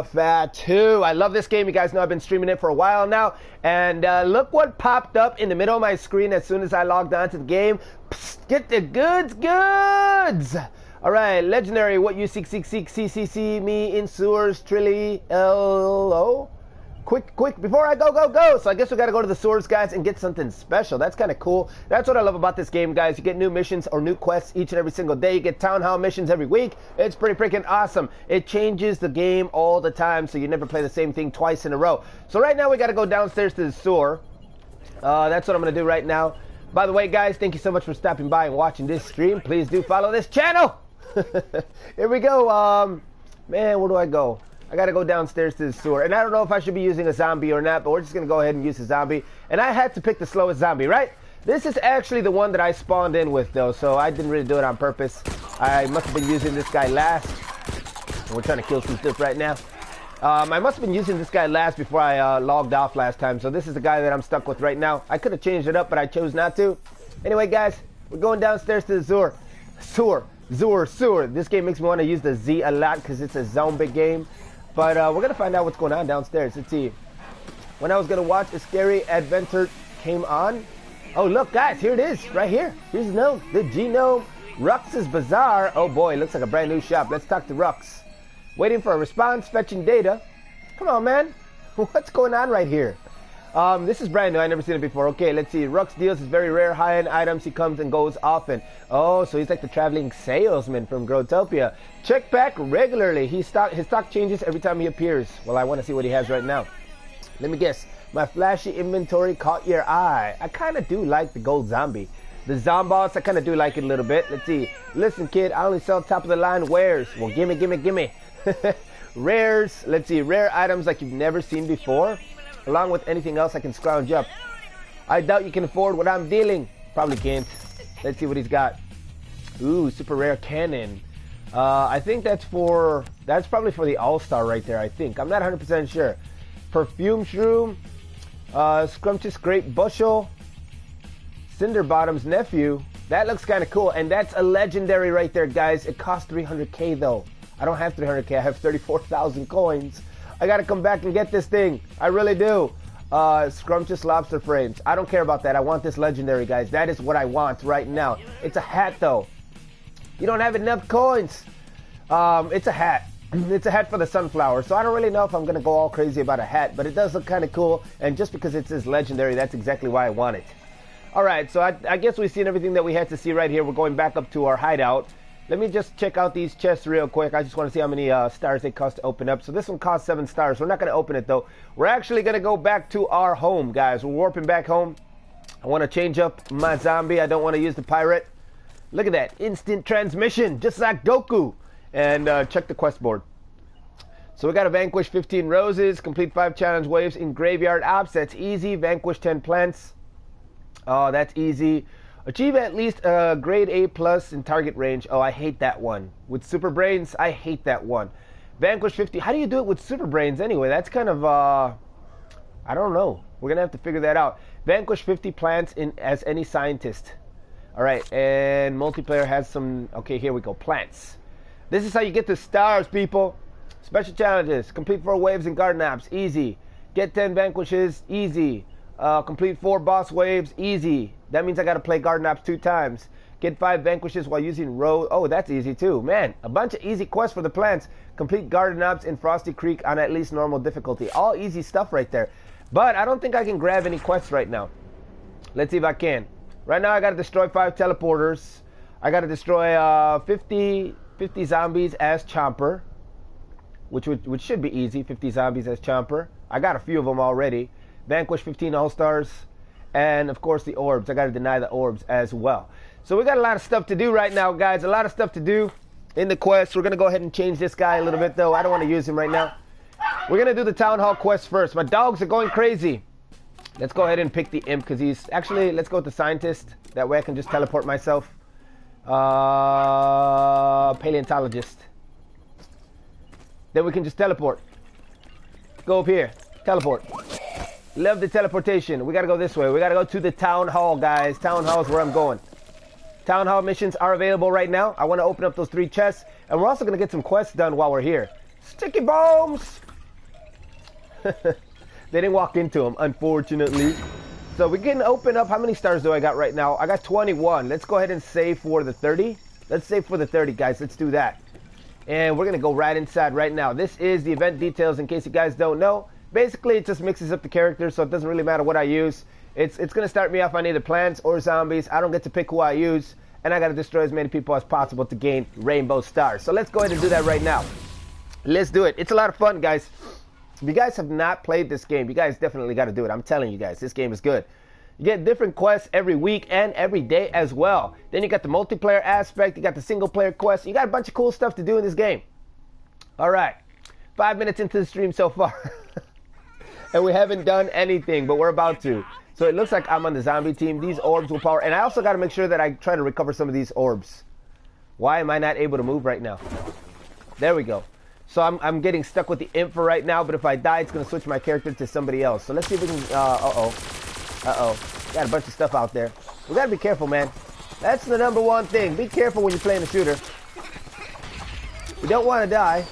Fat 2. I love this game. You guys know I've been streaming it for a while now. And uh, look what popped up in the middle of my screen as soon as I logged on to the game. Psst, get the goods, goods! All right, legendary. What you seek, seek, seek, see, see, see me in sewers, Trilly, L-O? Quick, quick, before I go, go, go. So I guess we got to go to the swords, guys, and get something special. That's kind of cool. That's what I love about this game, guys. You get new missions or new quests each and every single day. You get town hall missions every week. It's pretty freaking awesome. It changes the game all the time, so you never play the same thing twice in a row. So right now we got to go downstairs to the sewer. Uh, that's what I'm going to do right now. By the way, guys, thank you so much for stopping by and watching this stream. Please do follow this channel. Here we go. Um, man, where do I go? I gotta go downstairs to the sewer. And I don't know if I should be using a zombie or not, but we're just gonna go ahead and use a zombie. And I had to pick the slowest zombie, right? This is actually the one that I spawned in with though, so I didn't really do it on purpose. I must have been using this guy last. We're trying to kill some stuff right now. Um, I must have been using this guy last before I uh, logged off last time, so this is the guy that I'm stuck with right now. I could have changed it up, but I chose not to. Anyway, guys, we're going downstairs to the sewer. Sewer. Sewer. Sewer. This game makes me want to use the Z a lot because it's a zombie game. But uh, we're gonna find out what's going on downstairs. Let's see. When I was gonna watch a scary adventure came on. Oh look, guys, here it is, right here. Here's the gnome, the genome. Rux's Bazaar. Oh boy, looks like a brand new shop. Let's talk to Rux. Waiting for a response, fetching data. Come on, man. What's going on right here? Um, this is brand new. I never seen it before. Okay, let's see. Rux deals is very rare, high-end items. He comes and goes often. Oh, so he's like the traveling salesman from Growtopia. Check back regularly. He stock his stock changes every time he appears. Well, I want to see what he has right now. Let me guess. My flashy inventory caught your eye. I kind of do like the gold zombie. The Zomboss, I kind of do like it a little bit. Let's see. Listen, kid, I only sell top of the line wares. Well, gimme, gimme, gimme. Rares. Let's see. Rare items like you've never seen before along with anything else I can scrounge up. I doubt you can afford what I'm dealing. Probably can't. Let's see what he's got. Ooh, super rare cannon. Uh, I think that's for, that's probably for the All-Star right there, I think. I'm not 100% sure. Perfume Shroom, uh, Scrumptious Grape Bushel, Cinder Bottom's nephew. That looks kind of cool, and that's a legendary right there, guys. It costs 300k though. I don't have 300k. I have 34,000 coins. I gotta come back and get this thing. I really do. Uh, scrumptious lobster frames. I don't care about that. I want this legendary, guys. That is what I want right now. It's a hat, though. You don't have enough coins. Um, it's a hat. It's a hat for the sunflower. So I don't really know if I'm gonna go all crazy about a hat, but it does look kind of cool. And just because it's says legendary, that's exactly why I want it. All right, so I, I guess we've seen everything that we had to see right here. We're going back up to our hideout. Let me just check out these chests real quick. I just want to see how many uh, stars they cost to open up. So this one costs seven stars. We're not going to open it though. We're actually going to go back to our home, guys. We're warping back home. I want to change up my zombie. I don't want to use the pirate. Look at that. Instant transmission, just like Goku. And uh, check the quest board. So we got to vanquish 15 roses, complete 5 challenge waves in graveyard ops. That's easy. Vanquish 10 plants. Oh, that's easy. Achieve at least a grade A plus in target range. Oh, I hate that one. With super brains, I hate that one. Vanquish 50. How do you do it with super brains anyway? That's kind of uh I don't know. We're gonna have to figure that out. Vanquish 50 plants in as any scientist. All right, and multiplayer has some. Okay, here we go. Plants. This is how you get the stars, people. Special challenges. Complete four waves in garden ops. Easy. Get 10 vanquishes. Easy. Uh, complete four boss waves. Easy. That means I got to play Garden Ops two times. Get five vanquishes while using Row. Oh, that's easy too. Man, a bunch of easy quests for the plants. Complete Garden Ops in Frosty Creek on at least normal difficulty. All easy stuff right there. But I don't think I can grab any quests right now. Let's see if I can. Right now I got to destroy five teleporters. I got to destroy uh, 50, 50 zombies as Chomper, which would, which should be easy. 50 zombies as Chomper. I got a few of them already. Vanquish 15 All Stars and of course the orbs. I got to deny the orbs as well. So we got a lot of stuff to do right now, guys. A lot of stuff to do in the quest. We're gonna go ahead and change this guy a little bit, though. I don't want to use him right now. We're gonna do the town hall quest first. My dogs are going crazy. Let's go ahead and pick the imp because he's actually. Let's go with the scientist. That way I can just teleport myself. Uh, paleontologist. Then we can just teleport. Go up here. Teleport. Love the teleportation. We gotta go this way. We gotta go to the town hall, guys. Town hall is where I'm going. Town hall missions are available right now. I want to open up those three chests, and we're also gonna get some quests done while we're here. Sticky bombs! they didn't walk into them, unfortunately. So we can open up. How many stars do I got right now? I got 21. Let's go ahead and save for the 30. Let's save for the 30, guys. Let's do that. And we're to go right inside right now. This is the event details in case you guys don't know. Basically, it just mixes up the characters, so it doesn't really matter what I use. It's, it's going to start me off on either plants or zombies. I don't get to pick who I use. And I got to destroy as many people as possible to gain rainbow stars. So let's go ahead and do that right now. Let's do it. It's a lot of fun, guys. If you guys have not played this game, you guys definitely got to do it. I'm telling you guys, this game is good. You get different quests every week and every day as well. Then you got the multiplayer aspect, you got the single player quests, you got a bunch of cool stuff to do in this game. All right, five minutes into the stream so far. and we haven't done anything, but we're about to. So it looks like I'm on the zombie team. These orbs will power. And I also got to make sure that I try to recover some of these orbs. Why am I not able to move right now? There we go. So I'm, I'm getting stuck with the imp for right now, but if I die, it's going to switch my character to somebody else. So let's see if we can... Uh, uh-oh. Uh-oh. Got a bunch of stuff out there. We got to be careful, man. That's the number one thing. Be careful when you're playing a shooter. You don't want to die.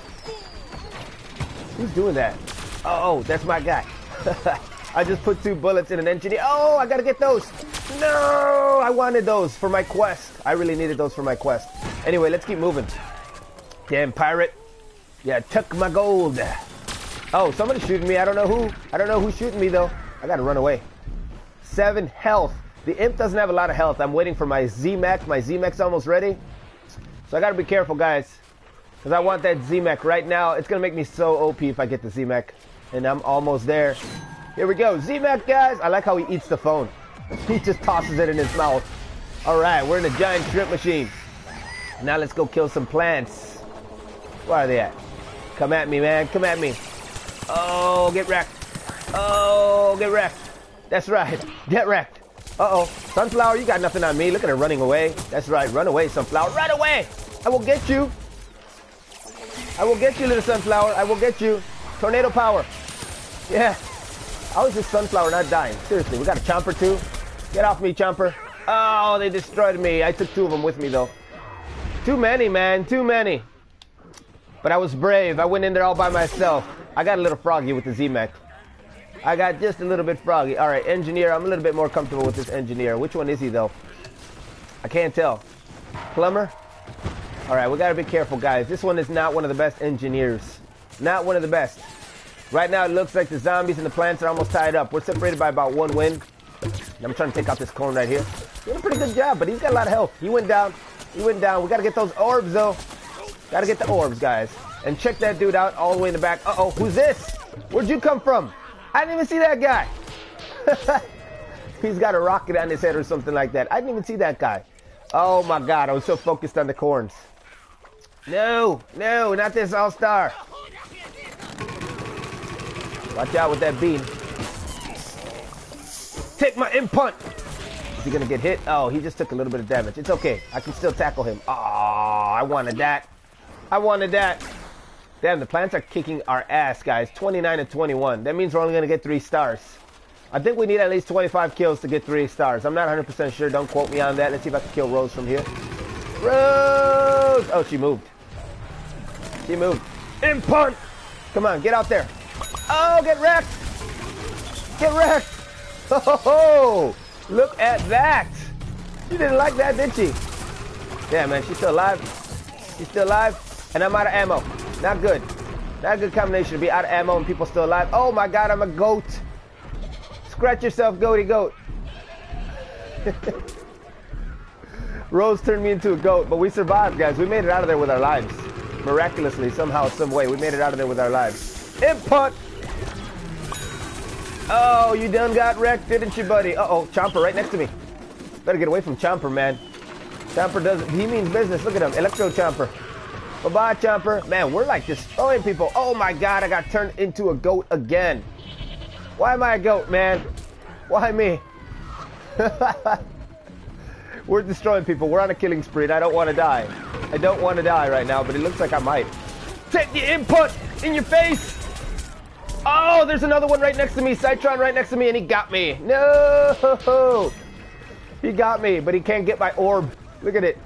Who's doing that? Oh, oh that's my guy. I just put two bullets in an engineer. Oh, I gotta get those. No, I wanted those for my quest. I really needed those for my quest. Anyway, let's keep moving. Damn pirate. Yeah, took my gold. Oh, somebody's shooting me. I don't know who. I don't know who's shooting me though. I gotta run away. Seven health. The imp doesn't have a lot of health. I'm waiting for my Z-Mech. My Z-Mech's almost ready. So I gotta be careful, guys. Because I want that Z-Mech right now. It's gonna make me so OP if I get the Z-Mech. And I'm almost there. Here we go. Z-Mech, guys. I like how he eats the phone. He just tosses it in his mouth. All right, we're in a giant shrimp machine. Now let's go kill some plants. Where are they at? Come at me, man. Come at me. Oh, get wrecked. Oh, get wrecked. That's right. Get wrecked. Uh-oh. Sunflower, you got nothing on me. Look at her running away. That's right. Run away, Sunflower. Run away. I will get you. I will get you, little Sunflower. I will get you. Tornado power. Yeah. How is this sunflower not dying? Seriously, we got a chomper too? Get off me, chomper. Oh, they destroyed me. I took two of them with me though. Too many, man. Too many. But I was brave. I went in there all by myself. I got a little froggy with the Z-Mech. I got just a little bit froggy. All right, engineer. I'm a little bit more comfortable with this engineer. Which one is he though? I can't tell. Plumber? All right, we got to be careful, guys. This one is not one of the best engineers. Not one of the best. Right now, it looks like the zombies and the plants are almost tied up. We're separated by about one win. I'm trying to take out this clone right here. Doing a pretty good job, but he's got a lot of health. He went down. He went down. We got to get those orbs, though. Got to get the orbs, guys. And check that dude out all the way in the back. Uh-oh, who's this? Where'd you come from? I didn't even see that guy. He's got a rocket on his head or something like that. I didn't even see that guy. Oh, my God. I was so focused on the corns. No, no, not this all-star. Watch out with that beam. Take my impunt. Is he gonna get hit? Oh, he just took a little bit of damage. It's okay. I can still tackle him. Oh, I wanted that. I wanted that. Damn, the plants are kicking our ass, guys. 29 to 21. That means we're only gonna get three stars. I think we need at least 25 kills to get three stars. I'm not 100% sure. Don't quote me on that. Let's see if I can kill Rose from here. Rose! Oh, she moved. She moved. Impunt! Come on, get out there. Oh, get wrecked! Get wrecked! Oh, look at that! She didn't like that, did she? Yeah, man, she's still alive. She's still alive, and I'm out of ammo. Not good. Not a good combination to be out of ammo and people still alive. Oh my god, I'm a goat. Scratch yourself, goaty goat. Rose turned me into a goat, but we survived, guys. We made it out of there with our lives. Miraculously, somehow, some way, we made it out of there with our lives. Impunt! Oh, you done got wrecked, didn't you, buddy? Uh-oh, Chomper right next to me. Better get away from Chomper, man. Chomper does, he means business. Look at him, Electro Chomper. Bye-bye, Chomper. Man, we're like destroying people. Oh my God, I got turned into a goat again. Why am I a goat, man? Why me? we're destroying people. We're on a killing spree, and I don't want to die. I don't want to die right now, but it looks like I might. Take the Impunt in your face! Oh, there's another one right next to me. Citron right next to me, and he got me. No! He got me, but he can't get my orb. Look at it.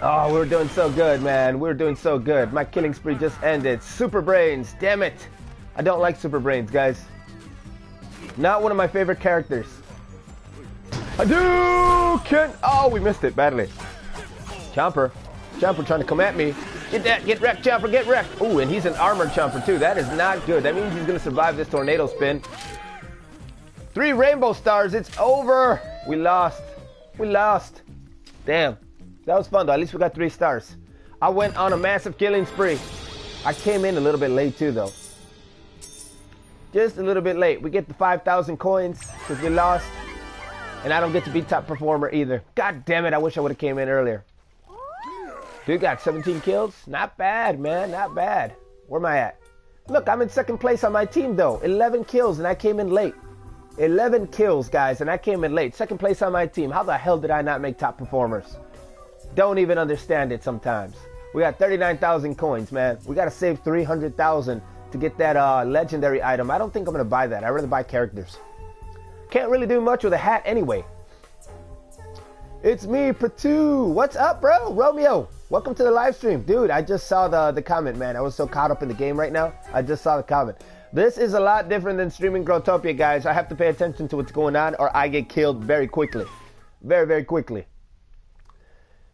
Oh, we're doing so good, man. We're doing so good. My killing spree just ended. Super Brains, damn it. I don't like Super Brains, guys. Not one of my favorite characters. I do! Oh, we missed it badly. Chomper. Chomper trying to come at me. Get that, get wrecked, Chomper, get wrecked. Ooh, and he's an armored Chomper too. That is not good. That means he's gonna survive this tornado spin. Three rainbow stars, it's over. We lost. We lost. Damn. That was fun though. At least we got three stars. I went on a massive killing spree. I came in a little bit late too though. Just a little bit late. We get the 5,000 coins because we lost. And I don't get to be top performer either. God damn it, I wish I would have came in earlier. Dude got 17 kills. Not bad, man. Not bad. Where am I at? Look, I'm in second place on my team though. 11 kills and I came in late. 11 kills, guys, and I came in late. Second place on my team. How the hell did I not make top performers? Don't even understand it sometimes. We got 39,000 coins, man. We got to save 300,000 to get that uh, legendary item. I don't think I'm going to buy that. I'd rather buy characters. Can't really do much with a hat anyway. It's me, Patu. What's up, bro? Romeo, welcome to the live stream. Dude, I just saw the, the comment, man. I was so caught up in the game right now. I just saw the comment. This is a lot different than streaming Growtopia, guys. I have to pay attention to what's going on or I get killed very quickly. Very, very quickly.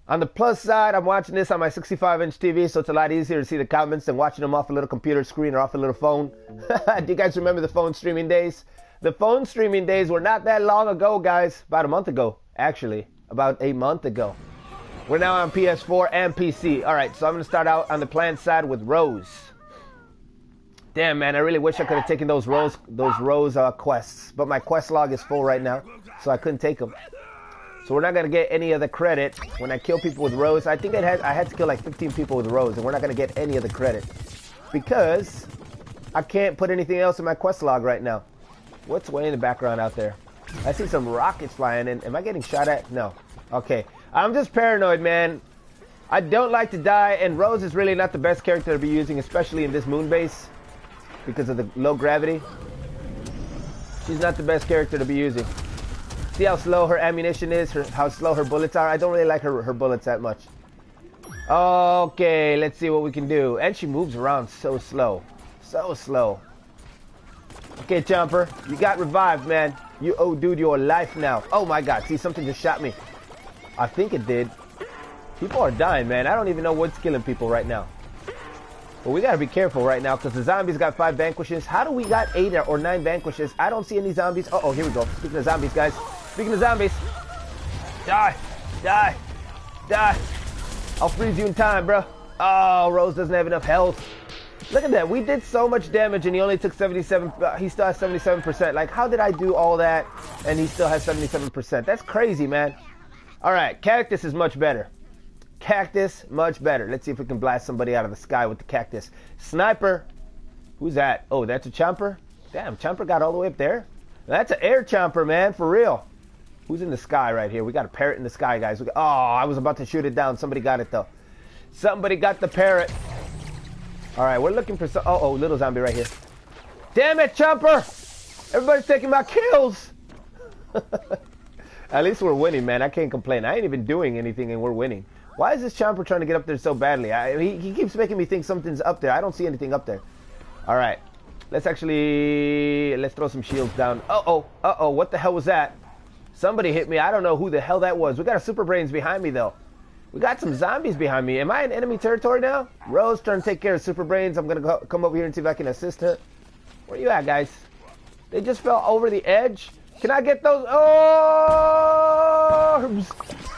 On the plus side, I'm watching this on my 65 inch TV, so it's a lot easier to see the comments than watching them off a little computer screen or off a little phone. Do you guys remember the phone streaming days? The phone streaming days were not that long ago, guys. About a month ago, actually. About a month ago. We're now on PS4 and PC. All right, so I'm to start out on the plant side with Rose. Damn, man, I really wish I could have taken those Rose, those Rose uh, quests, but my quest log is full right now, so I couldn't take them. So we're not gonna get any of the credit when I kill people with Rose. I think I had I had to kill like 15 people with Rose, and we're not gonna get any of the credit because I can't put anything else in my quest log right now. What's way in the background out there? I see some rockets flying in. Am I getting shot at? No. Okay. I'm just paranoid, man. I don't like to die, and Rose is really not the best character to be using, especially in this moon base because of the low gravity. She's not the best character to be using. See how slow her ammunition is, her, how slow her bullets are? I don't really like her, her bullets that much. Okay, let's see what we can do. And she moves around so slow. So slow. Okay, Chomper, you got revived, man. You owe dude your life now. Oh my god, see, something just shot me. I think it did. People are dying, man. I don't even know what's killing people right now. But we gotta be careful right now because the zombies got five vanquishes. How do we got eight or nine vanquishes? I don't see any zombies. Uh oh, here we go. Speaking of zombies, guys. Speaking of zombies. Die. Die. Die. I'll freeze you in time, bro. Oh, Rose doesn't have enough health. Look at that. We did so much damage and he only took 77. Uh, he still has 77%. Like, how did I do all that and he still has 77%? That's crazy, man. All right. Cactus is much better. Cactus, much better. Let's see if we can blast somebody out of the sky with the cactus. Sniper. Who's that? Oh, that's a chomper? Damn, chomper got all the way up there. That's an air chomper, man, for real. Who's in the sky right here? We got a parrot in the sky, guys. Got, oh, I was about to shoot it down. Somebody got it, though. Somebody got the parrot. All right, we're looking for some... Oh, oh, little zombie right here. Damn it, Chomper! Everybody's taking my kills! At least we're winning, man. I can't complain. I ain't even doing anything, and we're winning. Why is this Chomper trying to get up there so badly? I, he, he keeps making me think something's up there. I don't see anything up there. All right. Let's actually... Let's throw some shields down. Uh-oh. Uh-oh. What the hell was that? Somebody hit me. I don't know who the hell that was. We got a super brains behind me though. We got some zombies behind me. Am I in enemy territory now? Rose to take care of super brains. I'm gonna come over here and see if I can assist her. Where you at, guys? They just fell over the edge. Can I get those orbs?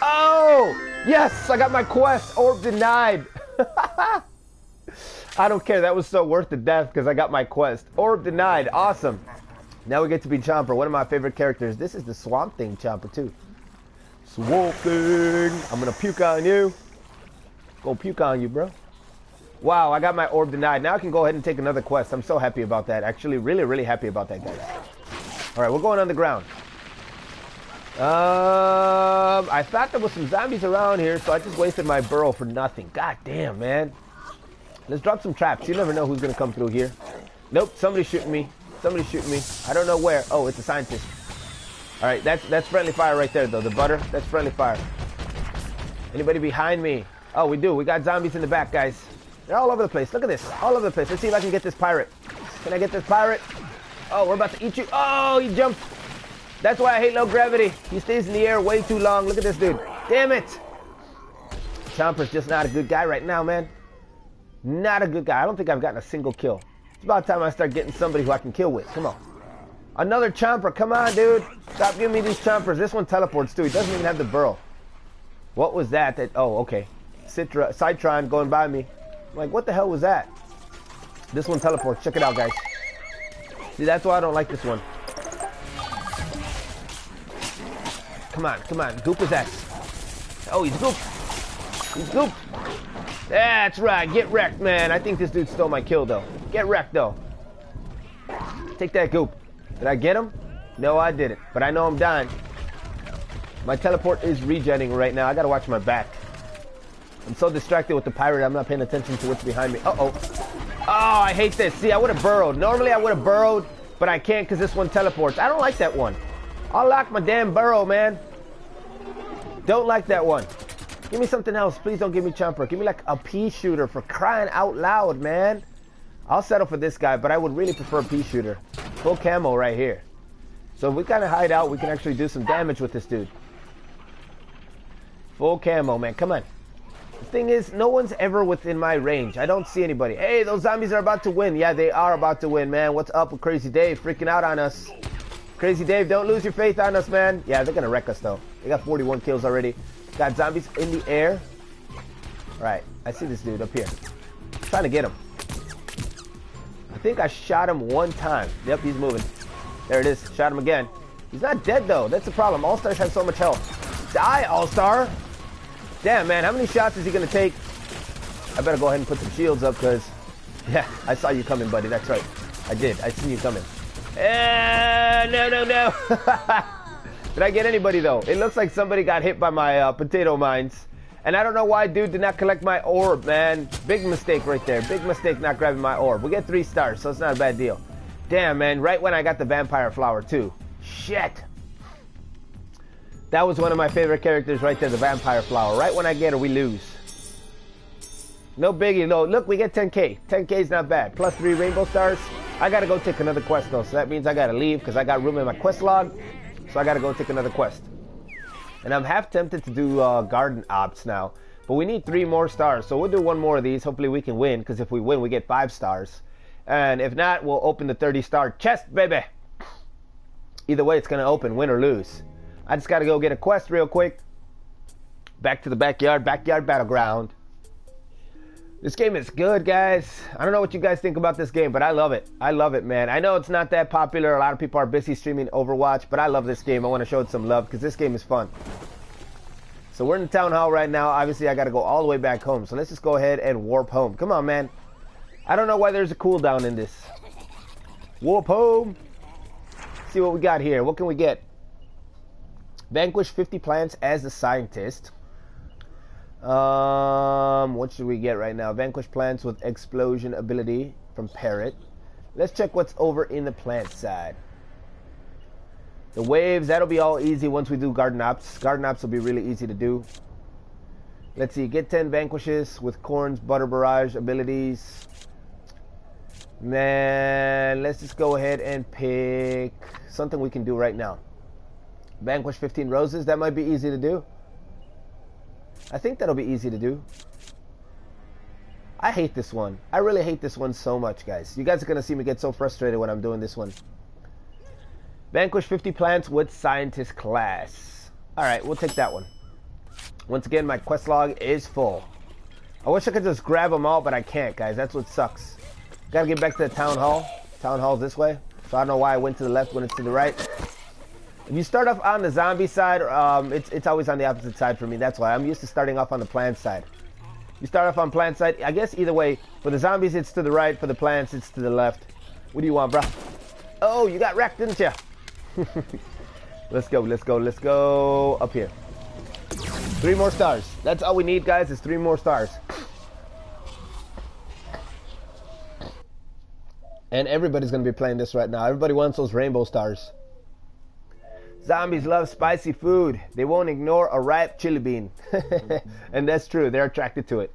Oh, yes, I got my quest. Orb denied. I don't care. That was so worth the death because I got my quest. Orb denied. Awesome. Now we get to be Chomper, one of my favorite characters. This is the Swamp Thing Chomper, too. Swamp Thing! I'm gonna puke on you. Go puke on you, bro. Wow, I got my orb denied. Now I can go ahead and take another quest. I'm so happy about that. Actually, really, really happy about that, guys. Alright, we're going on the ground. Um, I thought there was some zombies around here, so I just wasted my burrow for nothing. God damn, man. Let's drop some traps. You never know who's gonna come through here. Nope, somebody's shooting me. Somebody's shooting me. I don't know where. Oh, it's a scientist. All right, that's that's friendly fire right there, though. The butter, that's friendly fire. Anybody behind me? Oh, we do. We got zombies in the back, guys. They're all over the place. Look at this. All over the place. Let's see if I can get this pirate. Can I get this pirate? Oh, we're about to eat you. Oh, he jumped. That's why I hate low gravity. He stays in the air way too long. Look at this dude. Damn it. Chomper's just not a good guy right now, man. Not a good guy. I don't think I've gotten a single kill. It's about time I start getting somebody who I can kill with. Come on. Another chomper. Come on, dude. Stop giving me these chompers. This one teleports too. He doesn't even have the burrow. What was that? That oh, okay. Citra, Citron going by me. I'm like, what the hell was that? This one teleports. Check it out, guys. See, that's why I don't like this one. Come on, come on. Goop his ass. Oh, he's goop. He's goop. That's right. Get wrecked, man. I think this dude stole my kill, though. Get wrecked, though. Take that goop. Did I get him? No, I didn't. But I know I'm dying. My teleport is regenning right now. I gotta watch my back. I'm so distracted with the pirate, I'm not paying attention to what's behind me. Uh-oh. Oh, I hate this. See, I would have burrowed. Normally, I would have burrowed, but I can't because this one teleports. I don't like that one. I'll lock my damn burrow, man. Don't like that one. Give me something else. Please don't give me Chomper. Give me like a pea shooter for crying out loud, man. I'll settle for this guy, but I would really prefer a pea shooter. Full camo right here. So if we kind of hide out, we can actually do some damage with this dude. Full camo, man. Come on. The thing is, no one's ever within my range. I don't see anybody. Hey, those zombies are about to win. Yeah, they are about to win, man. What's up with Crazy Dave freaking out on us? Crazy Dave, don't lose your faith on us, man. Yeah, they're to wreck us, though. They got 41 kills already. Got zombies in the air. All right, I see this dude up here. I'm trying to get him. I think I shot him one time. Yep, he's moving. There it is. Shot him again. He's not dead, though. That's the problem. All-Stars have so much health. Die, All-Star. Damn, man, how many shots is he to take? I better go ahead and put some shields up because, yeah, I saw you coming, buddy. That's right. I did. I see you coming. Eh, no, no, no. did I get anybody, though? It looks like somebody got hit by my uh, potato mines. And I don't know why dude did not collect my orb, man. Big mistake right there. Big mistake not grabbing my orb. We get three stars, so it's not a bad deal. Damn, man. Right when I got the vampire flower, too. Shit. That was one of my favorite characters right there, the Vampire Flower. Right when I get her, we lose. No biggie, though. Look, we get 10k. 10k is not bad. Plus three rainbow stars. I gotta go take another quest, though. So that means I gotta leave because I got room in my quest log. So I gotta go take another quest. And I'm half tempted to do uh, garden ops now. But we need three more stars. So we'll do one more of these. Hopefully we can win. Because if we win, we get five stars. And if not, we'll open the 30 star chest, baby. Either way, it's gonna open, win or lose. I just got to go get a quest real quick. Back to the backyard, backyard battleground. This game is good, guys. I don't know what you guys think about this game, but I love it. I love it, man. I know it's not that popular. A lot of people are busy streaming Overwatch, but I love this game. I want to show it some love because this game is fun. So we're in the town hall right now. Obviously, I got to go all the way back home. So let's just go ahead and warp home. Come on, man. I don't know why there's a cooldown in this. Warp home. See what we got here. What can we get? Vanquish 50 plants as a scientist. Um, what should we get right now? Vanquish plants with explosion ability from Parrot. Let's check what's over in the plant side. The waves, that'll be all easy once we do garden ops. Garden ops will be really easy to do. Let's see, get 10 vanquishes with Corn's Butter Barrage abilities. Man, let's just go ahead and pick something we can do right now. Vanquish 15 roses. That might be easy to do. I think that'll be easy to do. I hate this one. I really hate this one so much, guys. You guys are going to see me get so frustrated when I'm doing this one. Vanquish 50 plants with scientist class. Alright, we'll take that one. Once again, my quest log is full. I wish I could just grab them all, but I can't, guys. That's what sucks. Gotta get back to the town hall. Town hall's this way. So I don't know why I went to the left when it's to the right. If you start off on the zombie side, um, it's, it's always on the opposite side for me. That's why I'm used to starting off on the plant side. You start off on plant side. I guess either way, for the zombies, it's to the right. For the plants, it's to the left. What do you want, bro? Oh, you got wrecked, didn't you? let's go, let's go, let's go up here. Three more stars. That's all we need, guys, is three more stars. And everybody's going to be playing this right now. Everybody wants those rainbow stars. Zombies love spicy food. They won't ignore a ripe chili bean. and that's true. They're attracted to it.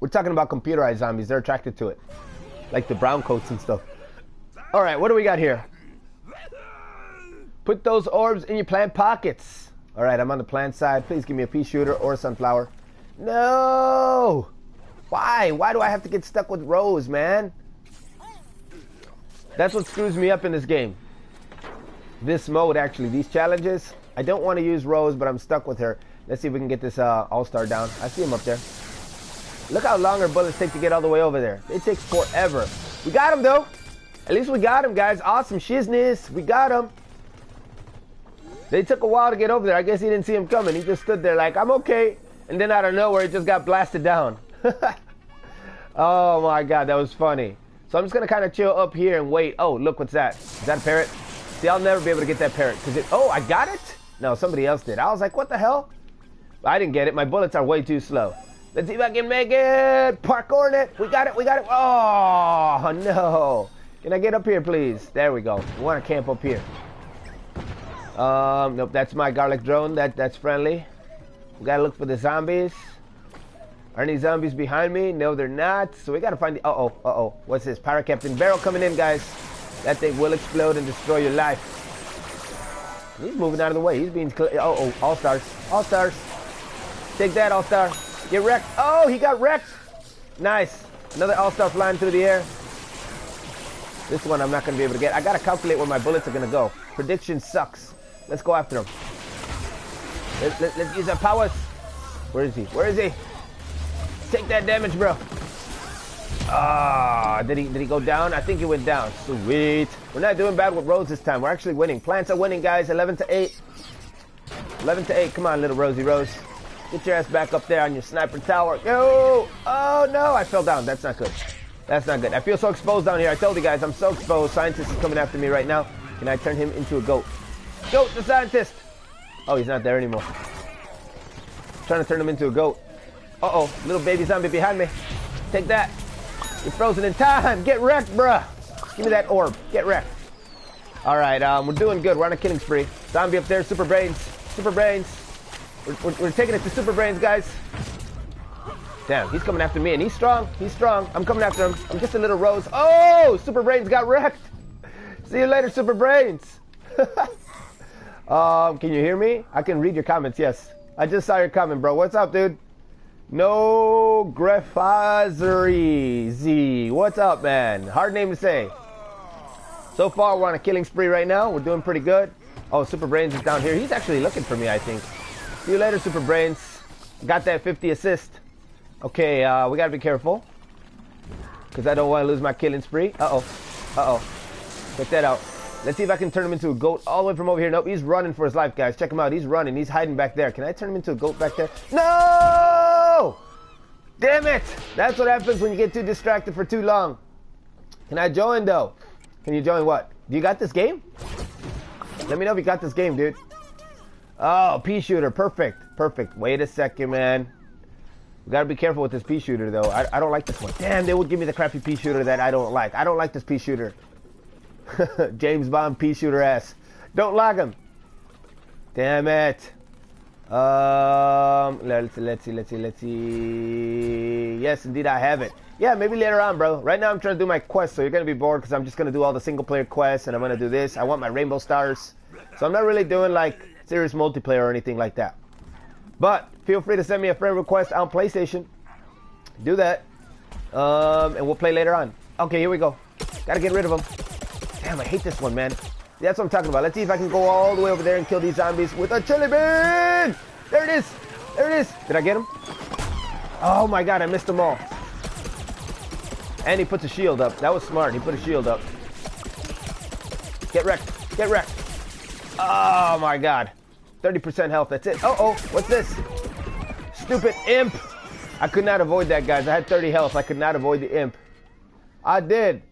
We're talking about computerized zombies. They're attracted to it. Like the brown coats and stuff. All right, what do we got here? Put those orbs in your plant pockets. All right, I'm on the plant side. Please give me a pea shooter or a sunflower. No! Why? Why do I have to get stuck with Rose, man? That's what screws me up in this game. This mode, actually, these challenges. I don't want to use Rose, but I'm stuck with her. Let's see if we can get this uh, All-Star down. I see him up there. Look how long our bullets take to get all the way over there. It takes forever. We got him, though. At least we got him, guys. Awesome shizness. We got him. They took a while to get over there. I guess he didn't see him coming. He just stood there like, I'm okay. And then out of nowhere, it just got blasted down. oh my god, that was funny. So I'm just gonna kind of chill up here and wait. Oh, look, what's that? Is that a parrot? See, I'll never be able to get that parrot because it. Oh, I got it. No, somebody else did. I was like, what the hell? I didn't get it. My bullets are way too slow. Let's see if I can make it. Parkour it. We got it. We got it. Oh no! Can I get up here, please? There we go. We want to camp up here. Um, nope, that's my garlic drone. That that's friendly. We gotta look for the zombies. Are any zombies behind me? No, they're not. So we gotta find the. Uh oh, uh oh. What's this? Pirate Captain Barrel coming in, guys. That thing will explode and destroy your life. He's moving out of the way. He's being. Uh oh, all stars. All stars. Take that, all star. Get wrecked. Oh, he got wrecked. Nice. Another all star flying through the air. This one I'm not gonna be able to get. I gotta calculate where my bullets are gonna go. Prediction sucks. Let's go after him. Let, let, let's use our powers. Where is he? Where is he? Take that damage, bro. Ah, did he did he go down? I think he went down. Sweet. We're not doing bad with Rose this time. We're actually winning. Plants are winning, guys. 11 to 8. 11 to 8. Come on, little Rosie Rose. Get your ass back up there on your sniper tower. Go! Oh no, I fell down. That's not good. That's not good. I feel so exposed down here. I told you guys, I'm so exposed. Scientist is coming after me right now. Can I turn him into a goat? Goat, the scientist! Oh, he's not there anymore. trying to turn him into a goat. Uh-oh, little baby zombie behind me. Take that. You're frozen in time. Get wrecked, bruh. Give me that orb. Get wrecked. All right, um, we're doing good. We're on a killing spree. Zombie up there, super brains. Super brains. We're, we're, we're taking it to super brains, guys. Damn, he's coming after me, and he's strong. He's strong. I'm coming after him. I'm just a little rose. Oh, super brains got wrecked. See you later, super brains. um, can you hear me? I can read your comments. Yes, I just saw your comment, bro. What's up, dude? No Grefazeri Z. What's up, man? Hard name to say. So far, we're on a killing spree right now. We're doing pretty good. Oh, Super Brains is down here. He's actually looking for me, I think. See you later, Super Brains. Got that 50 assist. Okay, uh, we gotta be careful. Because I don't want to lose my killing spree. Uh-oh. Uh-oh. Check that out. Let's see if I can turn him into a goat all the way from over here. Nope, he's running for his life, guys. Check him out. He's running. He's hiding back there. Can I turn him into a goat back there? No! Damn it! That's what happens when you get too distracted for too long. Can I join, though? Can you join what? Do you got this game? Let me know if you got this game, dude. Oh, pea shooter. Perfect. Perfect. Wait a second, man. We gotta be careful with this pea shooter, though. I, I don't like this one. Damn, they would give me the crappy pea shooter that I don't like. I don't like this pea shooter. James Bond pea shooter ass. Don't like him. Damn it. Um, let's let's see, let's see, let's see. Yes, indeed, I have it. Yeah, maybe later on, bro. Right now, I'm trying to do my quest, so you're gonna be bored because I'm just gonna do all the single player quests, and I'm gonna do this. I want my rainbow stars, so I'm not really doing like serious multiplayer or anything like that. But feel free to send me a friend request on PlayStation. Do that, um, and we'll play later on. Okay, here we go. Gotta get rid of them. Damn, I hate this one, man. That's what I'm talking about. Let's see if I can go all the way over there and kill these zombies with a chili bean. There it is. There it is. Did I get him? Oh my god, I missed them all. And he puts a shield up. That was smart. He put a shield up. Get wrecked. Get wrecked. Oh my god. 30% health. That's it. Uh oh. What's this? Stupid imp. I could not avoid that, guys. I had 30 health. I could not avoid the imp. I did.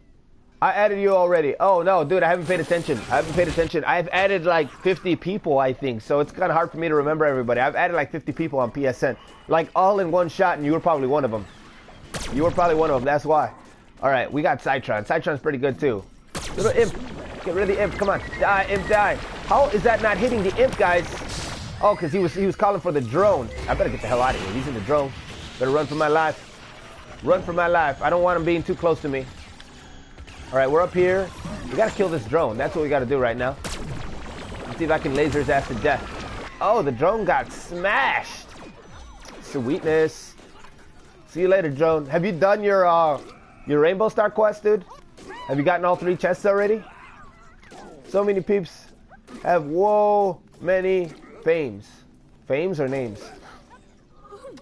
I added you already. Oh no, dude, I haven't paid attention. I haven't paid attention. I've added like 50 people, I think. So it's kind of hard for me to remember everybody. I've added like 50 people on PSN, like all in one shot, and you were probably one of them. You were probably one of them. That's why. All right, we got Citron. Citron's pretty good too. Little imp. Get rid of the imp. Come on. Die, imp, die. How is that not hitting the imp, guys? Oh, because he was he was calling for the drone. I better get the hell out of here. He's in the drone. Better run for my life. Run for my life. I don't want him being too close to me. All right, we're up here. We gotta kill this drone. That's what we gotta do right now. Let's see if I can laser his ass to death. Oh, the drone got smashed. Sweetness. See you later, drone. Have you done your uh your Rainbow Star quest, dude? Have you gotten all three chests already? So many peeps have whoa many fames. Fames or names?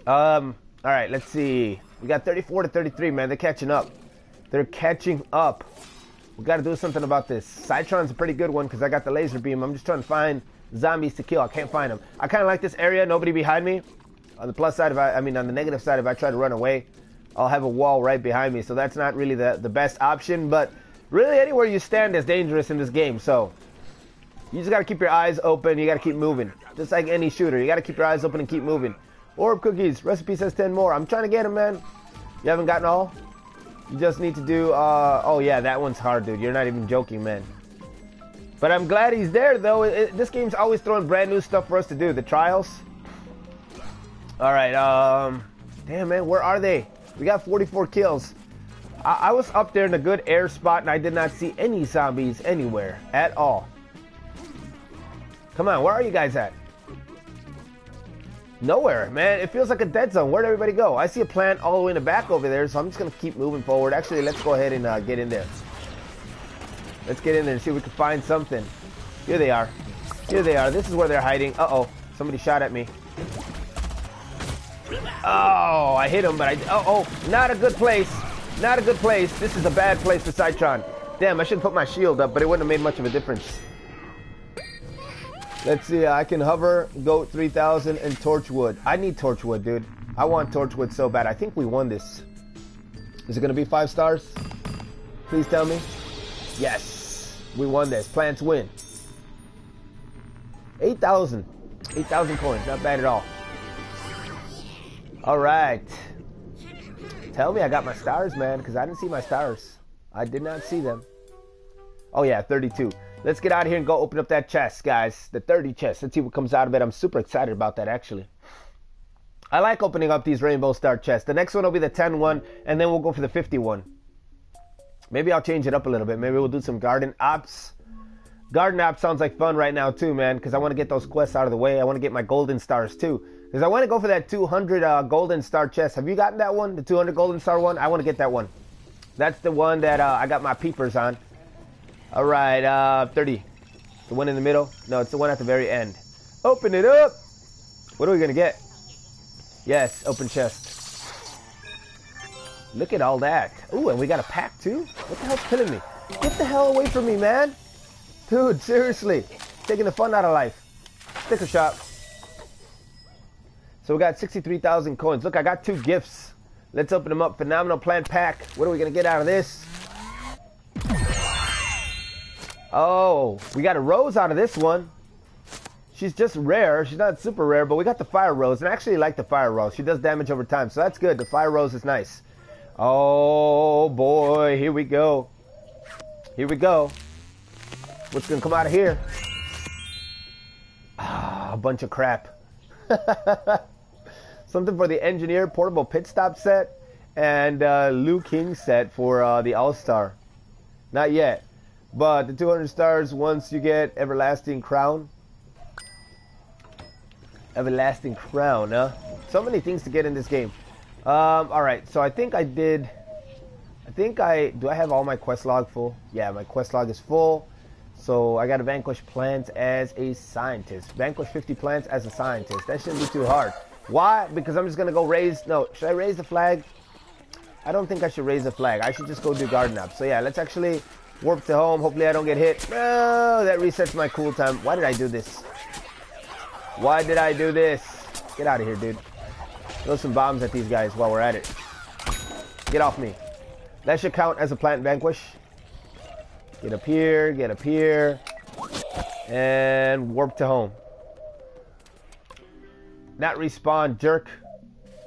Um, all right, let's see. We got 34 to 33, man. They're catching up. They're catching up. We got to do something about this. Citron's a pretty good one because I got the laser beam. I'm just trying to find zombies to kill. I can't find them. I kind of like this area. Nobody behind me. On the plus side, if I, I mean, on the negative side, if I try to run away, I'll have a wall right behind me. So that's not really the, the best option. But really, anywhere you stand is dangerous in this game. So you just got to keep your eyes open. You got to keep moving. Just like any shooter. You got to keep your eyes open and keep moving. Orb cookies. Recipe says 10 more. I'm trying to get them, man. You haven't gotten all? You just need to do, uh, oh yeah, that one's hard, dude. You're not even joking, man. But I'm glad he's there, though. It, it, this game's always throwing brand new stuff for us to do. The trials. All right, um, damn, man, where are they? We got 44 kills. I, I was up there in a good air spot, and I did not see any zombies anywhere at all. Come on, where are you guys at? Nowhere, man. It feels like a dead zone. Where'd everybody go? I see a plant all the way in the back over there, so I'm just gonna keep moving forward. Actually, let's go ahead and uh, get in there. Let's get in there and see if we can find something. Here they are. Here they are. This is where they're hiding. Uh-oh. Somebody shot at me. Oh, I hit him, but I... Uh oh, not a good place. Not a good place. This is a bad place for Citron. Damn, I should have put my shield up, but it wouldn't have made much of a difference. Let's see, I can hover, goat 3000, and torchwood. I need torchwood, dude. I want torchwood so bad. I think we won this. Is it going to be five stars? Please tell me. Yes, we won this. Plants win. 8,000. 8,000 coins. Not bad at all. All right. Tell me I got my stars, man, because I didn't see my stars. I did not see them. Oh, yeah, 32. Let's get out of here and go open up that chest, guys. The 30 chest. Let's see what comes out of it. I'm super excited about that, actually. I like opening up these Rainbow Star chests. The next one will be the 10 one, and then we'll go for the 51. Maybe I'll change it up a little bit. Maybe we'll do some garden ops. Garden ops sounds like fun right now, too, man, because I want to get those quests out of the way. I want to get my golden stars, too. Because I want to go for that 200 uh, golden star chest. Have you gotten that one? The 200 golden star one? I want to get that one. That's the one that uh, I got my peepers on. All right, uh, 30. The one in the middle? No, it's the one at the very end. Open it up. What are we gonna get? Yes, open chest. Look at all that. Ooh, and we got a pack too? What the hell's killing me? Get the hell away from me, man. Dude, seriously. Taking the fun out of life. Sticker shop. So we got 63,000 coins. Look, I got two gifts. Let's open them up. Phenomenal plant pack. What are we gonna get out of this? Oh, we got a rose out of this one. She's just rare. She's not super rare, but we got the fire rose. And I actually like the fire rose. She does damage over time, so that's good. The fire rose is nice. Oh boy, here we go. Here we go. What's gonna come out of here? Ah, a bunch of crap. Something for the engineer portable pit stop set and uh, Liu King set for uh, the All Star. Not yet. But the 200 stars once you get Everlasting Crown. Everlasting Crown, huh? So many things to get in this game. Um, alright, so I think I did... I think I... Do I have all my quest log full? Yeah, my quest log is full. So I got to vanquish plants as a scientist. Vanquish 50 plants as a scientist. That shouldn't be too hard. Why? Because I'm just to go raise... No, should I raise the flag? I don't think I should raise the flag. I should just go do garden ops. So yeah, let's actually Warp to home. Hopefully I don't get hit. No, that resets my cooldown. Why did I do this? Why did I do this? Get out of here, dude. Throw some bombs at these guys while we're at it. Get off me. That should count as a plant vanquish. Get up here, get up here. And warp to home. Not respawn, jerk.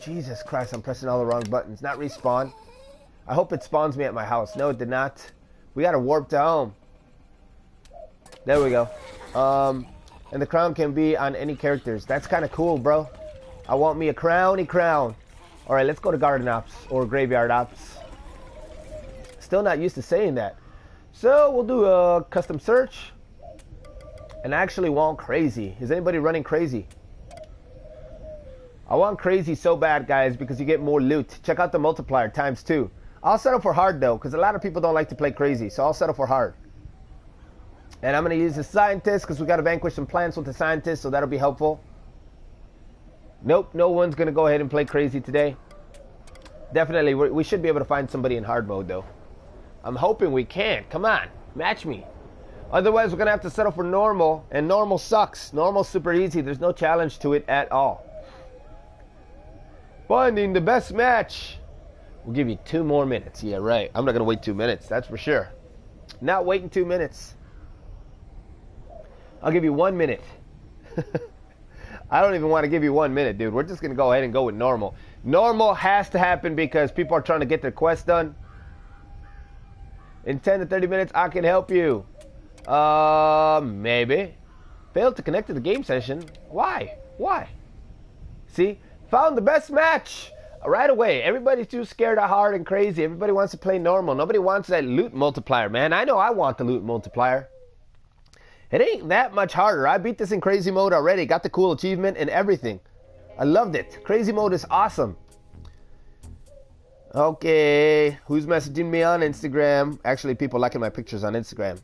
Jesus Christ, I'm pressing all the wrong buttons. Not respawn. I hope it spawns me at my house. No, it did not. We got to warp to home. There we go. Um, and the crown can be on any characters. That's kind of cool, bro. I want me a crowny crown. All right, let's go to garden ops or graveyard ops. Still not used to saying that. So we'll do a custom search. And I actually want crazy. Is anybody running crazy? I want crazy so bad, guys, because you get more loot. Check out the multiplier times two. I'll settle for hard though, because a lot of people don't like to play crazy, so I'll settle for hard. And I'm going to use the scientist because we got to vanquish some plants with the scientist, so that'll be helpful. Nope, no one's going to go ahead and play crazy today. Definitely, we should be able to find somebody in hard mode though. I'm hoping we can. Come on, match me. Otherwise, we're going to have to settle for normal, and normal sucks. Normal's super easy. There's no challenge to it at all. Finding the best match. We'll give you two more minutes. Yeah, right. I'm not going to wait two minutes. That's for sure. Not waiting two minutes. I'll give you one minute. I don't even want to give you one minute, dude. We're just going to go ahead and go with normal. Normal has to happen because people are trying to get their quest done. In 10 to 30 minutes, I can help you. Uh, maybe. Failed to connect to the game session. Why? Why? See? Found the best match right away. Everybody's too scared of hard and crazy. Everybody wants to play normal. Nobody wants that loot multiplier, man. I know I want the loot multiplier. It ain't that much harder. I beat this in crazy mode already. Got the cool achievement and everything. I loved it. Crazy mode is awesome. Okay, who's messaging me on Instagram? Actually, people liking my pictures on Instagram.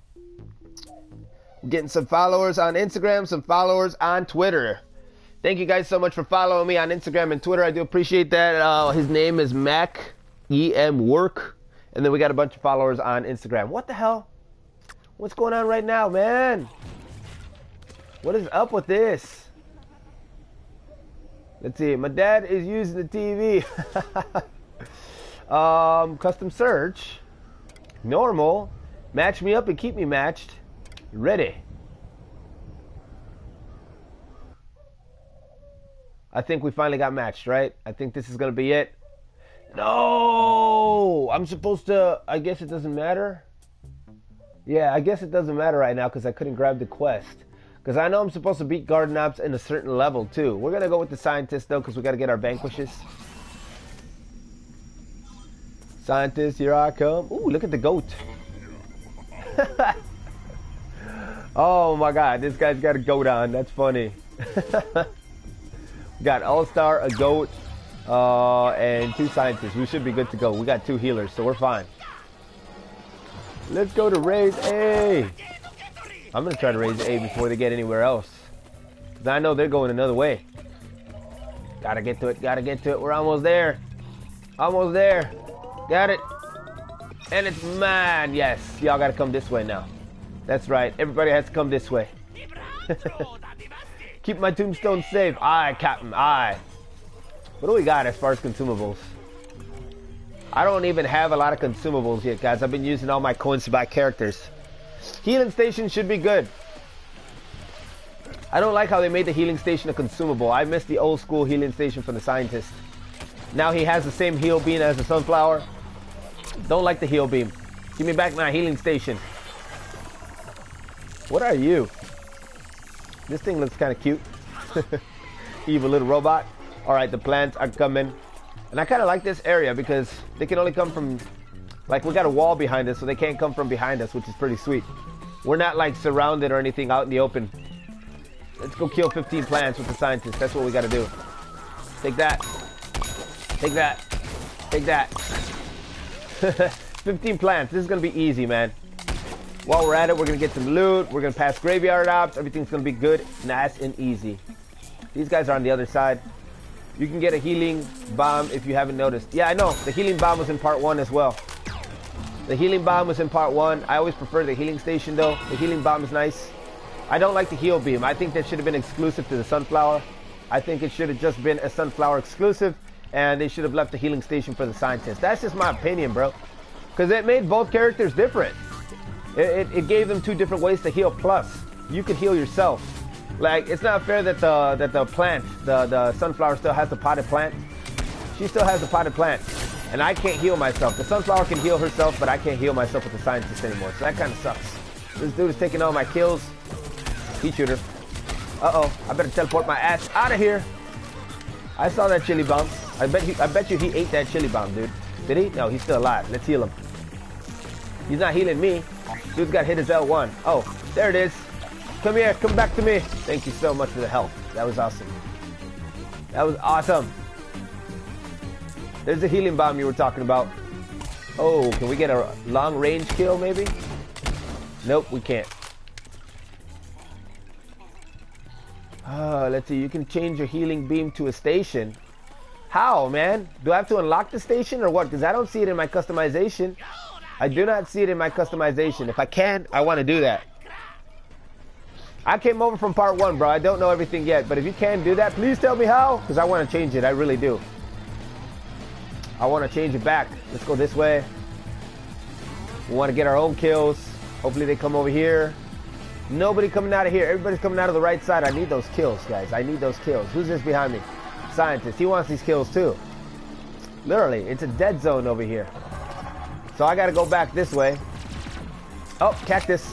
Getting some followers on Instagram, some followers on Twitter. Thank you guys so much for following me on Instagram and Twitter. I do appreciate that. Uh, his name is Mac EM Work. And then we got a bunch of followers on Instagram. What the hell? What's going on right now, man? What is up with this? Let's see. My dad is using the TV. um, custom search. Normal. Match me up and keep me matched. Ready. I think we finally got matched, right? I think this is going to be it. No! I'm supposed to. I guess it doesn't matter. Yeah, I guess it doesn't matter right now because I couldn't grab the quest. Because I know I'm supposed to beat Garden Ops in a certain level too. We're going to go with the Scientist though because we got to get our vanquishes. Scientist, here I come. Ooh, look at the goat. oh my god, this guy's got a goat on. That's funny. got All Star, a goat, uh, and two scientists. We should be good to go. We got two healers, so we're fine. Let's go to raise A. I'm gonna try to raise A before they get anywhere else. Cause I know they're going another way. Gotta get to it, gotta get to it. We're almost there. Almost there. Got it. And it's mine. Yes. Y'all gotta come this way now. That's right. Everybody has to come this way. Keep my tombstone safe. Aye, Captain. Aye. What do we got as far as consumables? I don't even have a lot of consumables yet, guys. I've been using all my coins to buy characters. Healing station should be good. I don't like how they made the healing station a consumable. I miss the old school healing station from the scientist. Now he has the same heal beam as the sunflower. Don't like the heal beam. Give me back my healing station. What are you? This thing looks kind of cute. Evil little robot. All right, the plants are coming. And I kind of like this area because they can only come from, like we got a wall behind us, so they can't come from behind us, which is pretty sweet. We're not like surrounded or anything out in the open. Let's go kill 15 plants with the scientists. That's what we got to do. Take that. Take that. Take that. 15 plants. This is going to be easy, man. While we're at it, we're to get some loot. We're to pass graveyard ops. Everything's to be good, nice, and easy. These guys are on the other side. You can get a healing bomb if you haven't noticed. Yeah, I know. The healing bomb was in part one as well. The healing bomb was in part one. I always prefer the healing station though. The healing bomb is nice. I don't like the heal beam. I think that should have been exclusive to the sunflower. I think it should have just been a sunflower exclusive and they should have left the healing station for the scientist. That's just my opinion, bro. Because it made both characters different. It, it, it, gave them two different ways to heal. Plus, you could heal yourself. Like it's not fair that the that the plant, the the sunflower still has the potted plant. She still has the potted plant, and I can't heal myself. The sunflower can heal herself, but I can't heal myself with the scientist anymore. So that kind of sucks. This dude is taking all my kills. Heat shooter. Uh-oh. I better teleport my ass out of here. I saw that chili bomb. I bet he, I bet you he ate that chili bomb, dude. Did he? No, he's still alive. Let's heal him. He's not healing me. Dude's got hit his L1. Oh, there it is. Come here. Come back to me. Thank you so much for the help. That was awesome. That was awesome. There's the healing bomb you were talking about. Oh, can we get a long range kill maybe? Nope, we can't. Uh, let's see, you can change your healing beam to a station. How, man? Do I have to unlock the station or what? Because I don't see it in my customization. I do not see it in my customization. If I can, I want to do that. I came over from part one, bro. I don't know everything yet. But if you can do that, please tell me how. Because I want to change it. I really do. I want to change it back. Let's go this way. We want to get our own kills. Hopefully they come over here. Nobody coming out of here. Everybody's coming out of the right side. I need those kills, guys. I need those kills. Who's this behind me? Scientist. He wants these kills too. Literally, it's a dead zone over here. So I gotta go back this way. Oh, cactus.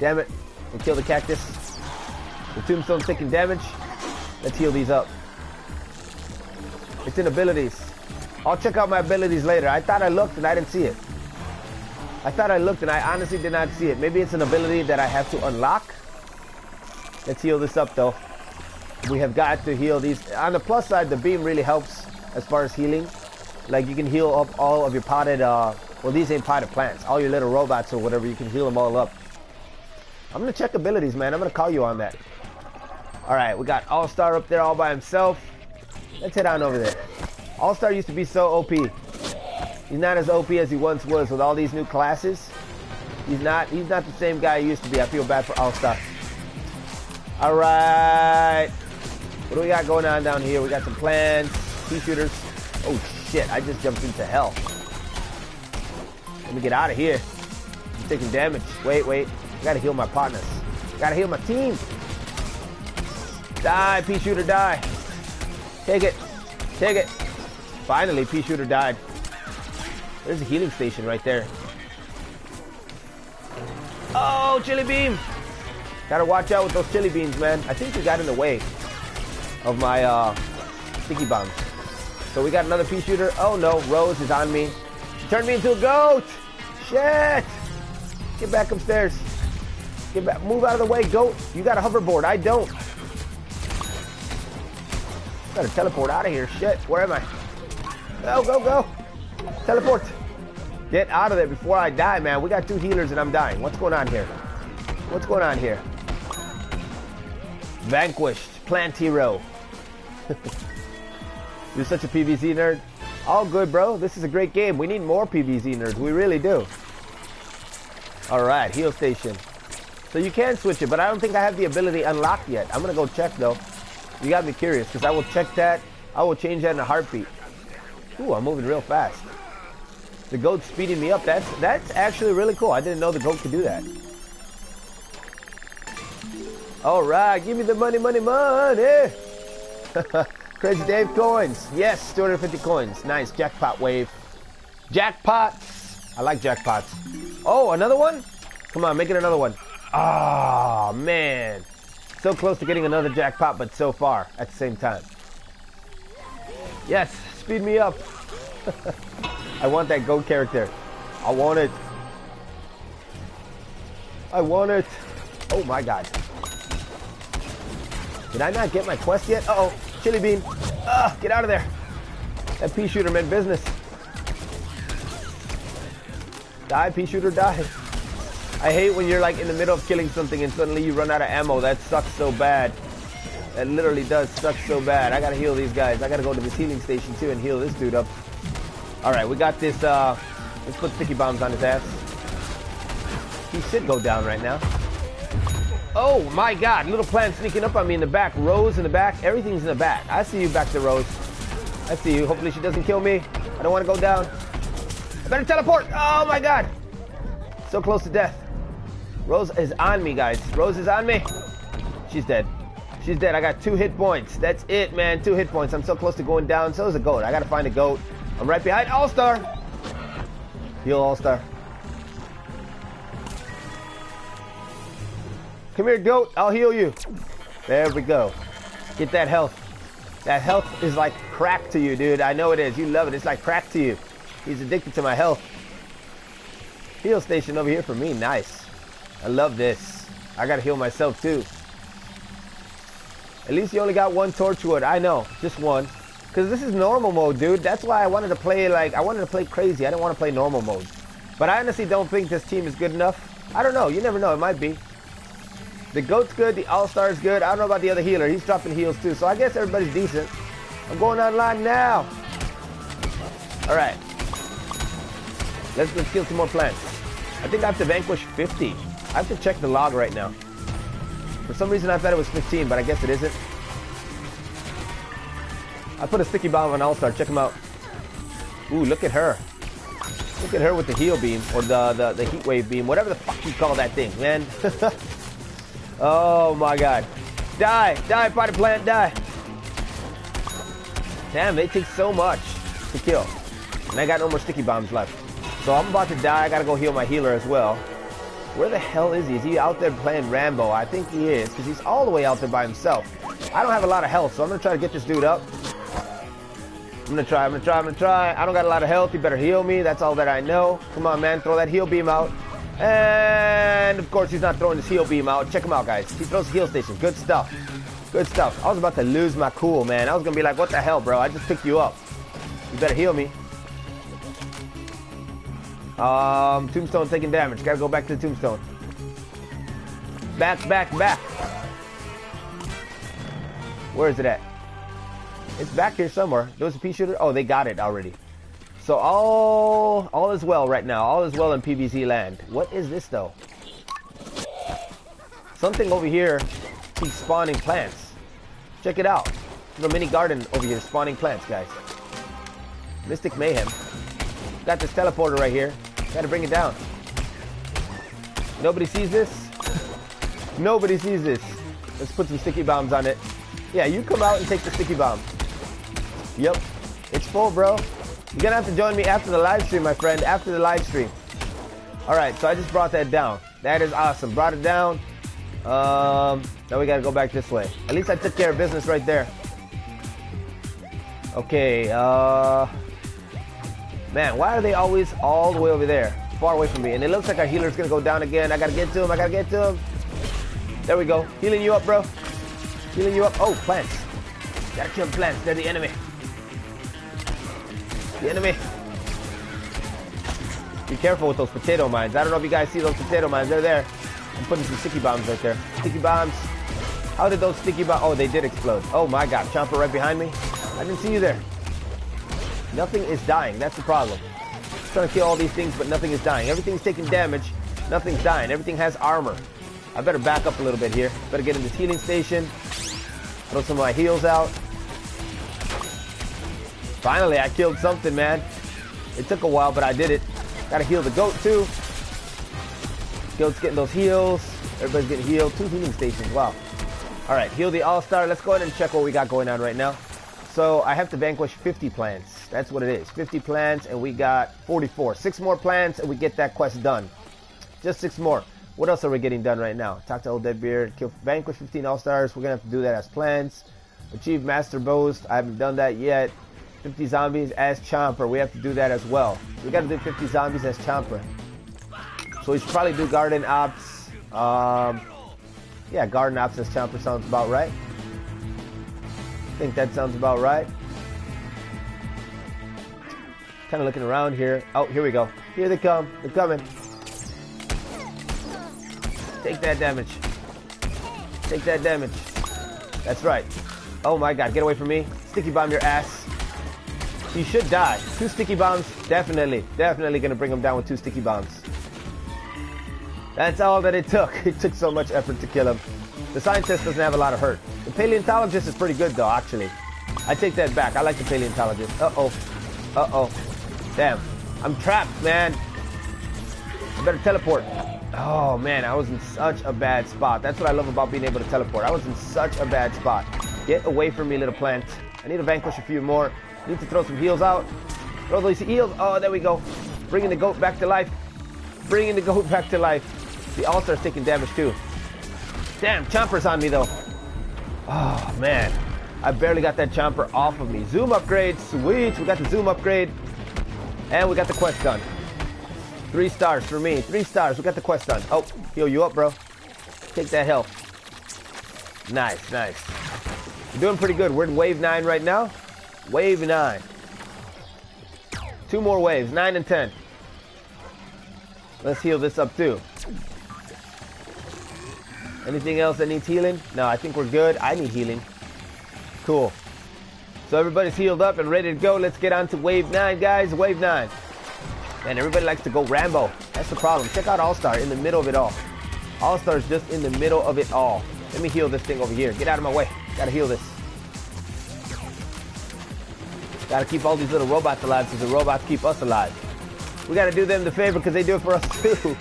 Damn it. We'll kill the cactus. The tombstone's taking damage. Let's heal these up. It's in abilities. I'll check out my abilities later. I thought I looked and I didn't see it. I thought I looked and I honestly did not see it. Maybe it's an ability that I have to unlock. Let's heal this up though. We have got to heal these. On the plus side, the beam really helps as far as healing. Like you can heal up all of your potted, uh, well these ain't potted plants. All your little robots or whatever, you can heal them all up. I'm gonna check abilities, man. I'm gonna call you on that. All right, we got All-Star up there all by himself. Let's head on over there. All-Star used to be so OP. He's not as OP as he once was with all these new classes. He's not he's not the same guy he used to be. I feel bad for All-Star. All right. What do we got going on down here? We got some plans, pea shooters. Oh shit, I just jumped into hell. Let me get out of here. I'm taking damage. Wait, wait. I gotta heal my partners. Gotta heal my team. Die, pea shooter, die. Take it. Take it. Finally, pea shooter died. There's a healing station right there. Oh, chili bean! Gotta watch out with those chili beans, man. I think we got in the way of my uh, sticky bombs. So we got another pea shooter. Oh no, Rose is on me. She turned me into a goat! Shit! Get back upstairs. Get back. Move out of the way, goat. You got a hoverboard. I don't. Gotta teleport out of here. Shit. Where am I? Go, go, go. Teleport. Get out of there before I die, man. We got two healers and I'm dying. What's going on here? What's going on here? Vanquished. Plant hero. You're such a PVZ nerd. All good, bro. This is a great game. We need more PVZ nerds. We really do. All right, heal station. So you can switch it, but I don't think I have the ability unlocked yet. I'm gonna go check though. You got me curious, because I will check that. I will change that in a heartbeat. Ooh, I'm moving real fast. The goat's speeding me up. That's that's actually really cool. I didn't know the goat could do that. All right, give me the money, money, money. Crazy Dave coins. Yes, 250 coins. Nice jackpot wave. Jackpots. I like jackpots. Oh, another one? Come on, make it another one. Oh, man. So close to getting another jackpot, but so far at the same time. Yes, speed me up. I want that goat character. I want it. I want it. Oh my god. Did I not get my quest yet? Uh oh Bean. Ah, get out of there. That pea shooter meant business. Die, pea shooter, die. I hate when you're like in the middle of killing something and suddenly you run out of ammo. That sucks so bad. That literally does suck so bad. I gotta heal these guys. I gotta go to this healing station too and heal this dude up. Alright, we got this, uh, let's put sticky bombs on his ass. He should go down right now. Oh my god, little plant sneaking up on me in the back. Rose in the back. Everything's in the back. I see you back there, Rose. I see you. Hopefully she doesn't kill me. I don't want to go down. I better teleport. Oh my god. So close to death. Rose is on me, guys. Rose is on me. She's dead. She's dead. I got two hit points. That's it, man. Two hit points. I'm so close to going down. So is a goat. I gotta find a goat. I'm right behind All-Star. Heal All-Star. Come here, goat. I'll heal you. There we go. Get that health. That health is like crack to you, dude. I know it is. You love it. It's like crack to you. He's addicted to my health. Heal station over here for me. Nice. I love this. I gotta heal myself too. At least you only got one Torchwood. I know. Just one. Because this is normal mode, dude. That's why I wanted to play, like, I wanted to play crazy. I didn't want to play normal mode. But I honestly don't think this team is good enough. I don't know. You never know. It might be. The GOAT's good. The All-Star is good. I don't know about the other healer. He's dropping heals too. So I guess everybody's decent. I'm going online now. All right. Let's, let's kill some more plants. I think I have to vanquish 50. I have to check the log right now. For some reason I thought it was 15, but I guess it isn't. I put a sticky bomb on All-Star. Check him out. Ooh, look at her. Look at her with the heal beam, or the, the, the heat wave beam, whatever the fuck you call that thing, man. oh my god. Die, die, fighter plant, die. Damn, they take so much to kill. And I got no more sticky bombs left. So I'm about to die. I gotta go heal my healer as well. Where the hell is he? Is he out there playing Rambo? I think he is, because he's all the way out there by himself. I don't have a lot of health, so I'm gonna try to get this dude up. I'm gonna try, I'm gonna try, I'm gonna try. I don't got a lot of health. You better heal me. That's all that I know. Come on, man. Throw that heal beam out. And of course, he's not throwing his heal beam out. Check him out, guys. He throws heal station. Good stuff. Good stuff. I was about to lose my cool, man. I was gonna be like, what the hell, bro? I just picked you up. You better heal me. Um, tombstone taking damage. Gotta go back to the tombstone. Back, back, back. Where is it at? It's back here somewhere. There was a pea shooter. Oh, they got it already. So all all is well right now. All is well in PVZ land. What is this though? Something over here keeps spawning plants. Check it out. Little mini garden over here spawning plants, guys. Mystic Mayhem. Got this teleporter right here. Gotta bring it down. Nobody sees this? Nobody sees this. Let's put some sticky bombs on it. Yeah, you come out and take the sticky bomb. Yep. It's full, bro. You're gonna have to join me after the live stream, my friend. After the live stream. Alright, so I just brought that down. That is awesome. Brought it down. Um, now we gotta go back this way. At least I took care of business right there. Okay, uh... Man, why are they always all the way over there? Far away from me. And it looks like our healer's gonna go down again. I gotta get to him. I gotta get to him. There we go. Healing you up, bro. Healing you up. Oh, plants. Gotta kill plants. They're the enemy. The enemy. Be careful with those potato mines. I don't know if you guys see those potato mines. They're there. I'm putting some sticky bombs right there. Sticky bombs. How did those sticky bombs... Oh, they did explode. Oh, my God. Chomper right behind me. I didn't see you there. Nothing is dying. That's the problem. I'm trying to kill all these things, but nothing is dying. Everything's taking damage. Nothing's dying. Everything has armor. I better back up a little bit here. Better get in this healing station. Throw some of my heals out. Finally, I killed something, man. It took a while, but I did it. Gotta heal the goat, too. Goat's getting those heals. Everybody's getting healed. Two healing stations. Wow. All right, heal the All-Star. Let's go ahead and check what we got going on right now. So I have to vanquish 50 plants. That's what it is. 50 plants, and we got 44. Six more plants, and we get that quest done. Just six more. What else are we getting done right now? Talk to Old Deadbeard. Kill, vanquish 15 All-Stars. We're going to have to do that as plants. Achieve Master Boast. I haven't done that yet. 50 zombies as Chomper. We have to do that as well. We got to do 50 zombies as Chomper. So we should probably do Garden Ops. Um, yeah, Garden Ops as Chomper sounds about right. I think that sounds about right. Kind of looking around here. Oh, here we go. Here they come. They're coming. Take that damage. Take that damage. That's right. Oh my god, get away from me. Sticky bomb your ass. You should die. Two sticky bombs, definitely, definitely gonna bring him down with two sticky bombs. That's all that it took. It took so much effort to kill him. The scientist doesn't have a lot of hurt. The paleontologist is pretty good though, actually. I take that back. I like the paleontologist. Uh-oh. Uh-oh. Damn. I'm trapped, man. I better teleport. Oh, man, I was in such a bad spot. That's what I love about being able to teleport. I was in such a bad spot. Get away from me, little plant. I need to vanquish a few more. Need to throw some heals out. Throw those heals. Oh, there we go. Bringing the goat back to life. Bringing the goat back to life. The All-Star's taking damage too. Damn, Chomper's on me though. Oh man, I barely got that Chomper off of me. Zoom upgrade, sweet. We got the zoom upgrade. And we got the quest done. Three stars for me. Three stars. We got the quest done. Oh, heal you up, bro. Take that health. Nice, nice. We're doing pretty good. We're in wave 9 right now. Wave 9. Two more waves, 9 and 10. Let's heal this up too. Anything else that needs healing? No, I think we're good. I need healing. Cool. So everybody's healed up and ready to go. Let's get on to wave 9, guys. Wave 9. And everybody likes to go Rambo. That's the problem. Check out All-Star in the middle of it all. All-Star's just in the middle of it all. Let me heal this thing over here. Get out of my way. Gotta heal this. Gotta keep all these little robots alive because the robots keep us alive. We gotta do them the favor because they do it for us too.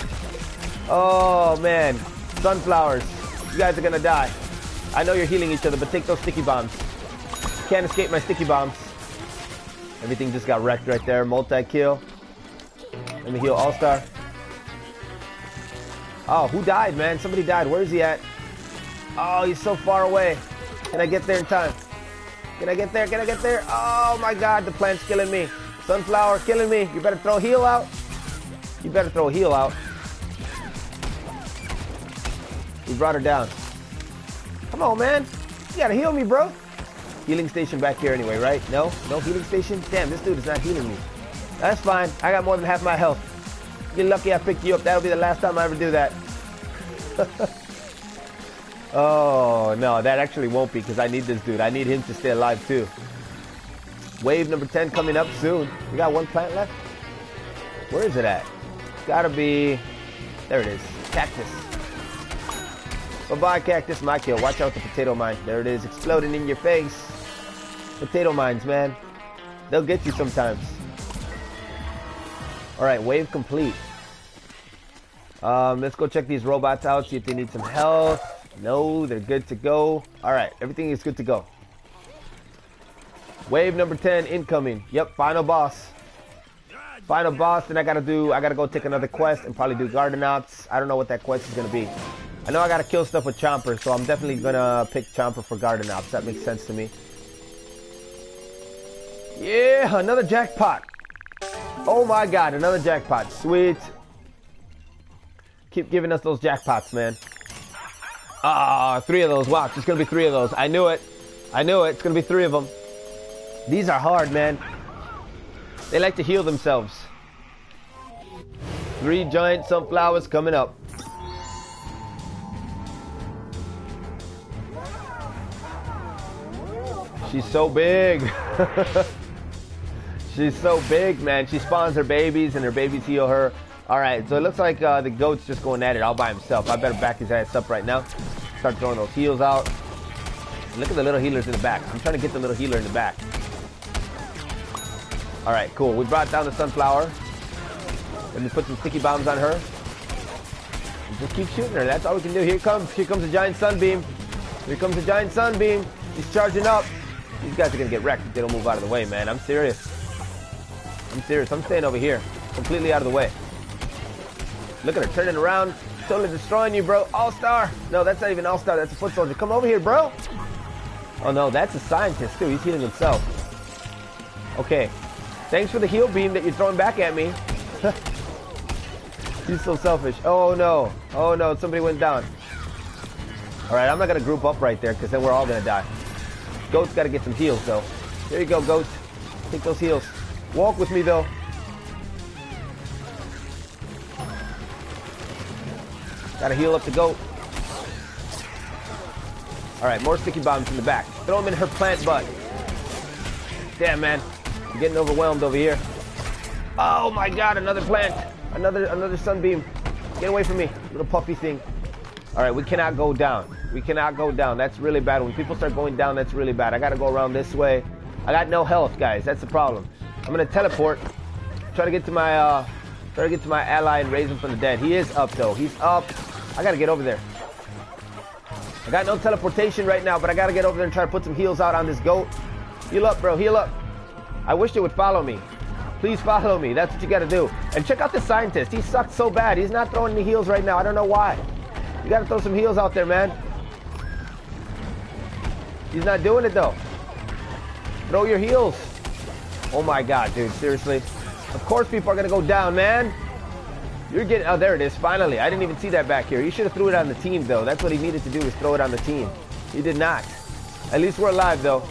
Oh man. Sunflowers. You guys are gonna die. I know you're healing each other, but take those sticky bombs. Can't escape my sticky bombs. Everything just got wrecked right there. Multi-kill. Let me heal All-Star. Oh, who died, man? Somebody died. Where is he at? Oh, he's so far away. Can I get there in time? Can I get there? Can I get there? Oh my god, the plant's killing me. Sunflower killing me. You better throw heal out. You better throw heal out. We brought her down. Come on, man. You gotta heal me, bro. Healing station back here anyway, right? No? No healing station? Damn, this dude is not healing me. That's fine. I got more than half my health. You're lucky I picked you up. That'll be the last time I ever do that. oh, no, that actually won't be because I need this dude. I need him to stay alive too. Wave number 10 coming up soon. We got one plant left? Where is it at? Gotta be... There it is. Cactus. Bye-bye, cactus. My kill. Watch out the potato mine. There it is. Exploding in your face. Potato mines, man. They'll get you sometimes. Alright, wave complete. Um, let's go check these robots out, see if they need some health. No, they're good to go. Alright, everything is good to go. Wave number 10 incoming. Yep, final boss. Final boss, then I gotta do, I gotta go take another quest and probably do Garden Ops. I don't know what that quest is gonna be. I know I gotta kill stuff with Chomper, so I'm definitely gonna pick Chomper for Garden Ops. That makes sense to me. Yeah, another jackpot. Oh my god, another jackpot. Sweet. Keep giving us those jackpots, man. Ah, three of those. Watch, it's gonna be three of those. I knew it. I knew it. It's gonna be three of them. These are hard, man. They like to heal themselves. Three giant sunflowers coming up. She's so big. She's so big, man. She spawns her babies and her babies heal her. All right, so it looks like uh, the goat's just going at it all by himself. I better back his ass up right now. Start throwing those heals out. Look at the little healers in the back. I'm trying to get the little healer in the back. All right, cool. We brought down the sunflower. Let me put some sticky bombs on her. And just keep shooting her. That's all we can do. Here comes. Here comes a giant sunbeam. Here comes a giant sunbeam. He's charging up. These guys are gonna get wrecked if they don't move out of the way, man. I'm serious. I'm serious. I'm staying over here, completely out of the way. Look at her turning around, totally destroying you, bro. All star. No, that's not even all star. That's a foot soldier. Come over here, bro. Oh no, that's a scientist too. He's healing himself. Okay. Thanks for the heal beam that you're throwing back at me. He's so selfish. Oh no. Oh no, somebody went down. Alright, I'm not gonna group up right there because then we're all gonna die. Goat's gotta get some heals though. There you go, Goat. Take those heals. Walk with me though. Gotta heal up the goat. Alright, more sticky bombs in the back. Throw them in her plant butt. Damn, man. I'm getting overwhelmed over here. Oh my god, another plant. Another another sunbeam. Get away from me, little puffy thing. Alright, we cannot go down. We cannot go down. That's really bad. When people start going down, that's really bad. I gotta go around this way. I got no health, guys. That's the problem. I'm gonna teleport. Try to get to my uh try to get to my ally and raise him from the dead. He is up though. He's up. I gotta get over there. I got no teleportation right now, but I gotta get over there and try to put some heals out on this goat. Heal up, bro. Heal up. I wish they would follow me. Please follow me. That's what you gotta do. And check out the scientist. He sucked so bad. He's not throwing any heals right now. I don't know why. You gotta throw some heals out there, man. He's not doing it though. Throw your heals. Oh my god, dude, seriously. Of course people are gonna go down, man. You're getting, oh, there it is, finally. I didn't even see that back here. You should have threw it on the team, though. That's what he needed to do, was throw it on the team. He did not. At least we're alive, though.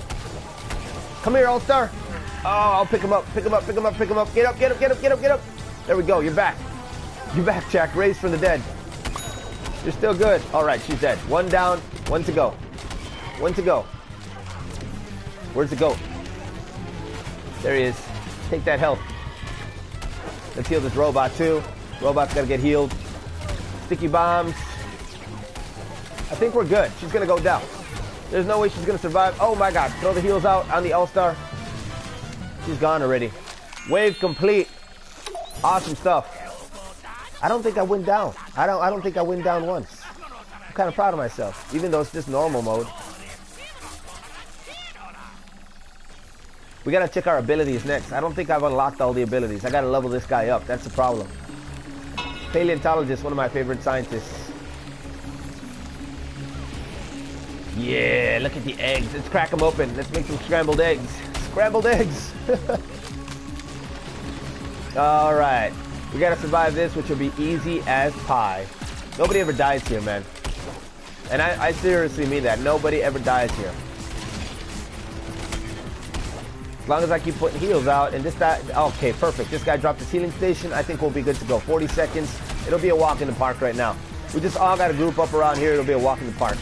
Come here, All-Star. Oh, I'll pick him up, pick him up, pick him up, pick him up. Get up, get up, get up, get up, get up. There we go, you're back. You're back, Jack. Raised from the dead. You're still good. All right, she's dead. One down, one to go. One to go. Where's the goat? There he is. Take that health. Let's heal this robot, too. Robot's gotta get healed. Sticky bombs. I think we're good. She's gonna go down. There's no way she's gonna survive. Oh my god. Throw the heals out on the All-Star. She's gone already. Wave complete. Awesome stuff. I don't think I went down. I don't I don't think I went down once. I'm kind of proud of myself, even though it's just normal mode. We gotta check our abilities next. I don't think I've unlocked all the abilities. I gotta level this guy up. That's the problem. Paleontologist, one of my favorite scientists. Yeah, look at the eggs. Let's crack them open. Let's make some scrambled eggs. Scrambled eggs. All right. We got to survive this, which will be easy as pie. Nobody ever dies here, man. And I, I seriously mean that. Nobody ever dies here. As long as I keep putting heals out, and this guy, okay, perfect. This guy dropped his healing station. I think we'll be good to go. 40 seconds. It'll be a walk in the park right now. We just all got to group up around here. It'll be a walk in the park.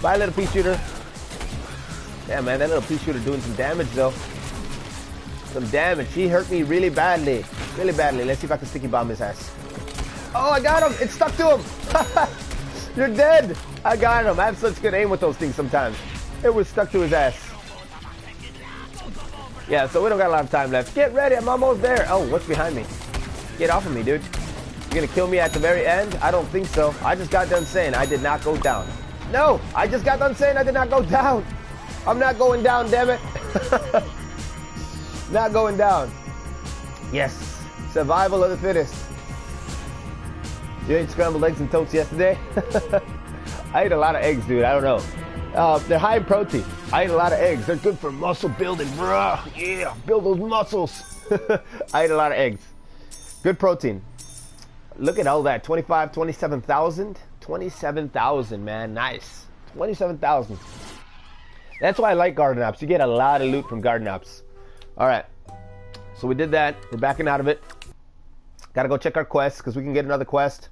Bye, little pea shooter. Yeah, man, that little pea shooter doing some damage, though. Some damage. He hurt me really badly. Really badly. Let's see if I can sticky bomb his ass. Oh, I got him. It stuck to him. You're dead. I got him. I have such good aim with those things sometimes. It was stuck to his ass. Yeah, so we don't got a lot of time left. Get ready, I'm almost there. Oh, what's behind me? Get off of me, dude. You're gonna kill me at the very end? I don't think so. I just got done saying I did not go down. No, I just got done saying I did not go down. I'm not going down, damn it. not going down. Yes, survival of the fittest. You ate scrambled eggs and toast yesterday? I ate a lot of eggs, dude. I don't know. Uh, they're high in protein. I eat a lot of eggs. They're good for muscle building, bruh. Yeah, build those muscles. I eat a lot of eggs. Good protein. Look at all that. 25, 27,000. 27,000, man. Nice. 27,000. That's why I like garden ops. You get a lot of loot from garden ops. All right. So we did that. We're backing out of it. Got to go check our quest because we can get another quest.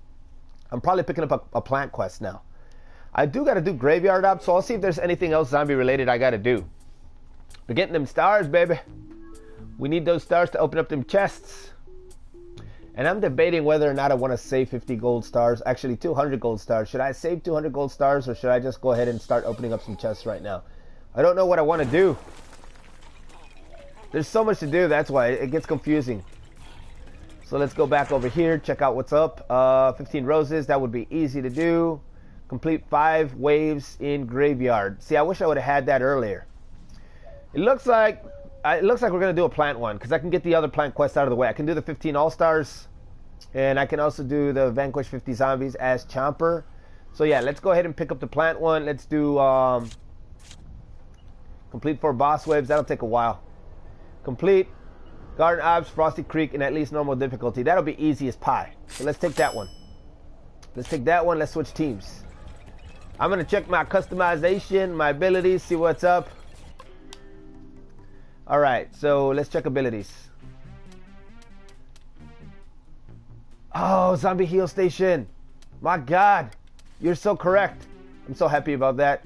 I'm probably picking up a, a plant quest now. I do got to do graveyard ops, so I'll see if there's anything else zombie related I got to do. We're getting them stars, baby. We need those stars to open up them chests. And I'm debating whether or not I want to save 50 gold stars. Actually, 200 gold stars. Should I save 200 gold stars or should I just go ahead and start opening up some chests right now? I don't know what I want to do. There's so much to do, that's why it gets confusing. So let's go back over here, check out what's up. Uh, 15 roses, that would be easy to do. Complete five waves in graveyard. See, I wish I would have had that earlier. It looks like it looks like we're gonna do a plant one because I can get the other plant quest out of the way. I can do the 15 all stars, and I can also do the vanquish 50 zombies as Chomper. So yeah, let's go ahead and pick up the plant one. Let's do um, complete four boss waves. That'll take a while. Complete Garden Ops, Frosty Creek, and at least normal difficulty. That'll be easy as pie. So let's take that one. Let's take that one. Let's switch teams. I'm to check my customization, my abilities, see what's up. All right, so let's check abilities. Oh, zombie heal station. My God, you're so correct. I'm so happy about that.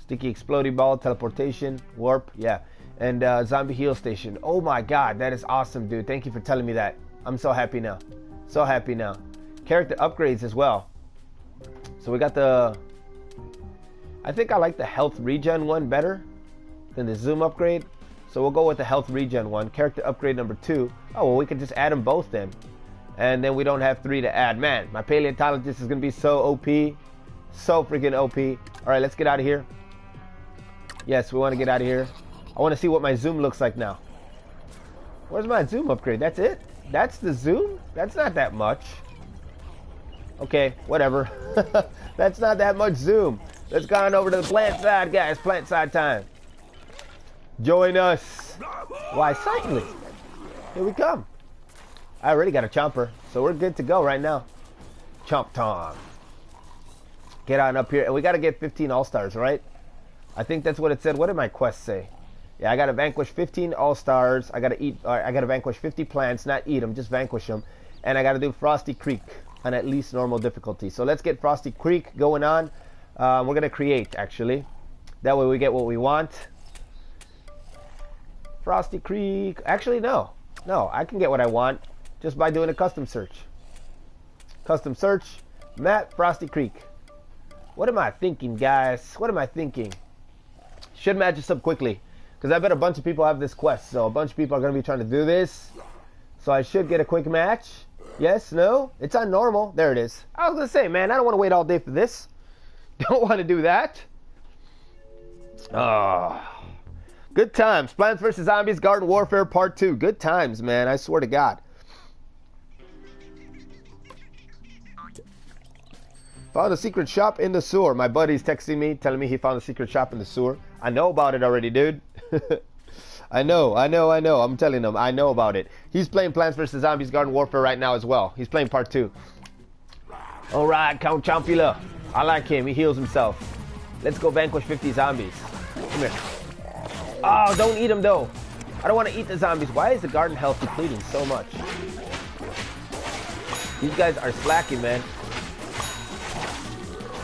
Sticky exploding ball, teleportation, warp, yeah. And uh, zombie heal station. Oh my God, that is awesome, dude. Thank you for telling me that. I'm so happy now. So happy now. Character upgrades as well. So we got the I think I like the health regen one better than the zoom upgrade. So we'll go with the health regen one. Character upgrade number two. Oh, well, we could just add them both then. And then we don't have three to add. Man, my paleontologist is going to be so OP. So freaking OP. All right, let's get out of here. Yes, we want to get out of here. I want to see what my zoom looks like now. Where's my zoom upgrade? That's it? That's the zoom? That's not that much. Okay, whatever. That's not that much zoom. Let's go on over to the plant side, guys. Plant side time. Join us. Why, certainly. Here we come. I already got a chomper, so we're good to go right now. Chomp time. Get on up here. And we got to get 15 All-Stars, right? I think that's what it said. What did my quest say? Yeah, I got to vanquish 15 All-Stars. I got to eat, uh, I got to vanquish 50 plants, not eat them, just vanquish them. And I got to do Frosty Creek on at least normal difficulty. So let's get Frosty Creek going on. Um, we're to create, actually. That way we get what we want. Frosty Creek. Actually, no. No, I can get what I want just by doing a custom search. Custom search, map, Frosty Creek. What am I thinking, guys? What am I thinking? Should match this up quickly. Because I bet a bunch of people have this quest. So a bunch of people are to be trying to do this. So I should get a quick match. Yes, no? It's on normal. There it is. I was to say, man, I don't want to wait all day for this. Don't want to do that. Oh. Good times. Plants vs. Zombies Garden Warfare Part 2. Good times, man. I swear to God. Found a secret shop in the sewer. My buddy's texting me, telling me he found a secret shop in the sewer. I know about it already, dude. I know, I know, I know. I'm telling him, I know about it. He's playing Plants vs. Zombies Garden Warfare right now as well. He's playing part two. All right, Count Chompula. I like him. He heals himself. Let's go vanquish 50 zombies. Come here. Oh, don't eat them though. I don't want to eat the zombies. Why is the garden health depleting so much? These guys are slacking, man.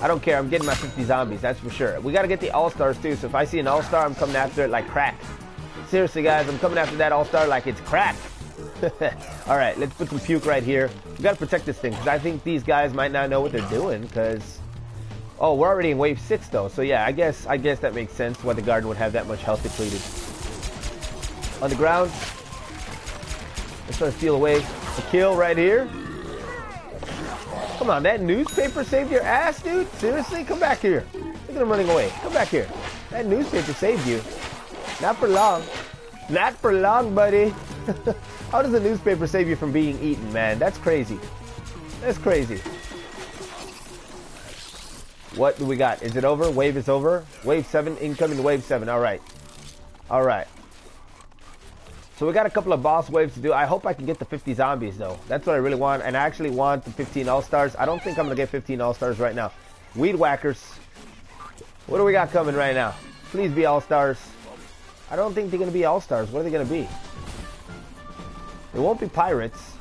I don't care. I'm getting my 50 zombies. That's for sure. We got to get the all-stars too. So if I see an all-star, I'm coming after it like crack. Seriously, guys, I'm coming after that all-star like it's crack. All right, let's put some puke right here. We gotta protect this thing because I think these guys might not know what they're doing. Because oh, we're already in wave six though, so yeah, I guess I guess that makes sense why the garden would have that much health depleted. On the ground, let's try to steal away a kill right here. Come on, that newspaper saved your ass, dude. Seriously, come back here. Look at him running away. Come back here. That newspaper saved you. Not for long. Not for long, buddy. How does a newspaper save you from being eaten, man? That's crazy. That's crazy. What do we got? Is it over? Wave is over. Wave 7, incoming wave 7. All right. All right. So we got a couple of boss waves to do. I hope I can get the 50 zombies, though. That's what I really want. And I actually want the 15 all-stars. I don't think I'm going to get 15 all-stars right now. Weed whackers. What do we got coming right now? Please be all-stars. I don't think they're going to be all-stars. What are they going to be? It won't be pirates.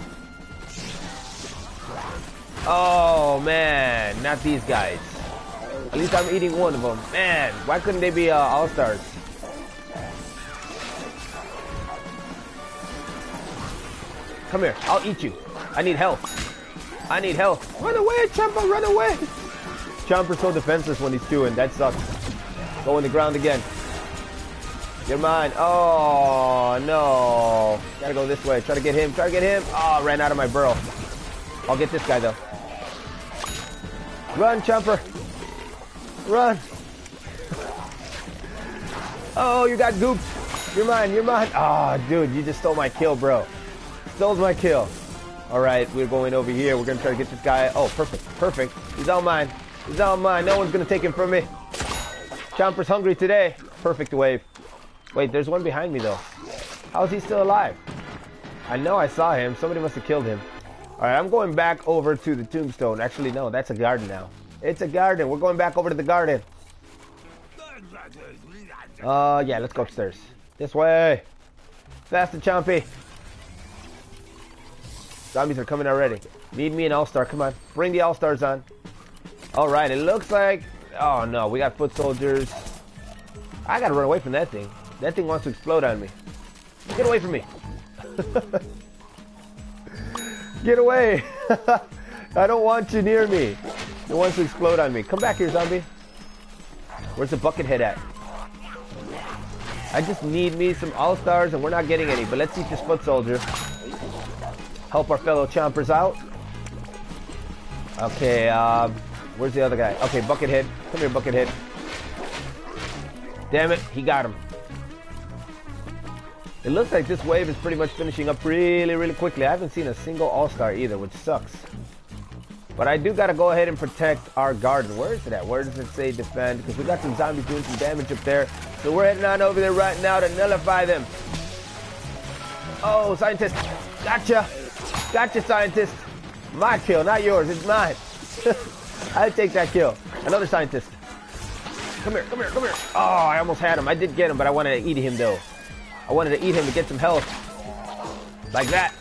Oh, man. Not these guys. At least I'm eating one of them. Man, why couldn't they be uh, all-stars? Come here. I'll eat you. I need health. I need health. Run away, Chomper. Run away. Chomper's so defenseless when he's chewing. That sucks. Go in the ground again. You're mine. Oh, no. Gotta go this way. Try to get him. Try to get him. Oh, ran out of my burrow. I'll get this guy, though. Run, Chomper. Run. Oh, you got gooped. You're mine. You're mine. Oh, dude, you just stole my kill, bro. Stole my kill. All right, we're going over here. We're going to try to get this guy. Oh, perfect. Perfect. He's all mine. He's all mine. No one's going to take him from me. Chomper's hungry today. Perfect wave. Wait, there's one behind me though. How is he still alive? I know I saw him. Somebody must have killed him. All right, I'm going back over to the tombstone. Actually, no, that's a garden now. It's a garden. We're going back over to the garden. Uh, yeah, let's go upstairs. This way. Faster, Chompy. Zombies are coming already. Need me an all-star. Come on. Bring the all-stars on. All right, it looks like... Oh, no. We got foot soldiers. I got to run away from that thing. That thing wants to explode on me. Get away from me. Get away. I don't want you near me. It wants to explode on me. Come back here, zombie. Where's the bucket head at? I just need me some all-stars and we're not getting any. But let's eat this foot soldier. Help our fellow chompers out. Okay, um, where's the other guy? Okay, Buckethead. Come here, Buckethead. Damn it, he got him. It looks like this wave is pretty much finishing up really, really quickly. I haven't seen a single All-Star either, which sucks. But I do got to go ahead and protect our garden. Where is it at? Where does it say defend? Because we got some zombies doing some damage up there. So we're heading on over there right now to nullify them. Oh, scientist. Gotcha. Gotcha, scientist. My kill, not yours. It's mine. I take that kill. Another scientist. Come here, come here, come here. Oh, I almost had him. I did get him, but I wanted to eat him, though. I wanted to eat him to get some health. Like that.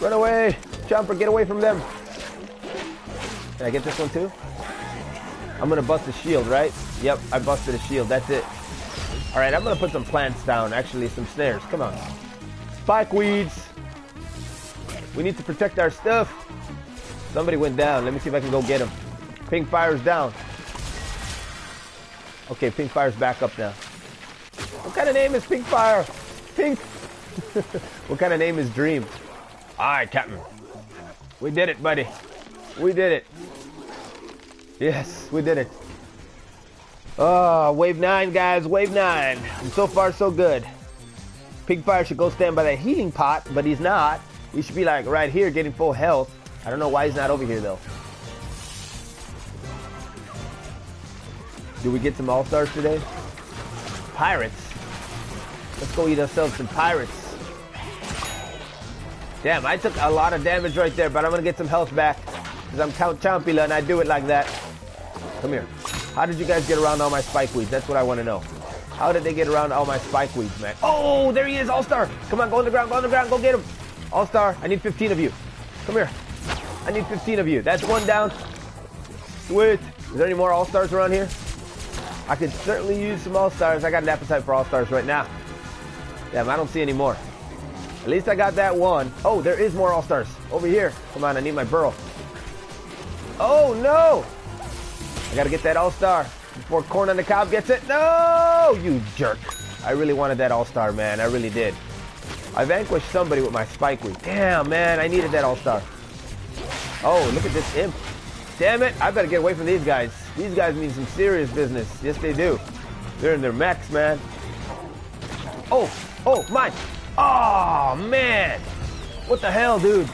Run away. Chomper, get away from them. I get this one, too? I'm to bust the shield, right? Yep, I busted a shield. That's it. All right, I'm to put some plants down. Actually, some snares. Come on. Spike weeds. We need to protect our stuff. Somebody went down. Let me see if I can go get him. Pink fire's down. Okay, Pink Fire's back up now. What kind of name is Pink Fire? Pink. what kind of name is Dream? All right, Captain. We did it, buddy. We did it. Yes, we did it. Oh, wave nine, guys. Wave nine. And so far, so good. Pink Fire should go stand by that healing pot, but he's not. He should be like right here getting full health. I don't know why he's not over here though. Do we get some all-stars today? Pirates. Let's go eat ourselves some pirates. Damn, I took a lot of damage right there, but I'm gonna get some health back. Because I'm Count Chompula and I do it like that. Come here. How did you guys get around all my spike weeds? That's what I want to know. How did they get around all my spike weeds, man? Oh, there he is, All-Star. Come on, go on the ground, go on the ground, go get him. All-Star, I need 15 of you. Come here. I need 15 of you. That's one down. Sweet. Is there any more All-Stars around here? I could certainly use some All-Stars. I got an appetite for All-Stars right now. Damn, I don't see any more. At least I got that one. Oh, there is more All-Stars. Over here. Come on, I need my burrow. Oh, no! I gotta get that All-Star before Corn on the Cob gets it. No! You jerk. I really wanted that All-Star, man. I really did. I vanquished somebody with my Spike Weed. Damn, man. I needed that All-Star. Oh, look at this imp. Damn it. I better get away from these guys. These guys mean some serious business. Yes, they do. They're in their mechs, man. Oh, oh, mine. Oh, man. What the hell, dude?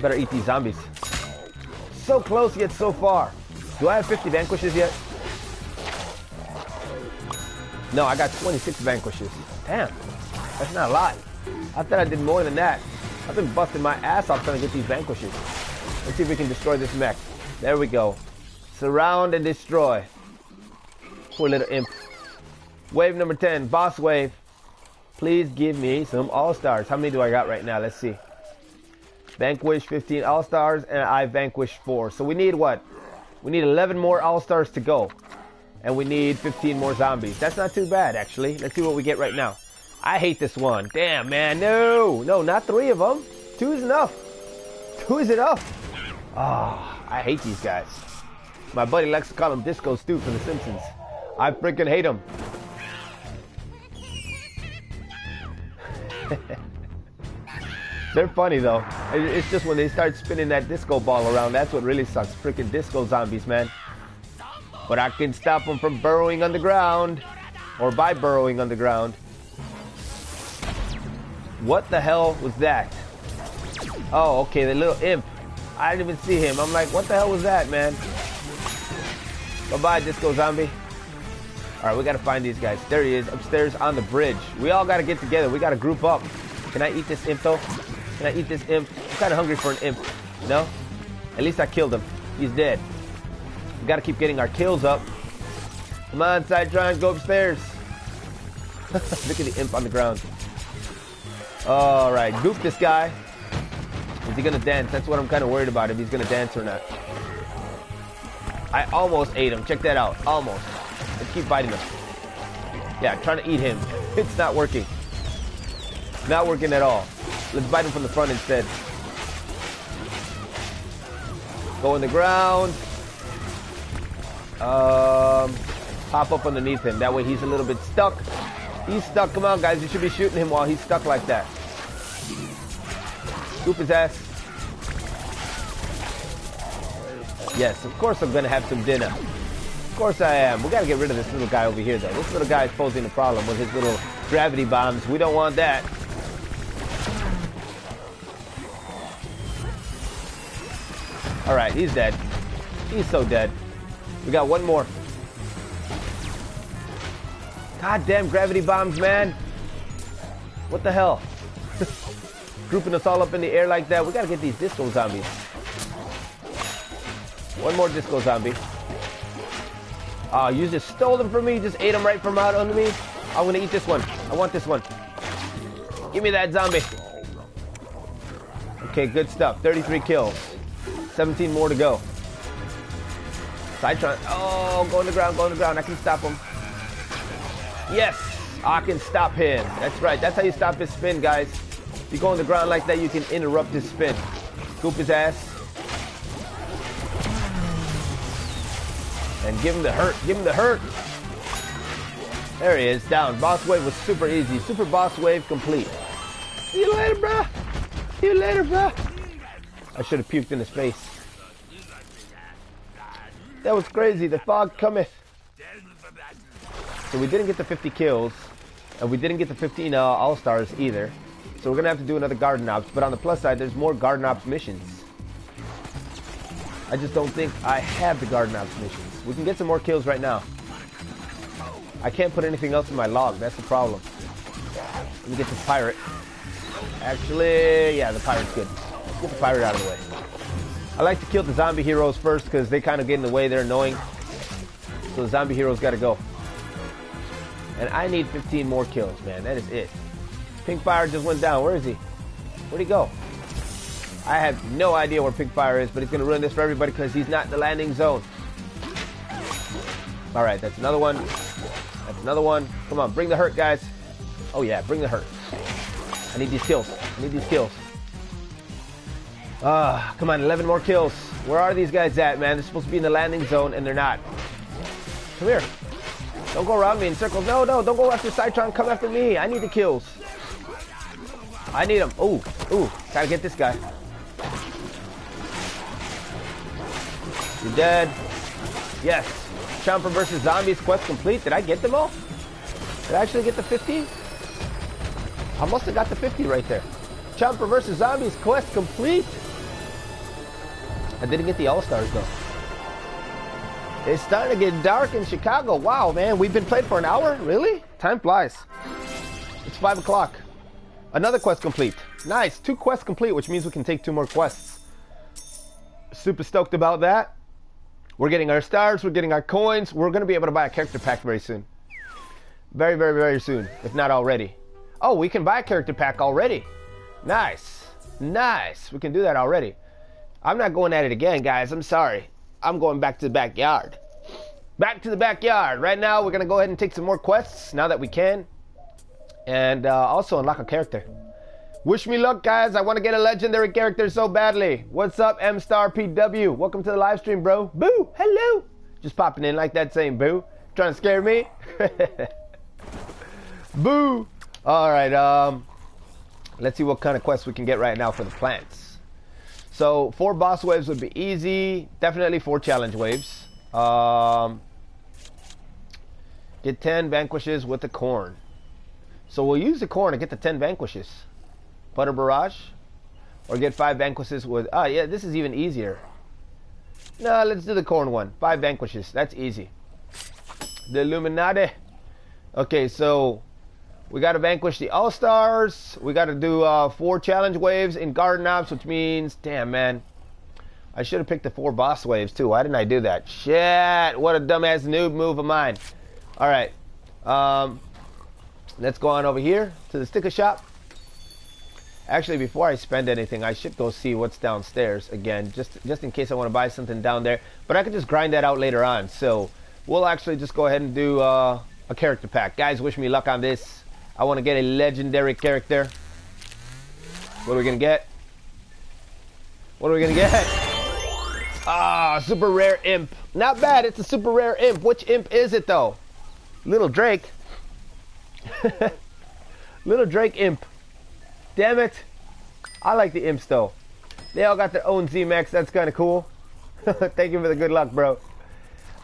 Better eat these zombies. So close yet so far. Do I have 50 vanquishes yet? No, I got 26 vanquishes. Damn, that's not a lot. I thought I did more than that. I've been busting my ass off trying to get these vanquishes. Let's see if we can destroy this mech. There we go. Surround and destroy. Poor little imp. Wave number 10, boss wave. Please give me some all-stars. How many do I got right now? Let's see. Vanquish 15 all-stars and I vanquished 4. So we need what? We need 11 more all-stars to go. And we need 15 more zombies. That's not too bad, actually. Let's see what we get right now. I hate this one. Damn, man. No. No, not three of them. Two is enough. Two is enough. Ah, oh, I hate these guys. My buddy likes to call him Disco Stu from The Simpsons. I freaking hate him. They're funny though. It's just when they start spinning that disco ball around, that's what really sucks. Freaking disco zombies, man. But I can stop them from burrowing underground. Or by burrowing underground. What the hell was that? Oh, okay, the little imp. I didn't even see him. I'm like, what the hell was that, man? Bye-bye, Disco Zombie. All right, we got to find these guys. There he is, upstairs on the bridge. We all got to get together. We got to group up. Can I eat this imp, though? Can I eat this imp? I'm kind of hungry for an imp. No? At least I killed him. He's dead. We got to keep getting our kills up. Come on, Citron, go upstairs. Look at the imp on the ground. All right, goof this guy. Is he gonna dance? That's what I'm kind of worried about, if he's gonna dance or not. I almost ate him. Check that out. Almost. Let's keep biting him. Yeah, trying to eat him. It's not working. Not working at all. Let's bite him from the front instead. Go in the ground. Um, pop up underneath him. That way he's a little bit stuck. He's stuck. Come on, guys. You should be shooting him while he's stuck like that. Scoop his ass. Yes, of course I'm gonna have some dinner. Of course I am. We gotta get rid of this little guy over here, though. This little guy is posing a problem with his little gravity bombs. We don't want that. Alright, he's dead. He's so dead. We got one more. God damn gravity bombs, man. What the hell? Grouping us all up in the air like that. We gotta get these disco zombies. One more disco zombie. Oh, you just stole them from me. You just ate them right from out under me. I'm gonna eat this one. I want this one. Give me that zombie. Okay, good stuff. 33 kills. 17 more to go. Citron. Oh, go on the ground, go on the ground. I can stop him. Yes, I can stop him. That's right. That's how you stop his spin, guys. If you go on the ground like that, you can interrupt his spin. Scoop his ass. And give him the hurt. Give him the hurt. There he is, down. Boss wave was super easy. Super boss wave complete. See you later, bruh. See you later, bruh. I should have puked in his face. That was crazy. The fog cometh. So we didn't get the 50 kills, and we didn't get the 15 uh, All-Stars either. So we're going to have to do another Garden Ops. But on the plus side, there's more Garden Ops missions. I just don't think I have the Garden Ops missions. We can get some more kills right now. I can't put anything else in my log. That's the problem. Let me get this pirate. Actually, yeah, the pirate's good. Get the pirate out of the way. I like to kill the zombie heroes first because they kind of get in the way. They're annoying. So the zombie heroes got to go. And I need 15 more kills, man. That is it. Pink Fire just went down. Where is he? Where'd he go? I have no idea where Pink Fire is, but he's going to ruin this for everybody because he's not in the landing zone. All right, that's another one. That's another one. Come on, bring the hurt, guys. Oh, yeah, bring the hurt. I need these kills. I need these kills. Ah, come on, 11 more kills. Where are these guys at, man? They're supposed to be in the landing zone, and they're not. Come here. Don't go around me in circles. No, no, don't go after Citron. Come after me. I need the kills. I need them. Ooh, ooh. Gotta get this guy. You're dead. Yes. Chomper versus Zombies quest complete. Did I get them all? Did I actually get the 50? I must have got the 50 right there. Chomper versus Zombies quest complete. I didn't get the All-Stars though. It's starting to get dark in Chicago. Wow, man. We've been playing for an hour? Really? Time flies. It's 5 o'clock. Another quest complete. Nice. Two quests complete, which means we can take two more quests. Super stoked about that. We're getting our stars. We're getting our coins. We're going to be able to buy a character pack very soon. Very, very, very soon. If not already. Oh, we can buy a character pack already. Nice. Nice. We can do that already. I'm not going at it again, guys. I'm sorry. I'm going back to the backyard. Back to the backyard. Right now, we're going to go ahead and take some more quests now that we can. And uh, also unlock a character. Wish me luck, guys. I want to get a legendary character so badly. What's up, M Star PW? Welcome to the live stream, bro. Boo! Hello! Just popping in like that, saying boo. Trying to scare me? boo! All right, um, let's see what kind of quests we can get right now for the plants. So four boss waves would be easy. Definitely four challenge waves. Um, get 10 vanquishes with the corn. So we'll use the corn to get the 10 vanquishes. Butter barrage. Or get five vanquishes with... Ah, yeah, this is even easier. No, let's do the corn one. Five vanquishes. That's easy. The Illuminati. Okay, so we got to vanquish the All Stars. We got to do uh, four challenge waves in Garden Ops, which means, damn man, I should have picked the four boss waves too. Why didn't I do that? Shit! What a dumbass noob move of mine. All right, um, let's go on over here to the sticker shop. Actually, before I spend anything, I should go see what's downstairs again, just just in case I want to buy something down there. But I can just grind that out later on. So we'll actually just go ahead and do uh, a character pack. Guys, wish me luck on this. I want to get a legendary character. What are we going to get? What are we going to get? Ah, super rare imp. Not bad. It's a super rare imp. Which imp is it, though? Little Drake. Little Drake imp. Damn it. I like the imps, though. They all got their own Z-Mech. That's kind of cool. Thank you for the good luck, bro.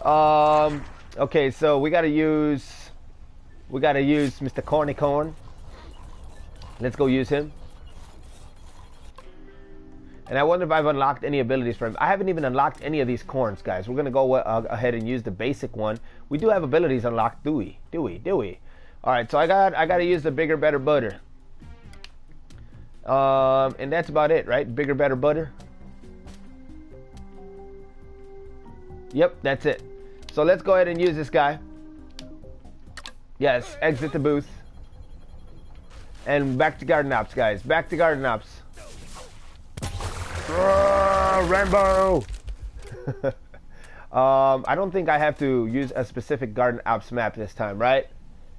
Um, okay, so we got to use we got to use Mr. Cornicorn. Let's go use him. And I wonder if I've unlocked any abilities for him. I haven't even unlocked any of these corns, guys. We're going to go uh, ahead and use the basic one. We do have abilities unlocked, do we? Do we? Do we? All right, so I got I got to use the bigger, better butter. Um, and that's about it, right? Bigger, better butter. Yep, that's it. So let's go ahead and use this guy. Yes, exit the booth. And back to garden ops, guys. Back to garden ops. Uh, Rambo! um, I don't think I have to use a specific garden ops map this time, right?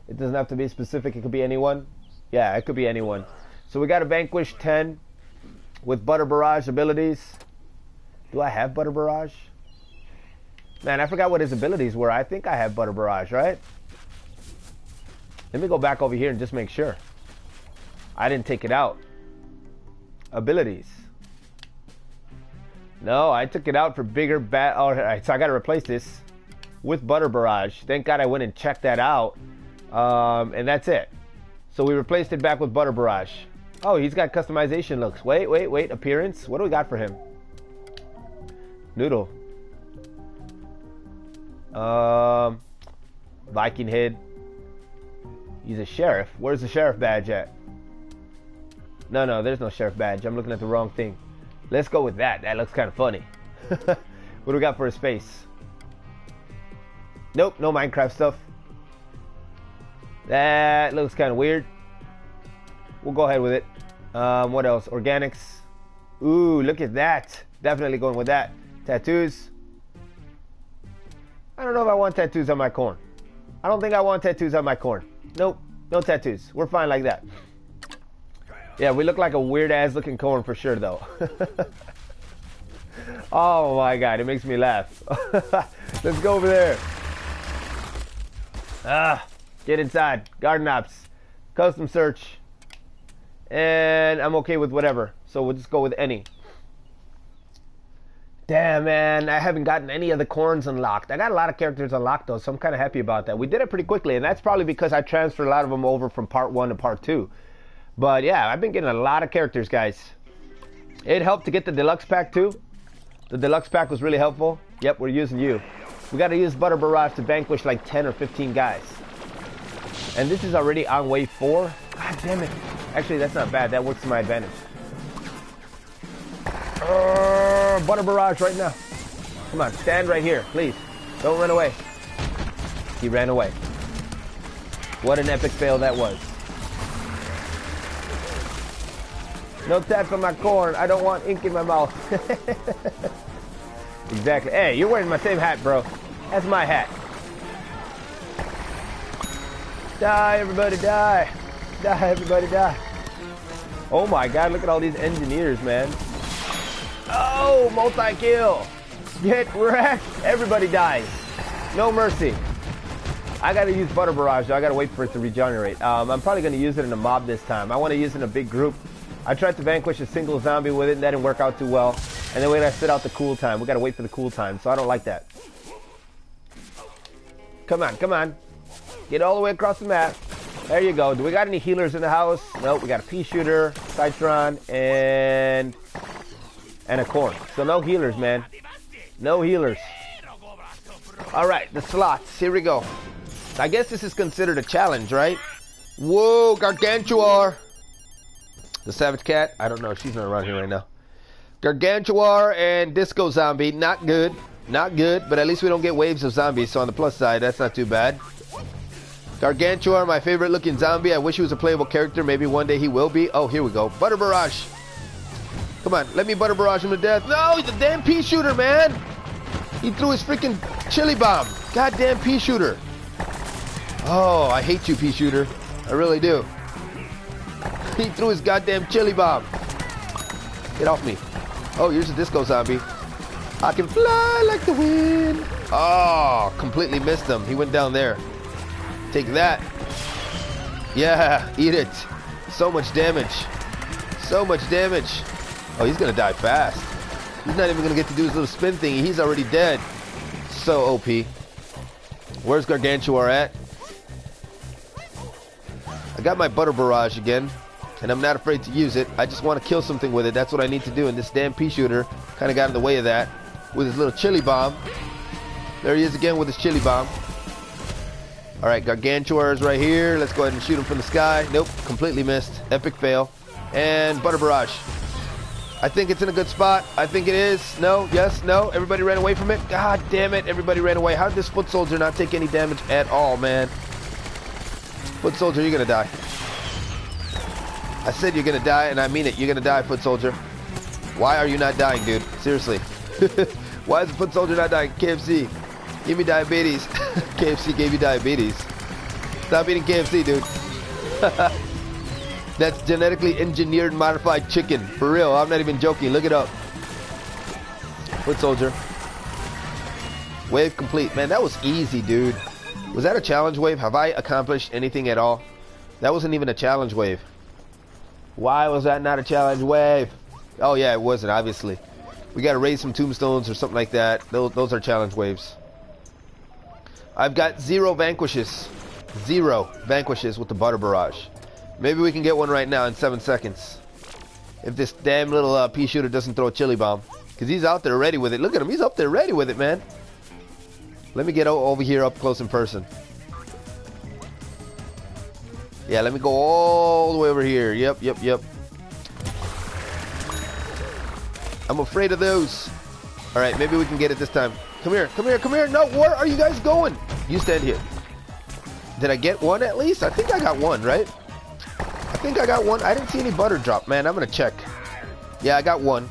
It doesn't have to be specific. It could be anyone. Yeah, it could be anyone. So we got to vanquish 10 with Butter Barrage abilities. Do I have Butter Barrage? Man, I forgot what his abilities were. I think I have Butter Barrage, right? Let me go back over here and just make sure. I didn't take it out. Abilities. No, I took it out for bigger bat. All right, so I got to replace this with Butter Barrage. Thank God I went and checked that out. Um, and that's it. So we replaced it back with Butter Barrage. Oh, he's got customization looks. Wait, wait, wait. Appearance. What do we got for him? Noodle. Um, Viking head. He's a sheriff. Where's the sheriff badge at? No, no, there's no sheriff badge. I'm looking at the wrong thing. Let's go with that. That looks kind of funny. what do we got for his face? Nope, no Minecraft stuff. That looks kind of weird. We'll go ahead with it. Um, what else? Organics. Ooh, look at that. Definitely going with that. Tattoos. I don't know if I want tattoos on my corn. I don't think I want tattoos on my corn. Nope, no tattoos. We're fine like that. Yeah, we look like a weird ass looking corn for sure though. oh my god, it makes me laugh. Let's go over there. Ah, get inside. Garden ops. Custom search. And I'm okay with whatever. So we'll just go with any. Damn, man, I haven't gotten any of the corns unlocked. I got a lot of characters unlocked, though, so I'm kind of happy about that. We did it pretty quickly, and that's probably because I transferred a lot of them over from part one to part two. But yeah, I've been getting a lot of characters, guys. It helped to get the deluxe pack, too. The deluxe pack was really helpful. Yep, we're using you. We got to use Butter Barrage to vanquish like 10 or 15 guys. And this is already on wave 4. God damn it. Actually, that's not bad. That works to my advantage. Uh, butter barrage right now. Come on, stand right here, please. Don't run away. He ran away. What an epic fail that was. No taps on my corn. I don't want ink in my mouth. exactly. Hey, you're wearing my same hat, bro. That's my hat. Die, everybody, die. Die, everybody, die. Oh my god, look at all these engineers, man. Oh, multi-kill. Get wrecked. Everybody dies. No mercy. I gotta use Butter Barrage, I gotta wait for it to regenerate. Um, I'm probably gonna use it in a mob this time. I wanna use it in a big group. I tried to vanquish a single zombie with it, and that didn't work out too well. And then we gotta sit out the cool time. We gotta wait for the cool time, so I don't like that. Come on, come on. Get all the way across the map. There you go. Do we got any healers in the house? Nope, we got a pea shooter, Citron, and and a corn. So no healers, man. No healers. All right, the slots. Here we go. I guess this is considered a challenge, right? Whoa, Gargantuar. The Savage Cat. I don't know. She's not around here right now. Gargantuar and Disco Zombie. Not good. Not good, but at least we don't get waves of zombies. So on the plus side, that's not too bad. Gargantuar, my favorite looking zombie. I wish he was a playable character. Maybe one day he will be. Oh, here we go. Butter Barrage. Come on, let me butter barrage him to death. No, he's a damn pea shooter, man. He threw his freaking chili bomb. Goddamn pea shooter. Oh, I hate you, pea shooter. I really do. He threw his goddamn chili bomb. Get off me. Oh, here's a disco zombie. I can fly like the wind. Oh, completely missed him. He went down there. Take that. Yeah, eat it. So much damage. So much damage. Oh, he's gonna die fast. He's not even gonna get to do his little spin thing. He's already dead. So OP. Where's Gargantuar at? I got my butter barrage again. and I'm not afraid to use it. I just want to kill something with it. That's what I need to do. And this damn pea shooter kind of got in the way of that with his little chili bomb. There he is again with his chili bomb. All right, Gargantuar is right here. Let's go ahead and shoot him from the sky. Nope, completely missed. Epic fail. And Butter Barrage. I think it's in a good spot. I think it is. No, yes, no. Everybody ran away from it. God damn it. Everybody ran away. How did this foot soldier not take any damage at all, man? Foot soldier, you're going to die. I said you're going to die, and I mean it. You're going to die, foot soldier. Why are you not dying, dude? Seriously. Why is the foot soldier not dying? KFC. Give me diabetes. KFC gave you diabetes. Stop eating KFC, dude. That's genetically engineered modified chicken. For real, I'm not even joking. Look it up. Foot soldier. Wave complete. Man, that was easy, dude. Was that a challenge wave? Have I accomplished anything at all? That wasn't even a challenge wave. Why was that not a challenge wave? Oh yeah, it wasn't, obviously. We gotta raise some tombstones or something like that. Those, those are challenge waves. I've got zero vanquishes. Zero vanquishes with the butter barrage. Maybe we can get one right now in seven seconds. If this damn little uh, pea shooter doesn't throw a chili bomb. Because he's out there ready with it. Look at him. He's up there ready with it, man. Let me get over here up close in person. Yeah, let me go all the way over here. Yep, yep, yep. I'm afraid of those. All right, maybe we can get it this time. Come here, come here, come here. No, where are you guys going? You stand here. Did I get one at least? I think I got one, right? I think I got one. I didn't see any butter drop, man. I'm gonna check. Yeah, I got one.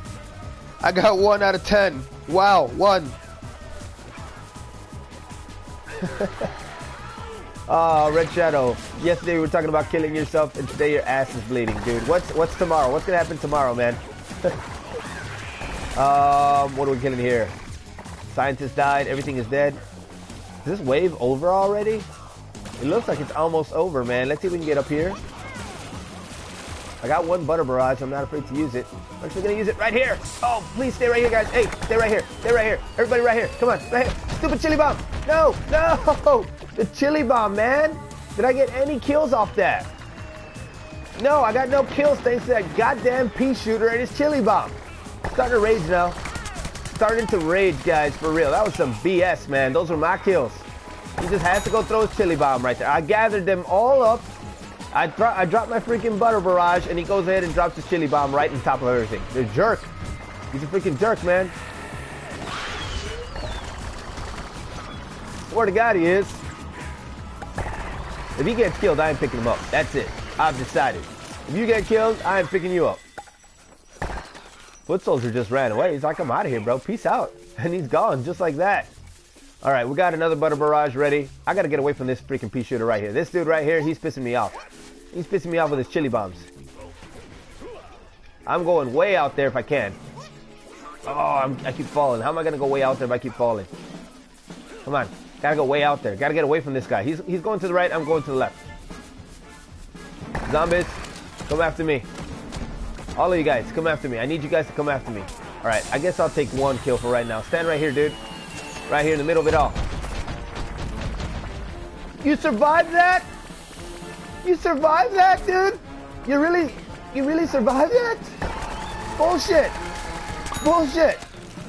I got one out of ten. Wow, one. oh, Red Shadow. Yesterday we were talking about killing yourself, and today your ass is bleeding, dude. What's what's tomorrow? What's gonna happen tomorrow, man? um, what are we killing here? Scientist died. Everything is dead. Is this wave over already? It looks like it's almost over, man. Let's see if we can get up here. I got one butter barrage. I'm not afraid to use it. I'm actually gonna use it right here. Oh, please stay right here, guys. Hey, stay right here. Stay right here. Everybody right here. Come on, right here. Stupid chili bomb. No, no. The chili bomb, man. Did I get any kills off that? No, I got no kills thanks to that goddamn pea shooter and his chili bomb. Starting to rage now. Starting to rage, guys, for real. That was some BS, man. Those were my kills. He just has to go throw his chili bomb right there. I gathered them all up. I, I dropped my freaking butter barrage, and he goes ahead and drops his chili bomb right on top of everything. The jerk. He's a freaking jerk, man. Swear to God, he is. If he gets killed, I ain't picking him up. That's it. I've decided. If you get killed, I ain't picking you up. Foot soldier just ran away. He's like, I'm out of here, bro. Peace out. And he's gone just like that. All right, we got another butter barrage ready. I got to get away from this freaking pea shooter right here. This dude right here, he's pissing me off. He's pissing me off with his chili bombs. I'm going way out there if I can. Oh, I'm, i keep falling. How am I going to go way out there if I keep falling? Come on. Got to go way out there. Got to get away from this guy. He's, he's going to the right. I'm going to the left. Zombies, come after me. All of you guys, come after me. I need you guys to come after me. All right, I guess I'll take one kill for right now. Stand right here, dude. Right here in the middle of it all. You survived that? You survived that, dude? You really, you really survived that? Bullshit. Bullshit.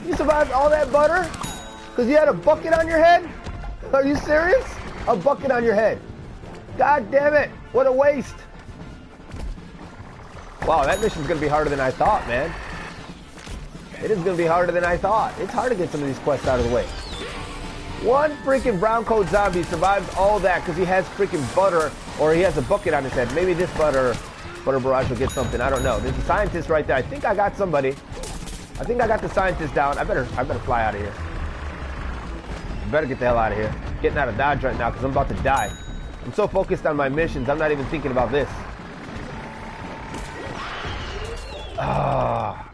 You survived all that butter? Because you had a bucket on your head? Are you serious? A bucket on your head. God damn it. What a waste. Wow, that mission's gonna be harder than I thought, man. It is gonna be harder than I thought. It's hard to get some of these quests out of the way. One freaking brown coat zombie survives all that because he has freaking butter or he has a bucket on his head. Maybe this butter butter barrage will get something. I don't know. There's a scientist right there. I think I got somebody. I think I got the scientist down. I better I better fly out of here. I better get the hell out of here. Getting out of Dodge right now because I'm about to die. I'm so focused on my missions, I'm not even thinking about this. Ah,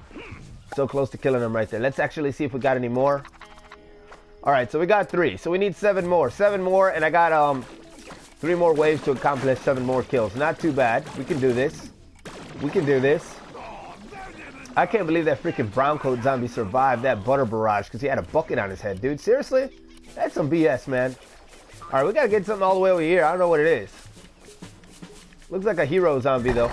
so close to killing him right there. Let's actually see if we got any more. All right, so we got three. So we need seven more. Seven more, and I got um three more waves to accomplish seven more kills. Not too bad. We can do this. We can do this. I can't believe that freaking brown coat zombie survived that butter barrage because he had a bucket on his head, dude. Seriously? That's some BS, man. All right, we got to get something all the way over here. I don't know what it is. Looks like a hero zombie, though.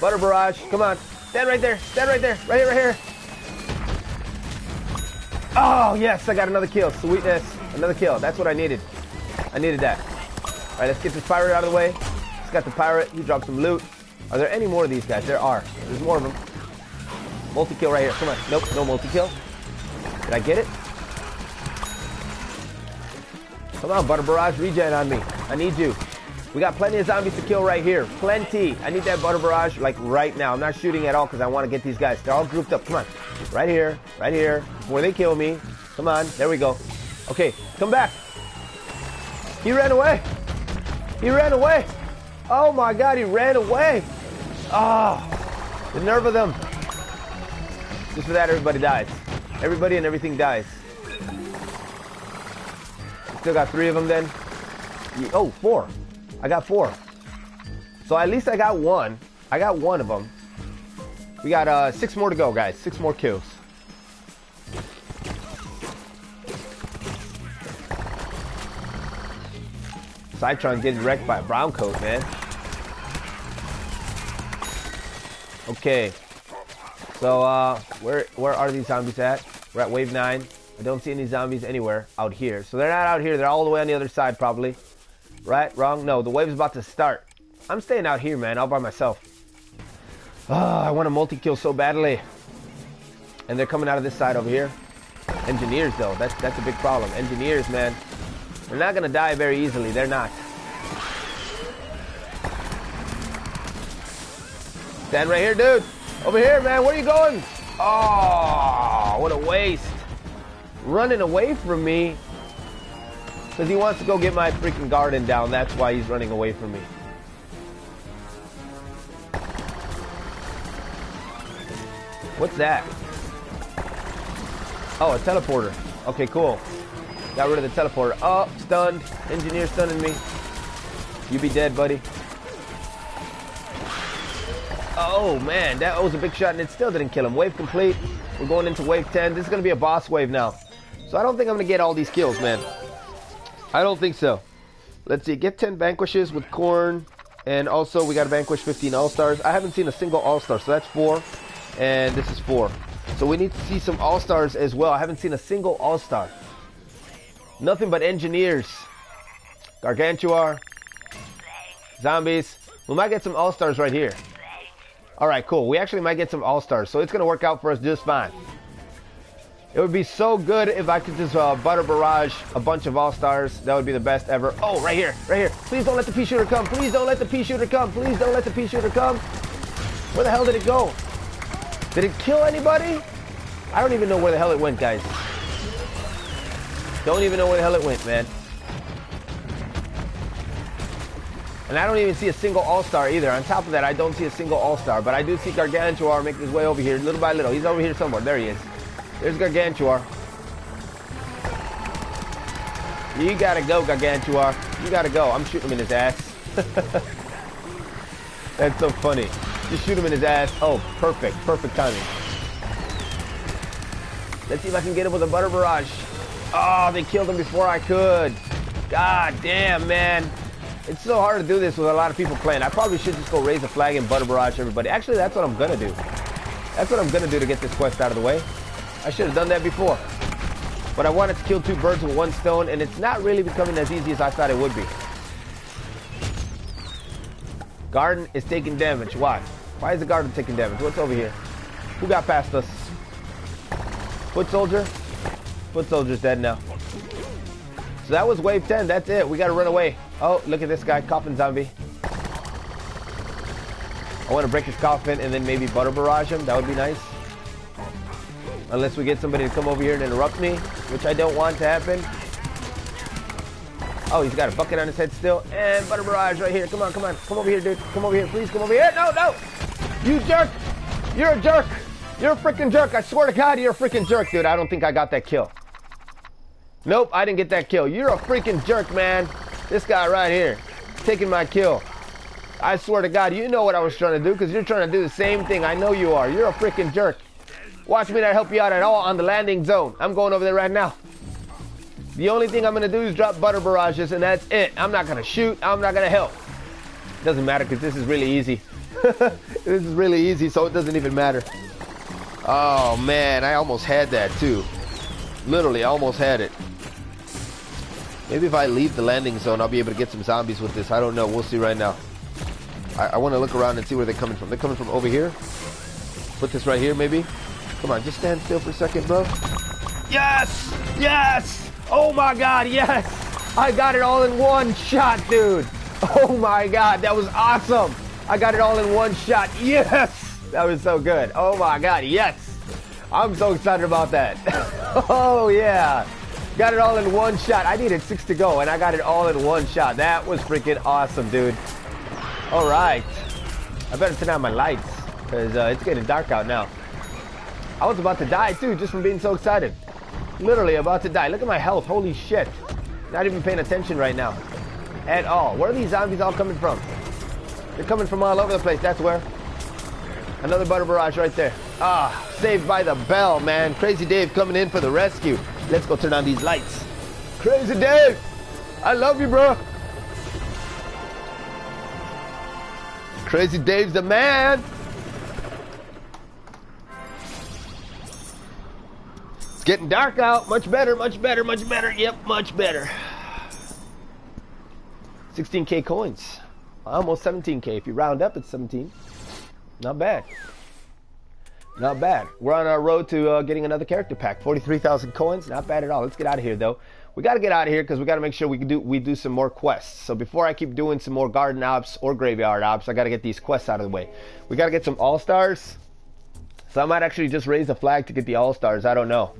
Butter barrage, come on. Stand right there. Stand right there. Right here, right here. Oh, yes, I got another kill. Sweetness. Another kill. That's what I needed. I needed that. All right, let's get this pirate out of the way. Let's got the pirate. He dropped some loot. Are there any more of these guys? There are. There's more of them. Multi-kill right here. Come on. Nope, no multi-kill. Did I get it? Come on, Butter Barrage, regen on me. I need you. We got plenty of zombies to kill right here. Plenty. I need that Butter Barrage like right now. I'm not shooting at all because I want to get these guys. They're all grouped up. Come on. Right here. Right here. Before they kill me. Come on. There we go. Okay. Come back. He ran away. He ran away. Oh my God. He ran away. Oh. The nerve of them. Just for that, everybody dies. Everybody and everything dies. Still got three of them then. Oh, four. I got four. So at least I got one. I got one of them. We got uh, six more to go, guys. Six more kills. Citron getting wrecked by a brown coat, man. Okay. So, uh, where where are these zombies at? We're at wave 9. I don't see any zombies anywhere out here. So they're not out here. They're all the way on the other side, probably. Right? Wrong? No, the wave's about to start. I'm staying out here, man, all by myself. Oh, I want a multi-kill so badly. And they're coming out of this side over here. Engineers, though. That's, that's a big problem. Engineers, man. They're not going to die very easily. They're not. Stand right here, dude. Over here, man. Where are you going? Oh, what a waste running away from me because he wants to go get my freaking garden down. That's why he's running away from me. What's that? Oh, a teleporter. Okay, cool. Got rid of the teleporter. Oh, stunned. Engineer stunning me. You be dead, buddy. Oh, man. That was a big shot, and it still didn't kill him. Wave complete. We're going into wave 10. This is going to be a boss wave now. So I don't think I'm going to get all these kills, man. I don't think so. Let's see. Get 10 Vanquishes with Corn. And also, we got to Vanquish 15 All-Stars. I haven't seen a single All-Star, so that's four. And this is four. So we need to see some All-Stars as well. I haven't seen a single All-Star. Nothing but Engineers. Gargantuar. Zombies. We might get some All-Stars right here. Alright, cool. We actually might get some All-Stars. So it's going to work out for us just fine. It would be so good if I could just uh, butter barrage a bunch of all-stars. That would be the best ever. Oh, right here, right here. Please don't let the pea shooter come. Please don't let the pea shooter come. Please don't let the pea shooter come. Where the hell did it go? Did it kill anybody? I don't even know where the hell it went, guys. Don't even know where the hell it went, man. And I don't even see a single all-star either. On top of that, I don't see a single all-star. But I do see Gargantuar making his way over here little by little. He's over here somewhere. There he is. There's Gargantuar. You gotta go, Gargantuar. You gotta go. I'm shooting him in his ass. That's so funny. Just shoot him in his ass. Oh, perfect. Perfect timing. Let's see if I can get him with a butter barrage. Oh, they killed him before I could. God damn, man. It's so hard to do this with a lot of people playing. I probably should just go raise a flag and butter barrage everybody. Actually, that's what I'm gonna do. That's what I'm gonna do to get this quest out of the way. I should have done that before. But I wanted to kill two birds with one stone, and it's not really becoming as easy as I thought it would be. Garden is taking damage. Why? Why is the garden taking damage? What's over here? Who got past us? Foot soldier? Foot soldier's dead now. So that was wave 10. That's it. We got to run away. Oh, look at this guy. Coffin zombie. I want to break his coffin and then maybe butter barrage him. That would be nice. Unless we get somebody to come over here and interrupt me, which I don't want to happen. Oh, he's got a bucket on his head still. And Butter Barrage right here. Come on, come on. Come over here, dude. Come over here. Please come over here. No, no. You jerk. You're a jerk. You're a freaking jerk. I swear to God, you're a freaking jerk, dude. I don't think I got that kill. Nope, I didn't get that kill. You're a freaking jerk, man. This guy right here. Taking my kill. I swear to God, you know what I was trying to do because you're trying to do the same thing. I know you are. You're a freaking jerk. Watch me not help you out at all on the landing zone. I'm going over there right now. The only thing I'm going to do is drop butter barrages, and that's it. I'm not going to shoot. I'm not going to help. It Doesn't matter because this is really easy. this is really easy, so it doesn't even matter. Oh man, I almost had that too. Literally, almost had it. Maybe if I leave the landing zone, I'll be able to get some zombies with this. I don't know. We'll see right now. I, I want to look around and see where they're coming from. They're coming from over here. Put this right here, maybe. Come on, just stand still for a second, bro. Yes! Yes! Oh my god, yes! I got it all in one shot, dude. Oh my god, that was awesome. I got it all in one shot. Yes! That was so good. Oh my god, yes! I'm so excited about that. oh yeah. Got it all in one shot. I needed six to go, and I got it all in one shot. That was freaking awesome, dude. All right. I better turn on my lights, because uh, it's getting dark out now. I was about to die, too, just from being so excited. Literally about to die. Look at my health. Holy shit. Not even paying attention right now. At all. Where are these zombies all coming from? They're coming from all over the place. That's where. Another butter barrage right there. Ah, saved by the bell, man. Crazy Dave coming in for the rescue. Let's go turn on these lights. Crazy Dave! I love you, bro. Crazy Dave's the man. It's getting dark out. Much better, much better, much better. Yep, much better. 16k coins. Almost 17k. If you round up, it's 17. Not bad. Not bad. We're on our road to uh, getting another character pack. 43,000 coins. Not bad at all. Let's get out of here, though. We got to get out of here because we got to make sure we do we do some more quests. So before I keep doing some more garden ops or graveyard ops, I got to get these quests out of the way. We got to get some all stars. So I might actually just raise the flag to get the all stars. I don't know.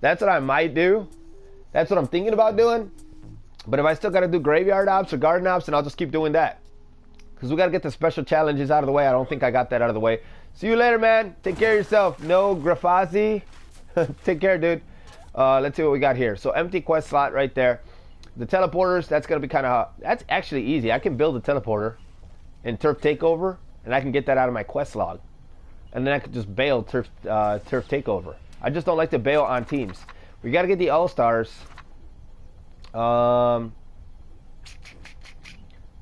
That's what I might do. That's what I'm thinking about doing. But if I still got to do graveyard ops or garden ops, then I'll just keep doing that. Because we got to get the special challenges out of the way. I don't think I got that out of the way. See you later, man. Take care of yourself. No Grafazi. Take care, dude. Uh, let's see what we got here. So empty quest slot right there. The teleporters, that's going to be kind of, that's actually easy. I can build a teleporter in Turf Takeover, and I can get that out of my quest log. And then I could just bail Turf, uh, Turf Takeover. I just don't like to bail on teams. We got to get the All-Stars. Um,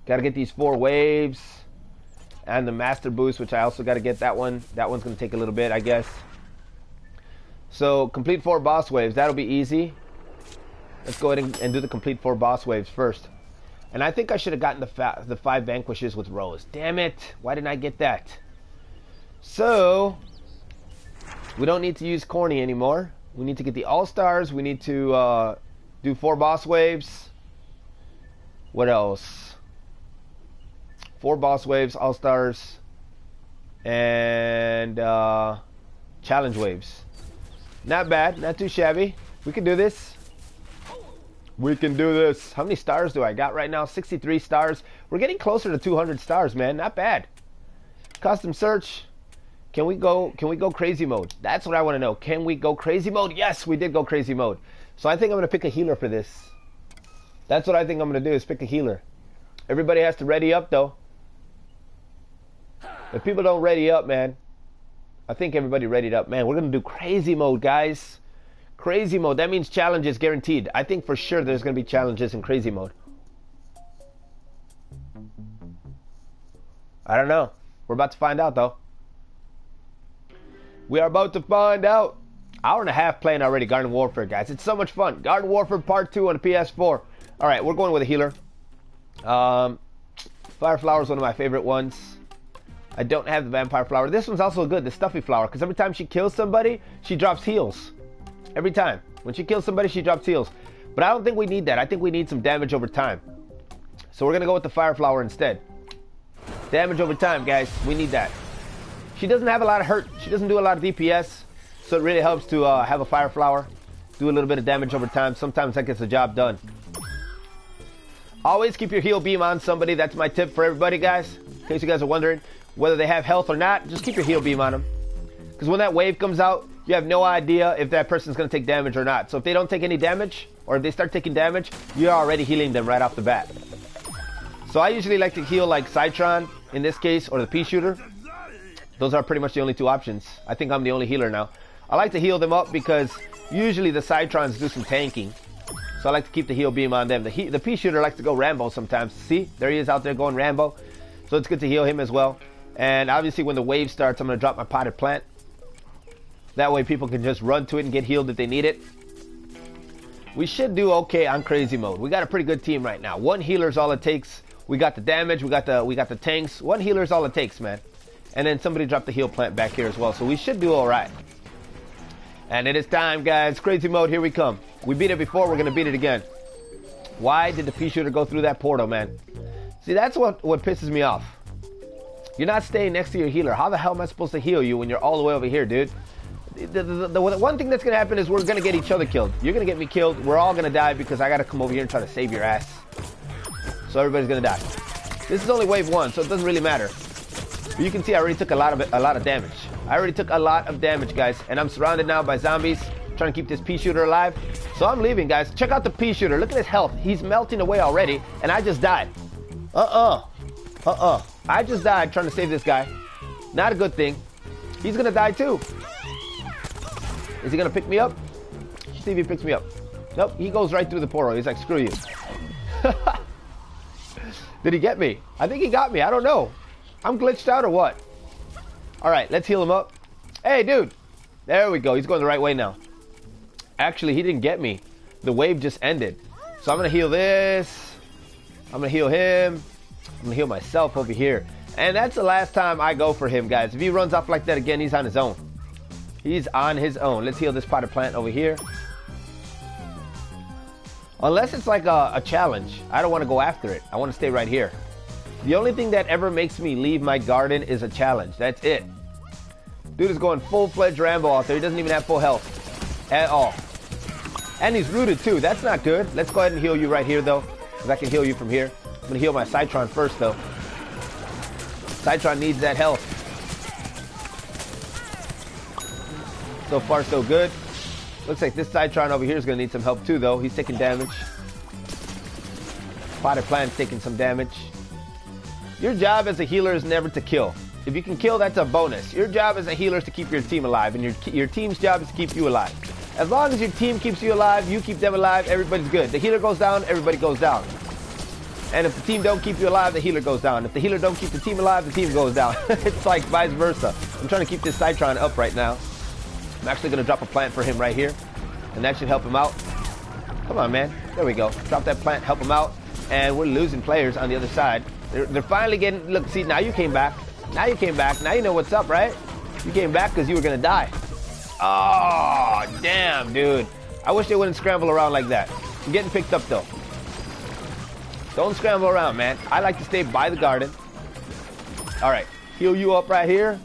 got to get these four waves and the master boost, which I also got to get that one. That one's going to take a little bit, I guess. So complete four boss waves. That'll be easy. Let's go ahead and, and do the complete four boss waves first. And I think I should have gotten the the five vanquishes with Rose. Damn it! Why didn't I get that? So we don't need to use corny anymore. We need to get the all stars. We need to uh, do four boss waves. What else? four boss waves, all stars, and uh, challenge waves. Not bad, not too shabby. We can do this. We can do this. How many stars do I got right now? 63 stars. We're getting closer to 200 stars, man. Not bad. Custom search. Can we go can we go crazy mode? That's what I want to know. Can we go crazy mode? Yes, we did go crazy mode. So I think I'm going to pick a healer for this. That's what I think I'm going to do is pick a healer. Everybody has to ready up though. If people don't ready up, man, I think everybody readied up. Man, we're going to do crazy mode, guys. Crazy mode. That means challenges guaranteed. I think for sure there's going to be challenges in crazy mode. I don't know. We're about to find out, though. We are about to find out. Hour and a half playing already Garden Warfare, guys. It's so much fun. Garden Warfare Part 2 on the PS4. All right, we're going with a healer. Um, Fire Flower is one of my favorite ones. I don't have the vampire flower. This one's also good, the stuffy flower, because every time she kills somebody, she drops heals. Every time. When she kills somebody, she drops heals. But I don't think we need that. I think we need some damage over time. So we're going to go with the fire flower instead. Damage over time, guys. We need that. She doesn't have a lot of hurt. She doesn't do a lot of DPS. So it really helps to uh, have a fire flower. Do a little bit of damage over time. Sometimes that gets the job done. Always keep your heal beam on somebody. That's my tip for everybody, guys. In case you guys are wondering whether they have health or not, just keep your heal beam on them. Because when that wave comes out, you have no idea if that person's going to take damage or not. So if they don't take any damage, or if they start taking damage, you're already healing them right off the bat. So I usually like to heal like Citron, in this case, or the Pea Shooter. Those are pretty much the only two options. I think I'm the only healer now. I like to heal them up because usually the Citrons do some tanking. So I like to keep the heal beam on them. The, he the Pea Shooter likes to go Rambo sometimes. See? There he is out there going Rambo. So it's good to heal him as well. And obviously, when the wave starts, I'm going to drop my potted plant. That way, people can just run to it and get healed if they need it. We should do okay on crazy mode. We got a pretty good team right now. One healer is all it takes. We got the damage. We got the we got the tanks. One healer is all it takes, man. And then somebody dropped the heal plant back here as well. So we should do all right. And it is time, guys. Crazy mode. Here we come. We beat it before. We're gonna beat it again. Why did the pea shooter go through that portal, man? See, that's what what pisses me off. You're not staying next to your healer. How the hell am I supposed to heal you when you're all the way over here, dude? The, the, the one thing that's gonna happen is we're gonna get each other killed. You're gonna get me killed. We're all gonna die because I gotta come over here and try to save your ass. So everybody's gonna die. This is only wave one, so it doesn't really matter. But you can see I already took a lot of a lot of damage. I already took a lot of damage, guys, and I'm surrounded now by zombies trying to keep this pea shooter alive. So I'm leaving, guys. Check out the pea shooter. Look at his health. He's melting away already, and I just died. Uh-uh. Uh-uh. I just died trying to save this guy. Not a good thing. He's gonna die too. Is he gonna pick me up? see if he picks me up. Nope, he goes right through the portal. He's like, screw you. Did he get me? I think he got me. I don't know. I'm glitched out or what? All right, let's heal him up. Hey, dude. There we go. He's going the right way now. Actually, he didn't get me. The wave just ended. So I'm going to heal this. I'm going to heal him. I'm going to heal myself over here. And that's the last time I go for him, guys. If he runs off like that again, he's on his own. He's on his own. Let's heal this potted plant over here. Unless it's like a, a challenge. I don't want to go after it. I want to stay right here. The only thing that ever makes me leave my garden is a challenge. That's it. Dude is going full-fledged Rambo out there. He doesn't even have full health at all. And he's rooted too. That's not good. Let's go ahead and heal you right here though. Because I can heal you from here. I'm going to heal my Citron first though. Citron needs that health. So far so good. Looks like this Citron over here is going to need some help too though. He's taking damage. Potted Plant's taking some damage. Your job as a healer is never to kill. If you can kill, that's a bonus. Your job as a healer is to keep your team alive, and your, your team's job is to keep you alive. As long as your team keeps you alive, you keep them alive, everybody's good. The healer goes down, everybody goes down. And if the team don't keep you alive, the healer goes down. If the healer don't keep the team alive, the team goes down. it's like vice versa. I'm trying to keep this Citron up right now. I'm actually going to drop a plant for him right here. And that should help him out. Come on, man. There we go. Drop that plant, help him out. And we're losing players on the other side. They're, they're finally getting... Look, see, now you came back. Now you came back. Now you know what's up, right? You came back because you were to die. Oh, damn, dude. I wish they wouldn't scramble around like that. I'm getting picked up, though. Don't scramble around, man. I like to stay by the garden. All right. Heal you up right here.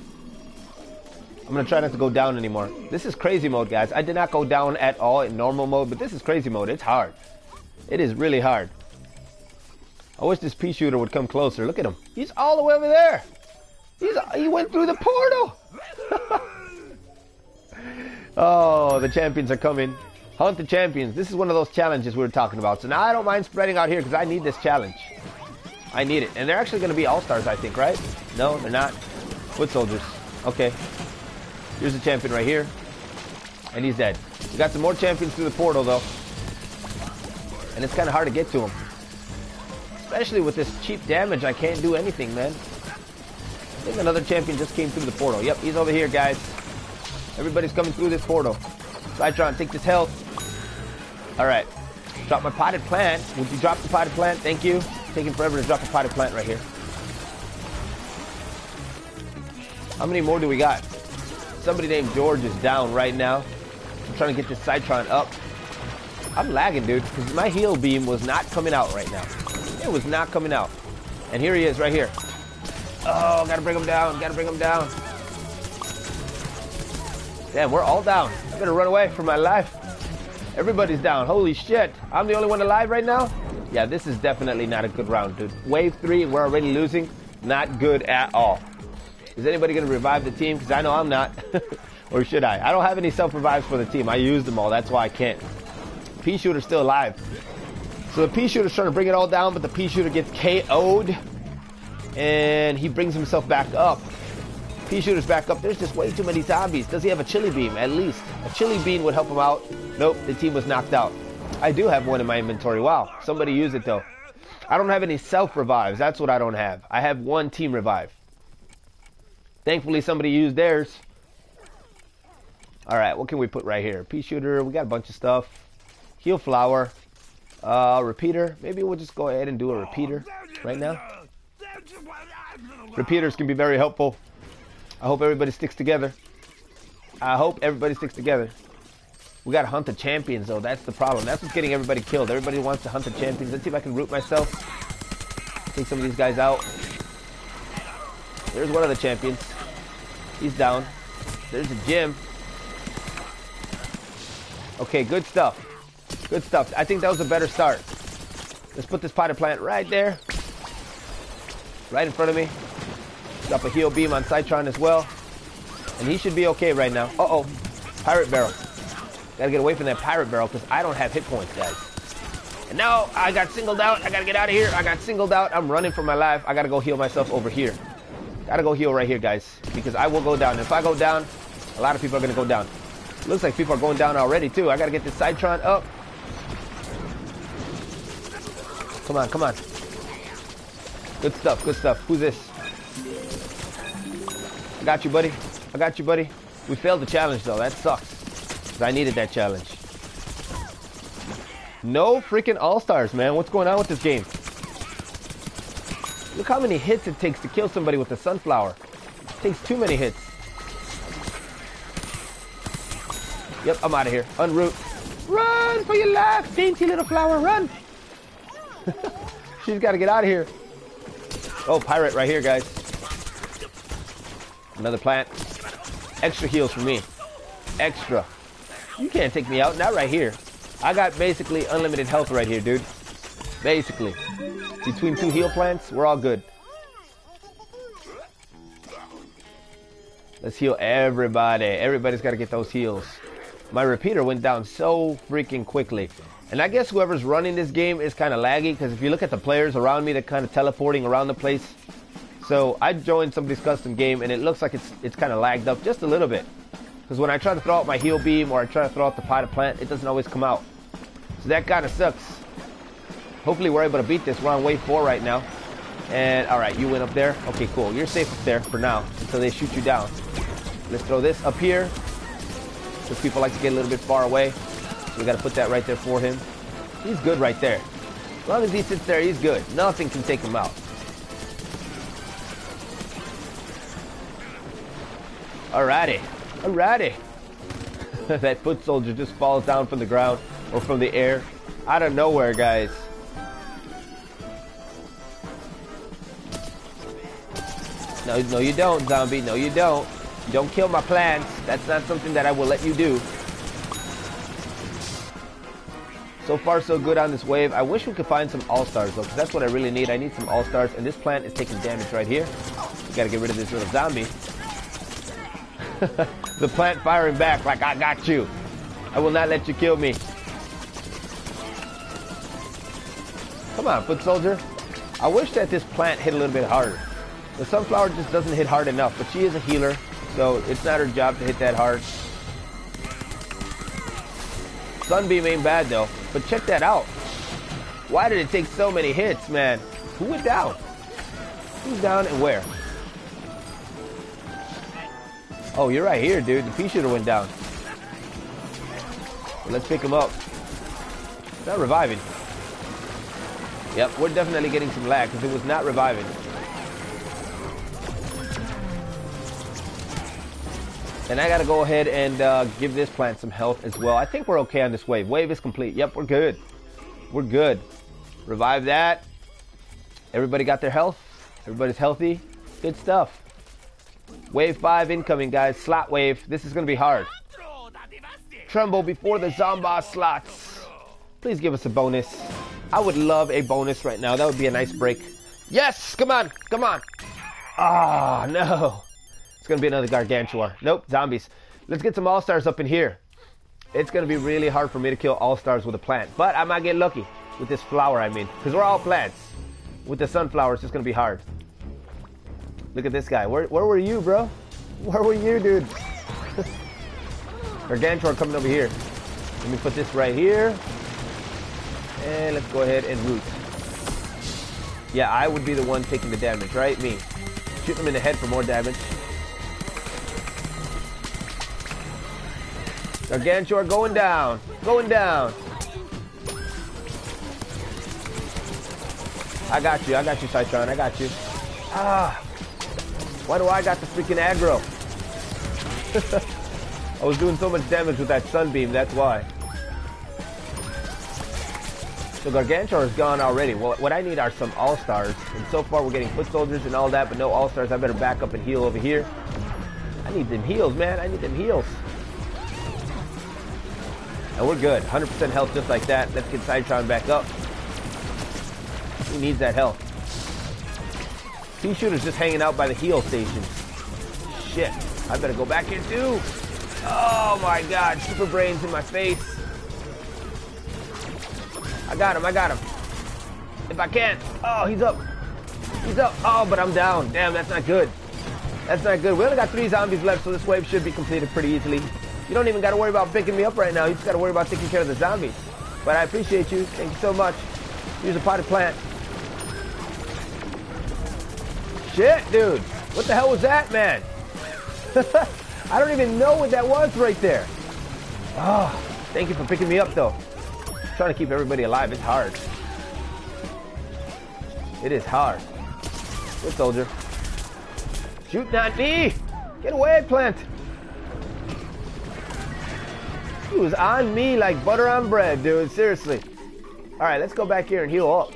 I'm to try not to go down anymore. This is crazy mode, guys. I did not go down at all in normal mode, but this is crazy mode. It's hard. It is really hard. I wish this pea shooter would come closer. Look at him. He's all the way over there. He's, he went through the portal. Oh, the champions are coming. Hunt the champions. This is one of those challenges we were talking about. So now I don't mind spreading out here because I need this challenge. I need it. And they're actually going to be all-stars, I think, right? No, they're not. Foot soldiers. Okay. Here's the champion right here. And he's dead. We got some more champions through the portal, though. And it's kind of hard to get to them. Especially with this cheap damage, I can't do anything, man. I think another champion just came through the portal. Yep, he's over here, guys. Everybody's coming through this portal. Citron, take this health. All right. Drop my potted plant. Would you drop the potted plant? Thank you. taking forever to drop a potted plant right here. How many more do we got? Somebody named George is down right now. I'm trying to get this Citron up. I'm lagging, dude, because my heal beam was not coming out right now. It was not coming out. And here he is right here. Oh, gotta bring him down, gotta bring him down. Damn, we're all down. I better run away for my life. Everybody's down. Holy shit. I'm the only one alive right now? Yeah, this is definitely not a good round, dude. Wave three, we're already losing. Not good at all. Is anybody going to revive the team? Because I know I'm not. or should I? I don't have any self-revives for the team. I used them all. That's why I can't. Pea Shooter's still alive. So the Pea Shooter's trying to bring it all down, but the Pea Shooter gets KO'd. And he brings himself back up. Pea shooter's back up. There's just way too many zombies. Does he have a chili bean? At least. A chili bean would help him out. Nope, the team was knocked out. I do have one in my inventory. Wow, somebody used it though. I don't have any self revives. That's what I don't have. I have one team revive. Thankfully, somebody used theirs. All right, what can we put right here? Pea shooter. We got a bunch of stuff. Heal flower. Uh, repeater. Maybe we'll just go ahead and do a repeater right now. Repeaters can be very helpful. I hope everybody sticks together. I hope everybody sticks together. We gotta hunt the champions though. That's the problem. That's what's getting everybody killed. Everybody wants to hunt the champions. Let's see if I can root myself. Take some of these guys out. There's one of the champions. He's down. There's a gym. Okay, good stuff. Good stuff. I think that was a better start. Let's put this potted plant right there. Right in front of me. Drop a heal beam on Citron as well. And he should be okay right now. Uh-oh. Pirate barrel. Gotta get away from that pirate barrel because I don't have hit points, guys. And now I got singled out. I gotta get out of here. I got singled out. I'm running for my life. I gotta go heal myself over here. Gotta go heal right here, guys. Because I will go down. If I go down, a lot of people are gonna go down. Looks like people are going down already, too. I gotta get this Citron up. Come on, come on. Good stuff, good stuff. Who's this? I got you, buddy. I got you, buddy. We failed the challenge, though. That sucks. Cause I needed that challenge. No freaking All-Stars, man. What's going on with this game? Look how many hits it takes to kill somebody with a sunflower. It takes too many hits. Yep, I'm out of here. Unroot. Run for your life, dainty little flower, run! She's got to get out of here. Oh, pirate right here, guys. Another plant. Extra heals for me. Extra. You can't take me out. Not right here. I got basically unlimited health right here, dude. Basically. Between two heal plants, we're all good. Let's heal everybody. Everybody's got to get those heals. My repeater went down so freaking quickly. And I guess whoever's running this game is kind of laggy because if you look at the players around me, they're kind of teleporting around the place. So I joined somebody's custom game and it looks like it's it's kind of lagged up just a little bit. Because when I try to throw out my heal beam or I try to throw out the potted plant, it doesn't always come out. So that kind of sucks. Hopefully we're able to beat this. We're on wave four right now. And all right, you went up there. Okay, cool. You're safe up there for now until they shoot you down. Let's throw this up here. Because people like to get a little bit far away. So we got to put that right there for him. He's good right there. As long as he sits there, he's good. Nothing can take him out. Alrighty. Alrighty. that foot soldier just falls down from the ground or from the air. Out of nowhere, guys. No, no you don't, zombie. No, you don't. You don't kill my plants. That's not something that I will let you do. So far, so good on this wave. I wish we could find some all-stars, though, because that's what I really need. I need some all-stars, and this plant is taking damage right here. We gotta get rid of this little zombie. the plant firing back like, I got you. I will not let you kill me. Come on, foot soldier. I wish that this plant hit a little bit harder. The sunflower just doesn't hit hard enough, but she is a healer, so it's not her job to hit that hard. Sunbeam ain't bad though, but check that out. Why did it take so many hits, man? Who went down? Who's down and where? Oh, you're right here, dude. The pea shooter went down. Let's pick him up. Not reviving. Yep, we're definitely getting some lag because it was not reviving. And I gotta go ahead and uh, give this plant some health as well. I think we're okay on this wave. Wave is complete. Yep, we're good. We're good. Revive that. Everybody got their health. Everybody's healthy. Good stuff. Wave 5 incoming, guys. Slot wave. This is gonna be hard. Tremble before the Zomboss slots. Please give us a bonus. I would love a bonus right now. That would be a nice break. Yes! Come on! Come on! Ah, oh, no. It's going to be another Gargantuar. Nope, zombies. Let's get some All-Stars up in here. It's going to be really hard for me to kill All-Stars with a plant. But I might get lucky. With this flower, I mean. Because we're all plants. With the sunflower, it's just going to be hard. Look at this guy. Where, where were you, bro? Where were you, dude? Gargantuar coming over here. Let me put this right here. And let's go ahead and root. Yeah, I would be the one taking the damage, right? Me. Shoot him in the head for more damage. Gargantuar going down. Going down. I got you. I got you, Citron. I got you. Ah. Why do I got the freaking aggro? I was doing so much damage with that sunbeam, that's why. So Gargantuar is gone already. Well, what I need are some All-Stars. And so far we're getting foot soldiers and all that, but no All-Stars. I better back up and heal over here. I need them heals, man. I need them heals. And we're good. 100% health just like that. Let's get Citron back up. He needs that health. Pea Shooter's just hanging out by the heal station. Shit. I better go back here too. Oh my god. Super Brains in my face. I got him. I got him. If I can't, Oh, he's up. He's up. Oh, but I'm down. Damn, that's not good. That's not good. We only got three zombies left, so this wave should be completed pretty easily. You don't even got to worry about picking me up right now. You just got to worry about taking care of the zombies. But I appreciate you. Thank you so much. Use a potted plant. Shit, dude. What the hell was that, man? I don't even know what that was right there. Oh, thank you for picking me up, though. I'm trying to keep everybody alive. It's hard. It is hard. Good soldier. Shoot that knee! Get away, plant! He was on me like butter on bread, dude. Seriously. Alright, let's go back here and heal up.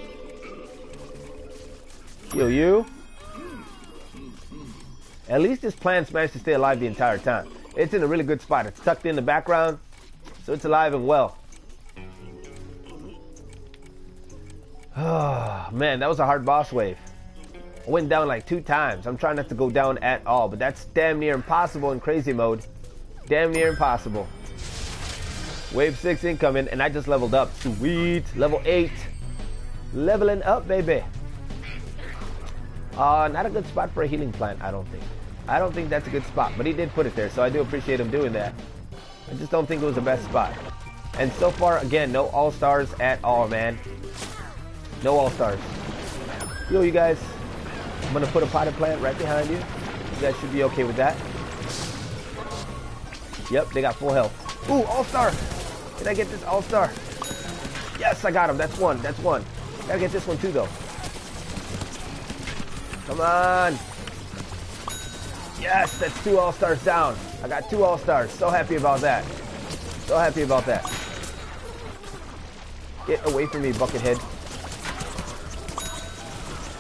Heal you. At least this plant's managed to stay alive the entire time. It's in a really good spot. It's tucked in the background, so it's alive and well. Oh, man, that was a hard boss wave. I went down like two times. I'm trying not to go down at all, but that's damn near impossible in crazy mode. Damn near impossible. Wave 6 incoming, and I just leveled up. Sweet. Level 8. Leveling up, baby. Uh, not a good spot for a healing plant, I don't think. I don't think that's a good spot, but he did put it there, so I do appreciate him doing that. I just don't think it was the best spot. And so far, again, no all-stars at all, man. No all-stars. Yo, you guys. I'm going to put a potted plant right behind you. You guys should be okay with that. Yep, they got full health. Ooh, all-star. Did I get this all-star? Yes, I got him. That's one. That's one. Gotta get this one too, though. Come on. Yes, that's two all-stars down. I got two all-stars. So happy about that. So happy about that. Get away from me, Buckethead.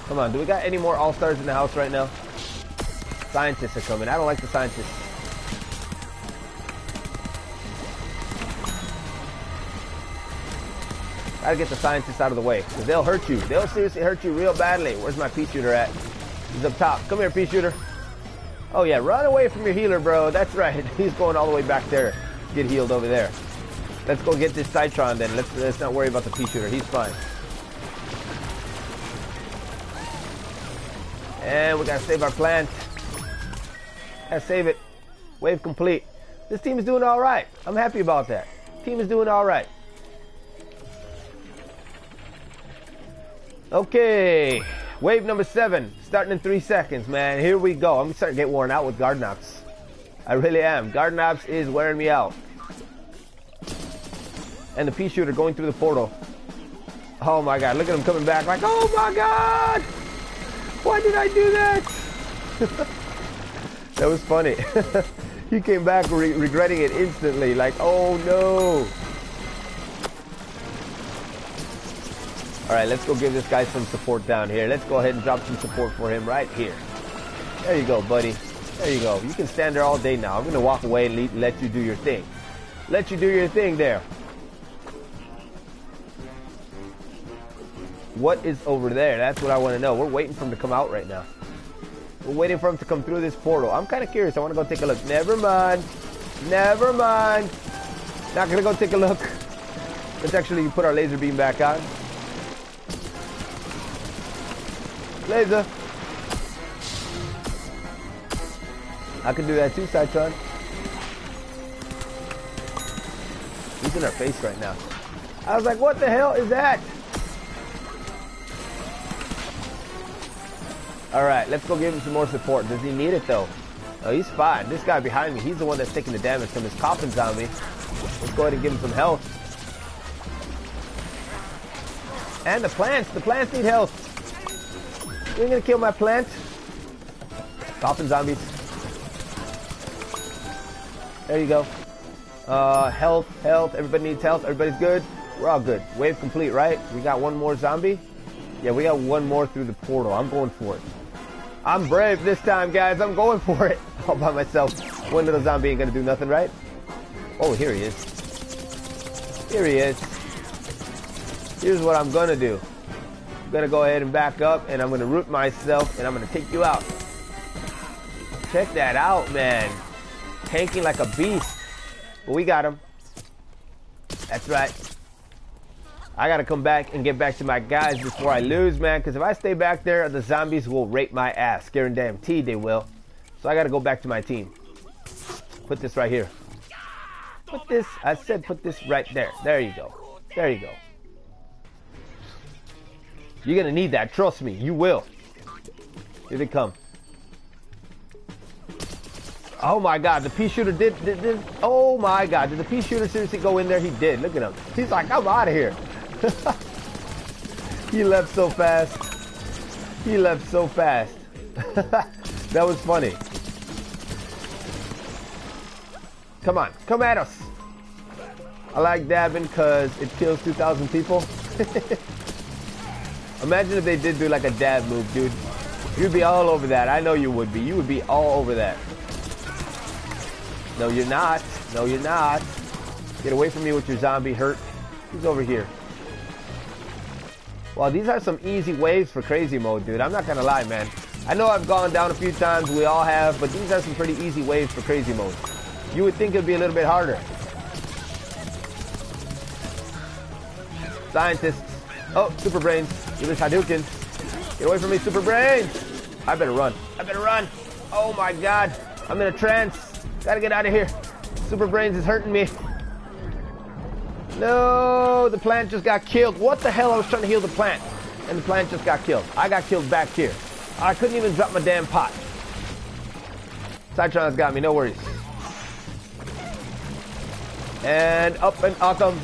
Come on, do we got any more all-stars in the house right now? Scientists are coming. I don't like the scientists. Gotta get the scientists out of the way, because they'll hurt you. They'll seriously hurt you real badly. Where's my pea shooter at? He's up top. Come here, pea shooter. Oh yeah, run away from your healer, bro. That's right. He's going all the way back there. Get healed over there. Let's go get this Citron then. Let's, let's not worry about the pea shooter. He's fine. And we gotta save our plant. Gotta save it. Wave complete. This team is doing all right. I'm happy about that. Team is doing all Okay. Wave number seven, starting in three seconds, man. Here we go. I'm starting to get worn out with Garden ops. I really am. Garden ops is wearing me out. And the pea shooter going through the portal. Oh my god, look at him coming back like, oh my god! Why did I do that? that was funny. he came back re regretting it instantly, like, oh no. All right, let's go give this guy some support down here. Let's go ahead and drop some support for him right here. There you go, buddy. There you go. You can stand there all day now. I'm going to walk away and let you do your thing. Let you do your thing there. What is over there? That's what I want to know. We're waiting for him to come out right now. We're waiting for him to come through this portal. I'm kind of curious. I want to go take a look. Never mind. Never mind. Not going to go take a look. Let's actually put our laser beam back on. Laser. I can do that too, Citron. He's in our face right now. I was like, what the hell is that? Alright, let's go give him some more support. Does he need it though? Oh, he's fine. This guy behind me, he's the one that's taking the damage from his coffin zombie. Let's go ahead and give him some health. And the plants. The plants need health. You ain't gonna kill my plant? Coffin zombies. There you go. Uh, health, health. Everybody needs health. Everybody's good. We're all good. Wave complete, right? We got one more zombie. Yeah, we got one more through the portal. I'm going for it. I'm brave this time, guys. I'm going for it. All by myself. One little zombie ain't gonna do nothing, right? Oh, here he is. Here he is. Here's what I'm gonna do. I'm gonna go ahead and back up and I'm gonna root myself and I'm gonna take you out. Check that out, man. Tanking like a beast. But we got him. That's right. I gotta come back and get back to my guys before I lose, man. Because if I stay back there, the zombies will rape my ass. Guaranteed Damn, T, they will. So I gotta go back to my team. Put this right here. Put this, I said put this right there. There you go. There you go. You're gonna need that, trust me, you will. Here they come. Oh my god, the pea shooter did, did, did, oh my god, did the pea shooter seriously go in there? He did, look at him. He's like, I'm out of here. he left so fast. He left so fast. that was funny. Come on, come at us. I like dabbing because it kills 2,000 people. Imagine if they did do like a dab move, dude. You'd be all over that. I know you would be. You would be all over that. No, you're not. No, you're not. Get away from me with your zombie hurt. He's over here. Well, these are some easy waves for crazy mode, dude. I'm not gonna lie, man. I know I've gone down a few times, we all have, but these are some pretty easy waves for crazy mode. You would think it'd be a little bit harder. Scientists. Oh, super brains. Give us Hadouken. Get away from me, super brains. I better run. I better run. Oh my god. I'm in a trance. Gotta get out of here. Super brains is hurting me. No, the plant just got killed. What the hell? I was trying to heal the plant. And the plant just got killed. I got killed back here. I couldn't even drop my damn pot. Citron's got me, no worries. And up and Occam.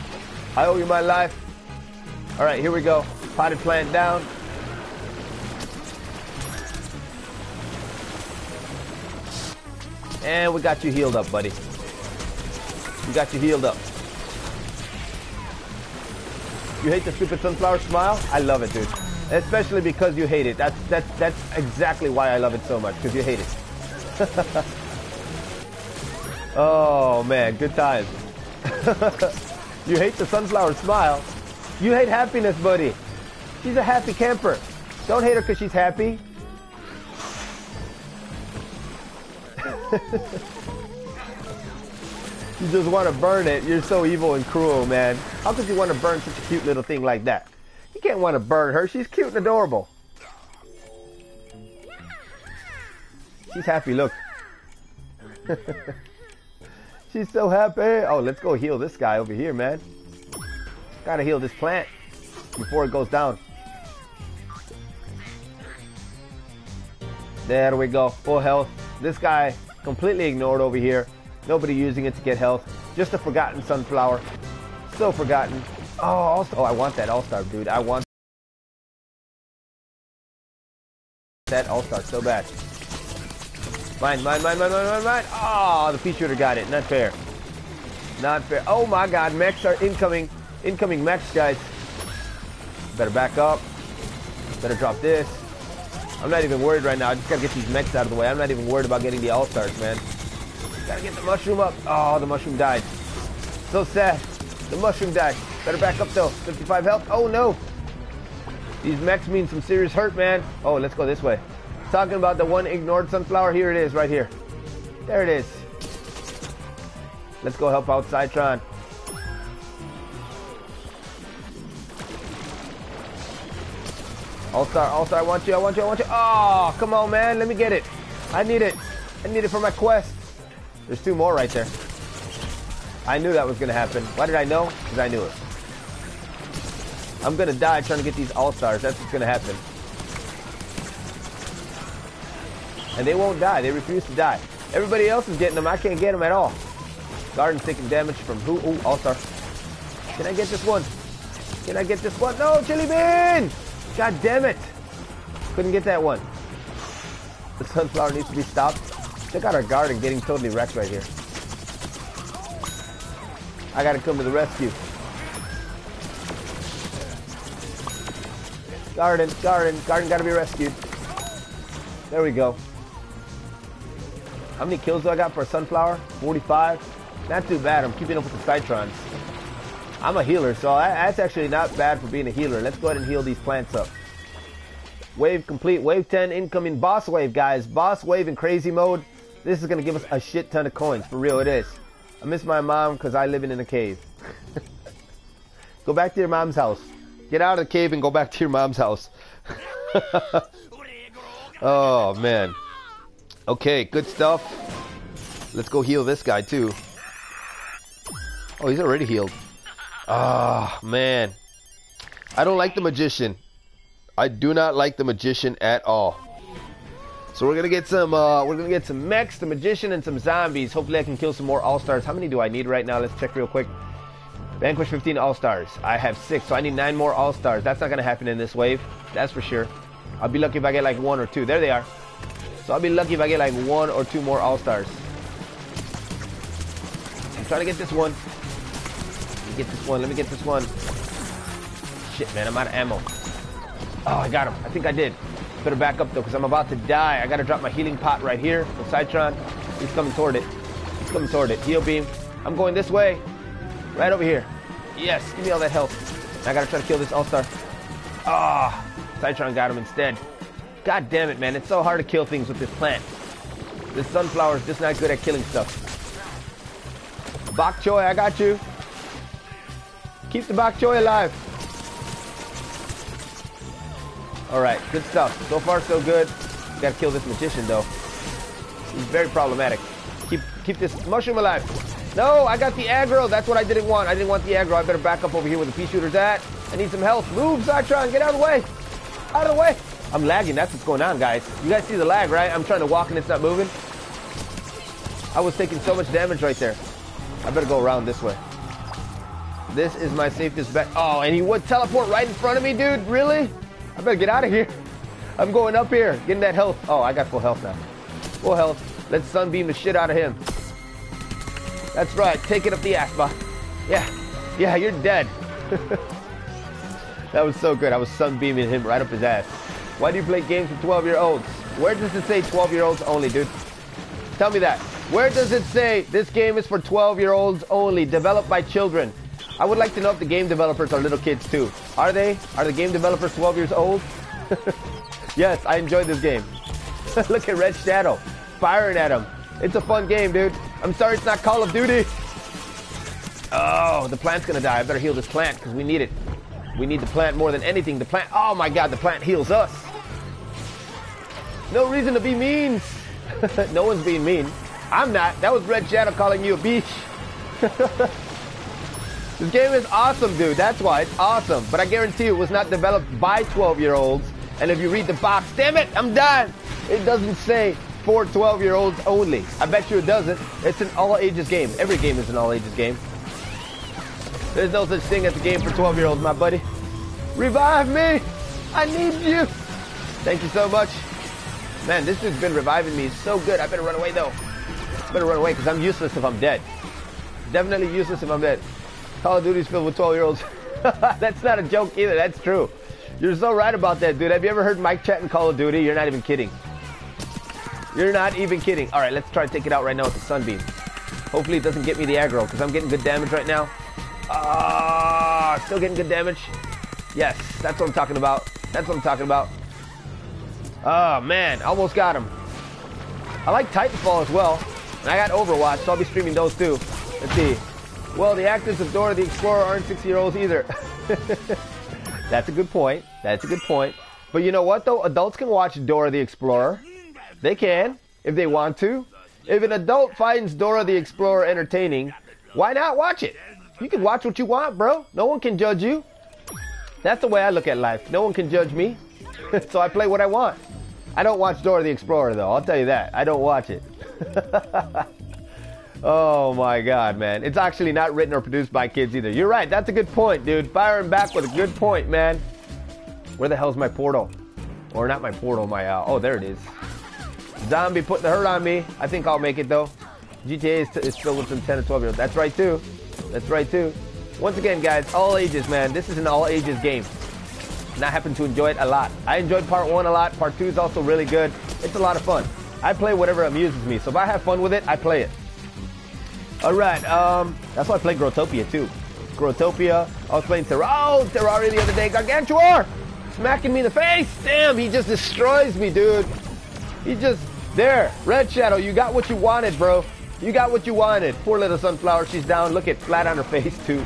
I owe you my life. All right, here we go. Potted plant down. And we got you healed up, buddy. We got you healed up. You hate the stupid sunflower smile? I love it, dude. Especially because you hate it. That's that's that's exactly why I love it so much, because you hate it. oh man, good times. you hate the sunflower smile. You hate happiness, buddy. She's a happy camper. Don't hate her because she's happy. you just want to burn it. You're so evil and cruel, man. How could you want to burn such a cute little thing like that? You can't want to burn her. She's cute and adorable. She's happy, look. She's so happy. Oh, let's go heal this guy over here, man. Gotta heal this plant before it goes down. There we go. Full health. This guy completely ignored over here. Nobody using it to get health. Just a forgotten sunflower. So forgotten. Oh, also, oh, I want that all-star, dude. I want that all-star so bad. Mine, mine, mine, mine, mine, mine, mine. Oh, the pea shooter got it. Not fair. Not fair. Oh my god, mechs are incoming. Incoming mechs, guys. Better back up. Better drop this. I'm not even worried right now. I just gotta get these mechs out of the way. I'm not even worried about getting the all-stars, man. Gotta get the mushroom up. Oh, the mushroom died. So sad. The mushroom died. Better back up though. 55 health. Oh no. These mechs mean some serious hurt, man. Oh, let's go this way. Talking about the one ignored sunflower. Here it is, right here. There it is. Let's go help out Citron. All-star, all-star, I want you, I want you, I want you. Oh, come on, man. Let me get it. I need it. I need it for my quest. There's two more right there. I knew that was going to happen. Why did I know? Because I knew it. I'm going to die trying to get these all-stars. That's what's going to happen. And they won't die. They refuse to die. Everybody else is getting them. I can't get them at all. Garden's taking damage from who? Ooh, All-Star. Can I get this one? Can I get this one? No, Chili Bean! God damn it. Couldn't get that one. The sunflower needs to be stopped. Check out our garden getting totally wrecked right here. I gotta come to the rescue. Garden, garden, garden gotta be rescued. There we go. How many kills do I got for a sunflower? 45? Not too bad. I'm keeping up with the Citrons. I'm a healer, so that's actually not bad for being a healer. Let's go ahead and heal these plants up. Wave complete. Wave 10 incoming boss wave, guys. Boss wave in crazy mode. This is going to give us a shit ton of coins. For real, it is. I miss my mom because I live in a cave. go back to your mom's house. Get out of the cave and go back to your mom's house. oh, man. Okay, good stuff. Let's go heal this guy, too. Oh, he's already healed. Ah, oh, man. I don't like the magician. I do not like the magician at all. So we're gonna get some uh, we're gonna get some mechs, the magician, and some zombies. Hopefully I can kill some more all-stars. How many do I need right now? Let's check real quick. Vanquish 15 all-stars. I have six, so I need nine more all-stars. That's not gonna happen in this wave. That's for sure. I'll be lucky if I get like one or two. There they are. So I'll be lucky if I get like one or two more all-stars. I'm trying to get this one. Me get this one. Let me get this one. Shit, man, I'm out of ammo. Oh, I got him. I think I did. Better back up though, because I'm about to die. I gotta drop my healing pot right here. The Citron, he's coming toward it. He's coming toward it. Heal beam. I'm going this way. Right over here. Yes, give me all that health. I gotta try to kill this All-Star. Ah, oh, Citron got him instead. God damn it, man. It's so hard to kill things with this plant. This sunflower is just not good at killing stuff. Bok choy, I got you. Keep the bok choy alive. Alright, good stuff. So far, so good. Gotta kill this magician, though. He's very problematic. Keep keep this mushroom alive. No, I got the aggro. That's what I didn't want. I didn't want the aggro. I better back up over here where the pea shooter's at. I need some health. Move, Citron. Get out of the way. Out of the way. I'm lagging. That's what's going on, guys. You guys see the lag, right? I'm trying to walk and it's not moving. I was taking so much damage right there. I better go around this way. This is my safest bet. Oh, and he would teleport right in front of me, dude. Really? I better get out of here. I'm going up here, getting that health. Oh, I got full health now. Full health. Let's sunbeam the shit out of him. That's right. Take it up the ass, boss. Yeah. Yeah, you're dead. that was so good. I was sunbeaming him right up his ass. Why do you play games for 12 year olds? Where does it say 12 year olds only, dude? Tell me that. Where does it say this game is for 12 year olds only, developed by children? I would like to know if the game developers are little kids too. Are they? Are the game developers 12 years old? yes, I enjoyed this game. Look at Red Shadow, firing at him. It's a fun game, dude. I'm sorry it's not Call of Duty. Oh, the plant's gonna die. I better heal this plant because we need it. We need the plant more than anything. The plant, oh my god, the plant heals us. No reason to be mean. no one's being mean. I'm not. That was Red Shadow calling you a beach. This game is awesome, dude. That's why. It's awesome. But I guarantee you it was not developed by 12-year-olds. And if you read the box, damn it, I'm done. It doesn't say for 12-year-olds only. I bet you it doesn't. It's an all-ages game. Every game is an all-ages game. There's no such thing as a game for 12-year-olds, my buddy. Revive me! I need you! Thank you so much. Man, this dude's been reviving me so good. I better run away, though. I better run away, because I'm useless if I'm dead. Definitely useless if I'm dead. Call of Duty's filled with 12 year olds. That's not a joke either. That's true. You're so right about that, dude. Have you ever heard mic chat in Call of Duty? You're not even kidding. You're not even kidding. All right, let's try to take it out right now with the Sunbeam. Hopefully it doesn't get me the aggro because I'm getting good damage right now. Ah, uh, still getting good damage. Yes, that's what I'm talking about. That's what I'm talking about. Oh, man, almost got him. I like Titanfall as well. And I got Overwatch, so I'll be streaming those too. Let's see. Well, the actors of Dora the Explorer aren't six-year-olds either. That's a good point. That's a good point. But you know what, though? Adults can watch Dora the Explorer. They can, if they want to. If an adult finds Dora the Explorer entertaining, why not watch it? You can watch what you want, bro. No one can judge you. That's the way I look at life. No one can judge me. so I play what I want. I don't watch Dora the Explorer, though. I'll tell you that. I don't watch it. oh my god, man. It's actually not written or produced by kids either. You're right. That's a good point, dude. Firing back with a good point, man. Where the hell's my portal? Or not my portal, my, uh, oh, there it is. Zombie put the hurt on me. I think I'll make it though. GTA is, is filled with some 10 to 12 year olds. That's right too. That's right too. Once again, guys, all ages, man. This is an all ages game. And I happen to enjoy it a lot. I enjoyed part one a lot. Part two is also really good. It's a lot of fun. I play whatever amuses me. So if I have fun with it, I play it. All right. Um, that's why I play Growtopia too. Growtopia, I was playing Terraria. Oh, Terraria the other day. Gargantuar! Smacking me in the face. Damn, he just destroys me, dude. He just there, Red Shadow, you got what you wanted, bro. You got what you wanted. Poor little sunflower, she's down. Look at flat on her face, too.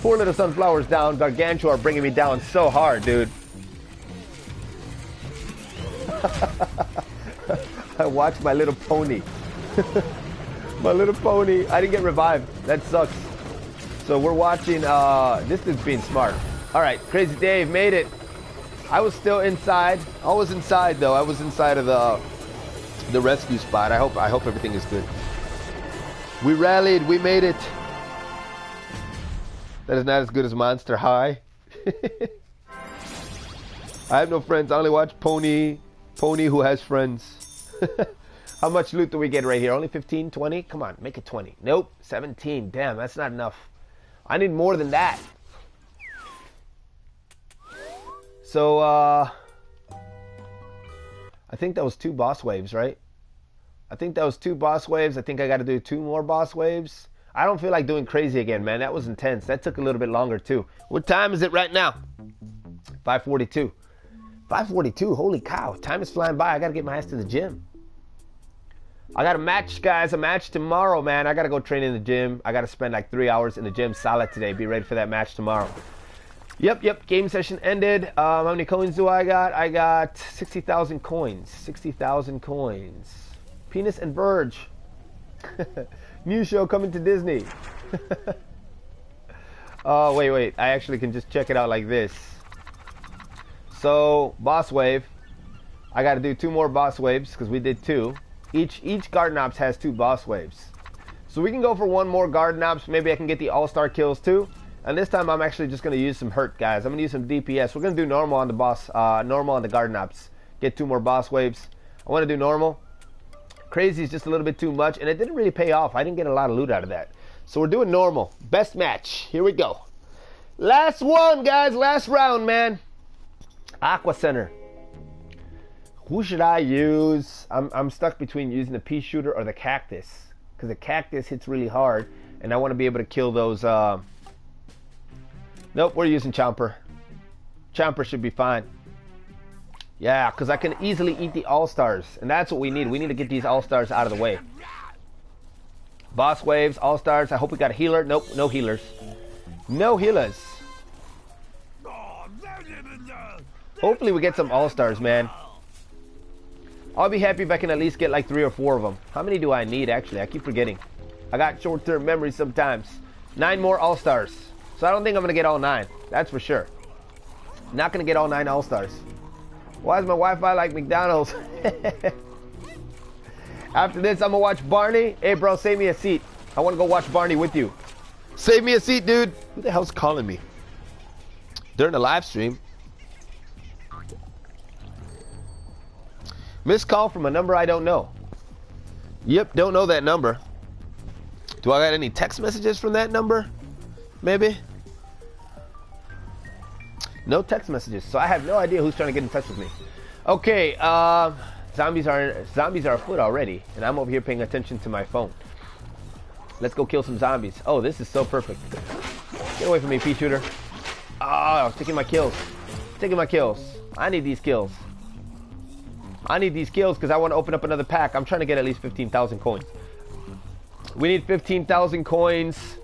Poor little sunflower's down. Gargantuar bringing me down so hard, dude. I watched My Little Pony. my Little Pony. I didn't get revived. That sucks. So we're watching, uh, this is being smart. All right, Crazy Dave made it. I was still inside. I was inside, though. I was inside of the the rescue spot. I hope I hope everything is good. We rallied. We made it. That is not as good as Monster High. I have no friends. I only watch Pony. Pony who has friends. How much loot do we get right here? Only 15, 20? Come on, make it 20. Nope, 17. Damn, that's not enough. I need more than that. So, uh, I think that was two boss waves, right? I think that was two boss waves. I think I got to do two more boss waves. I don't feel like doing crazy again, man. That was intense. That took a little bit longer too. What time is it right now? 5:42. 5:42. Holy cow! Time is flying by. I got to get my ass to the gym. I got a match, guys. A match tomorrow, man. I got to go train in the gym. I got to spend like three hours in the gym solid today. Be ready for that match tomorrow. Yep, yep. Game session ended. Um, how many coins do I got? I got 60,000 coins. 60,000 coins. Penis and Verge. New show coming to Disney. oh, wait, wait. I actually can just check it out like this. So, boss wave. I got to do two more boss waves because we did two. Each each garden ops has two boss waves. So we can go for one more garden ops. Maybe I can get the all-star kills too. And this time I'm actually just going to use some hurt guys. I'm going to use some DPS. We're going to do normal on the boss, uh, normal on the garden ops. Get two more boss waves. I want to do normal. Crazy is just a little bit too much, and it didn't really pay off. I didn't get a lot of loot out of that. So we're doing normal. Best match. Here we go. Last one, guys. Last round, man. Aqua Center. Who should I use? I'm, I'm stuck between using the pea shooter or the cactus. Because the cactus hits really hard, and I want to be able to kill those. Uh... Nope, we're using Chomper. Chomper should be fine. Yeah, because I can easily eat the All-Stars. And that's what we need. We need to get these All-Stars out of the way. Boss waves, All-Stars. I hope we got a healer. Nope, no healers. No healers. Hopefully we get some All-Stars, man. I'll be happy if I can at least get like three or four of them. How many do I need, actually? I keep forgetting. I got short-term memory sometimes. Nine more All-Stars. So I don't think I'm going to get all nine. That's for sure. Not going to get all nine All-Stars. Why is my Wi-Fi like McDonald's? After this, I'm gonna watch Barney. Hey, bro, save me a seat. I want to go watch Barney with you. Save me a seat, dude. Who the hell's calling me? During the live stream. Missed call from a number I don't know. Yep, don't know that number. Do I got any text messages from that number? Maybe? No text messages, so I have no idea who's trying to get in touch with me. Okay, uh, zombies are zombies are afoot already, and I'm over here paying attention to my phone. Let's go kill some zombies. Oh, this is so perfect. Get away from me, pea shooter. Oh, taking my kills. Taking my kills. I need these kills. I need these kills because I want to open up another pack. I'm trying to get at least 15,000 coins. We need 15,000 coins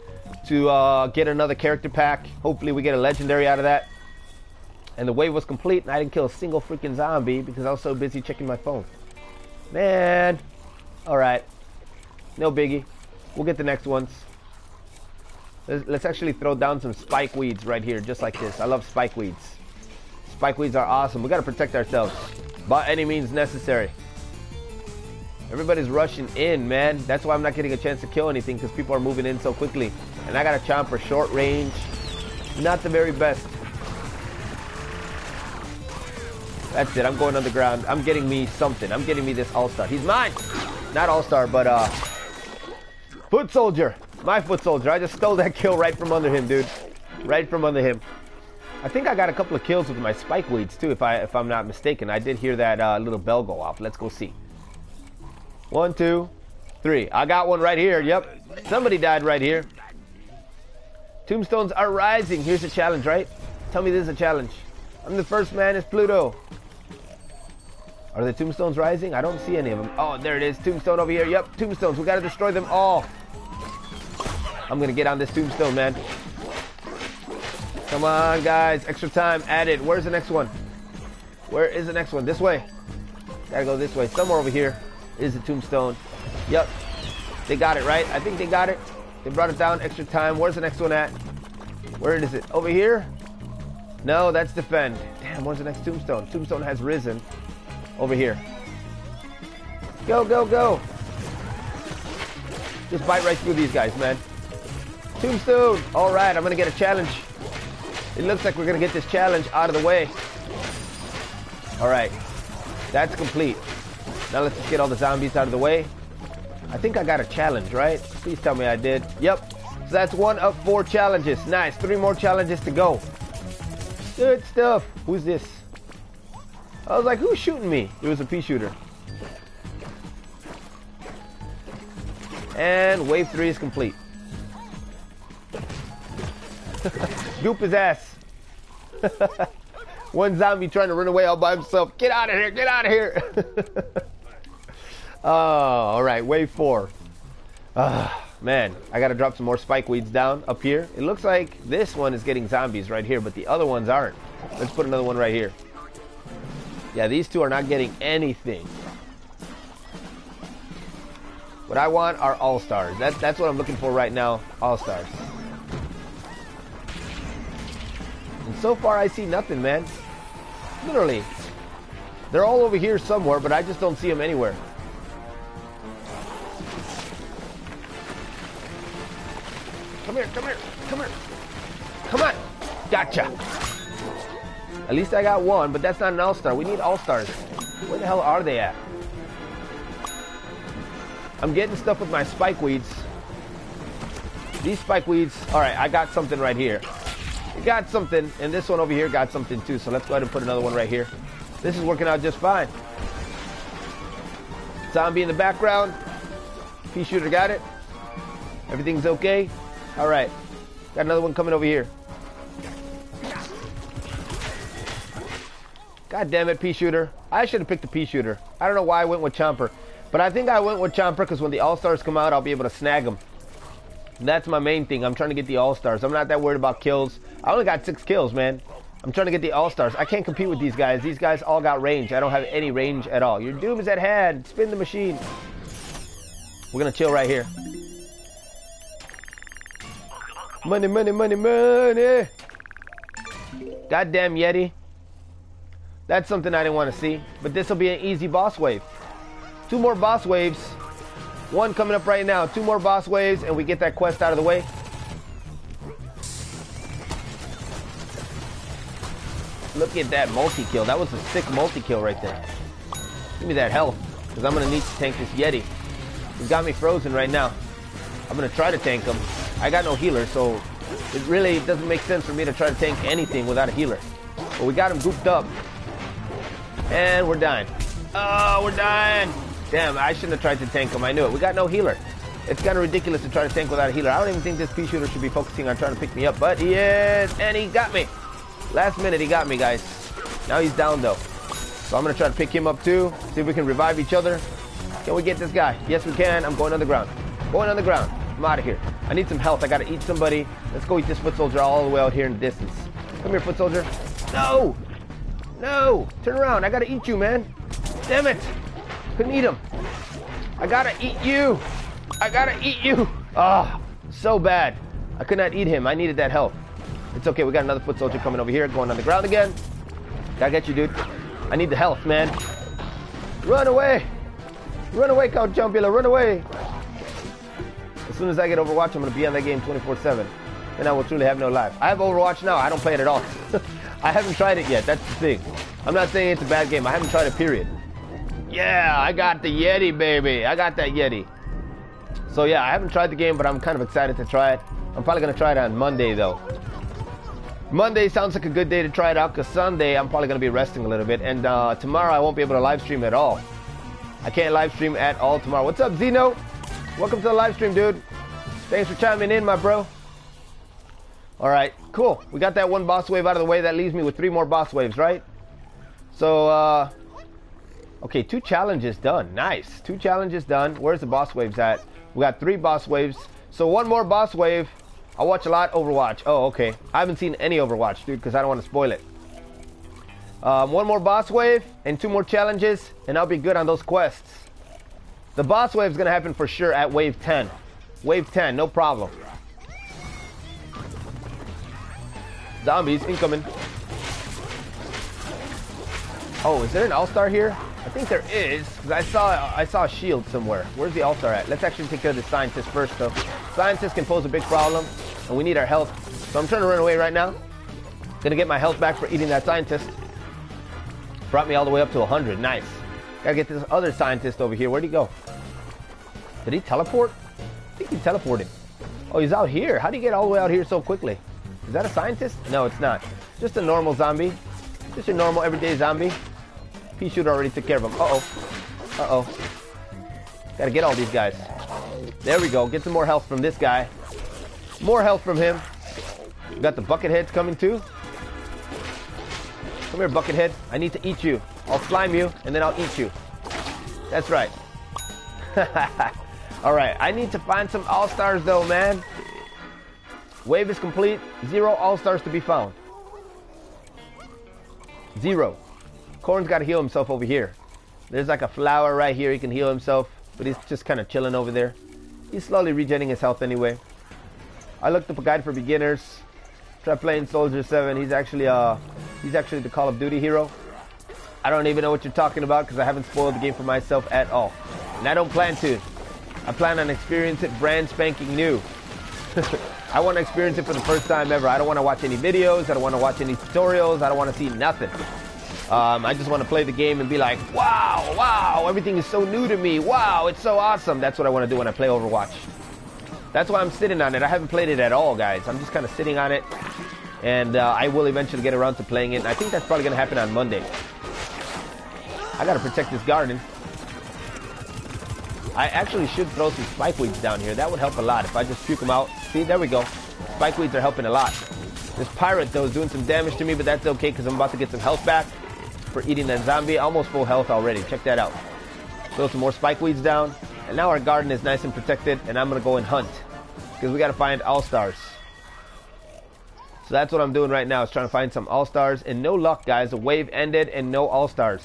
to uh, get another character pack. Hopefully we get a legendary out of that and the wave was complete and I didn't kill a single freaking zombie because I was so busy checking my phone. Man. Alright. No biggie. We'll get the next ones. Let's actually throw down some spike weeds right here, just like this. I love spike weeds. Spike weeds are awesome. We gotta protect ourselves. By any means necessary. Everybody's rushing in, man. That's why I'm not getting a chance to kill anything because people are moving in so quickly. And I got a chomper short range. Not the very best. That's it. I'm going underground. I'm getting me something. I'm getting me this all-star. He's mine. Not all-star, but uh, foot soldier. My foot soldier. I just stole that kill right from under him, dude. Right from under him. I think I got a couple of kills with my spike weeds too, if I if I'm not mistaken. I did hear that uh, little bell go off. Let's go see. One, two, three. I got one right here. Yep. Somebody died right here. Tombstones are rising. Here's a challenge, right? Tell me this is a challenge. I'm the first man. It's Pluto. Are the tombstones rising? I don't see any of them. Oh, there it is. Tombstone over here. Yep, tombstones. We got to destroy them all. I'm to get on this tombstone, man. Come on, guys. Extra time added. Where's the next one? Where is the next one? This way. Gotta go this way. Somewhere over here is the tombstone. Yep. They got it, right? I think they got it. They brought it down extra time. Where's the next one at? Where is it? Over here? No, that's defend. Damn, where's the next tombstone? Tombstone has risen. Over here. Go, go, go. Just bite right through these guys, man. Tombstone. All right, I'm going to get a challenge. It looks like we're to get this challenge out of the way. All right. That's complete. Now let's just get all the zombies out of the way. I think I got a challenge, right? Please tell me I did. Yep. So that's one of four challenges. Nice. Three more challenges to go. Good stuff. Who's this? I was like, who's shooting me? It was a pea shooter. And wave three is complete. Goop his ass. One zombie trying to run away all by himself. Get out of here. Get out of here. Oh, all right, wave four. Uh, man, I gotta drop some more spike weeds down up here. It looks like this one is getting zombies right here, but the other ones aren't. Let's put another one right here. Yeah, these two are not getting anything. What I want are all-stars. That, that's what I'm looking for right now, all-stars. And so far I see nothing, man. Literally. They're all over here somewhere, but I just don't see them anywhere. Come here, come here, come here. Come on. Gotcha. At least I got one, but that's not an all-star. We need all-stars. Where the hell are they at? I'm getting stuff with my spike weeds. These spike weeds, all right, I got something right here. Got something, and this one over here got something too, so let's go ahead and put another one right here. This is working out just fine. Zombie in the background. Pea shooter got it. Everything's okay. All right. Got another one coming over here. God damn it, pea shooter. I should have picked the pea shooter. I don't know why I went with Chomper. But I think I went with Chomper because when the All-Stars come out, I'll be able to snag them. That's my main thing. I'm trying to get the All-Stars. I'm not that worried about kills. I only got six kills, man. I'm trying to get the All-Stars. I can't compete with these guys. These guys all got range. I don't have any range at all. Your doom is at hand. Spin the machine. We're going to chill right here. Money, money, money, money. Goddamn Yeti. That's something I didn't want to see. But this will be an easy boss wave. Two more boss waves. One coming up right now. Two more boss waves, and we get that quest out of the way. Look at that multi-kill. That was a sick multi-kill right there. Give me that health, because I'm going to need to tank this Yeti. He's got me frozen right now. I'm going to try to tank him. I got no healer, so it really doesn't make sense for me to try to tank anything without a healer. But we got him gooped up. And we're dying. Oh, we're dying. Damn, I shouldn't have tried to tank him. I knew it. We got no healer. It's kind of ridiculous to try to tank without a healer. I don't even think this pea shooter should be focusing on trying to pick me up, but he is. And he got me. Last minute, he got me, guys. Now he's down, though. So I'm going to try to pick him up, too. See if we can revive each other. Can we get this guy? Yes, we can. I'm going on the ground. Going on the ground. I'm out of here. I need some health. I got to eat somebody. Let's go eat this foot soldier all the way out here in the distance. Come here, foot soldier. No! No! Turn around. I got to eat you, man. Damn it. Couldn't eat him. I got to eat you. I got to eat you. Ah, oh, so bad. I could not eat him. I needed that health. It's okay. We got another foot soldier coming over here, going on the ground again. Gotta get you, dude. I need the health, man. Run away. Run away, Count Chompula, run away! As soon as I get Overwatch, I'm gonna be on that game 24-7. And I will truly have no life. I have Overwatch now, I don't play it at all. I haven't tried it yet, that's the thing. I'm not saying it's a bad game, I haven't tried it, period. Yeah, I got the Yeti, baby. I got that Yeti. So yeah, I haven't tried the game, but I'm kind of excited to try it. I'm probably gonna try it on Monday though. Monday sounds like a good day to try it out because Sunday I'm probably gonna be resting a little bit, and uh, tomorrow I won't be able to live stream at all. I can't live stream at all tomorrow. What's up, Zeno? Welcome to the live stream, dude. Thanks for chiming in, my bro. All right, cool. We got that one boss wave out of the way. That leaves me with three more boss waves, right? So, uh, okay, two challenges done. Nice. Two challenges done. Where's the boss waves at? We got three boss waves. So one more boss wave. I watch a lot Overwatch. Oh, okay. I haven't seen any Overwatch, dude, because I don't want to spoil it. Um, one more boss wave and two more challenges, and I'll be good on those quests. The boss wave is going to happen for sure at wave 10. Wave 10, no problem. Zombies incoming. Oh, is there an all-star here? I think there is, because I saw I saw a shield somewhere. Where's the all-star at? Let's actually take care of the scientist first, though. Scientists can pose a big problem, and we need our health. So I'm trying to run away right now. Gonna get my health back for eating that scientist. Brought me all the way up to 100. Nice. Gotta get this other scientist over here. Where'd he go? Did he teleport? I think he teleported. Oh, he's out here. How do you get all the way out here so quickly? Is that a scientist? No, it's not. Just a normal zombie. Just a normal everyday zombie. Pea shooter already took care of him. Uh-oh. Uh-oh. Gotta get all these guys. There we go. Get some more health from this guy. More health from him. We got the bucket heads coming too. Come here, Buckethead. I need to eat you. I'll slime you, and then I'll eat you. That's right. Alright, I need to find some All-Stars though, man. Wave is complete. Zero All-Stars to be found. Zero. Corn's got to heal himself over here. There's like a flower right here. He can heal himself, but he's just kind of chilling over there. He's slowly regenerating his health anyway. I looked up a guide for beginners. Try playing Soldier 7. He's actually uh he's actually the Call of Duty hero. I don't even know what you're talking about because I haven't spoiled the game for myself at all. And I don't plan to. I plan on experiencing it brand spanking new. I want to experience it for the first time ever. I don't want to watch any videos. I don't want to watch any tutorials. I don't want to see nothing. Um, I just want to play the game and be like, wow, wow, everything is so new to me. Wow, it's so awesome. That's what I want to do when I play Overwatch. That's why I'm sitting on it. I haven't played it at all, guys. I'm just kind of sitting on it. And uh, I will eventually get around to playing it. And I think that's probably going to happen on Monday. I got to protect this garden. I actually should throw some spike weeds down here. That would help a lot if I just puke them out. See, there we go. Spike weeds are helping a lot. This pirate, though, is doing some damage to me, but that's okay because I'm about to get some health back for eating that zombie. Almost full health already. Check that out. Throw some more spike weeds down. And now our garden is nice and protected, and I'm to go and hunt. Because we got to find all-stars. So that's what I'm doing right now, is trying to find some all-stars. And no luck, guys. The wave ended, and no all-stars.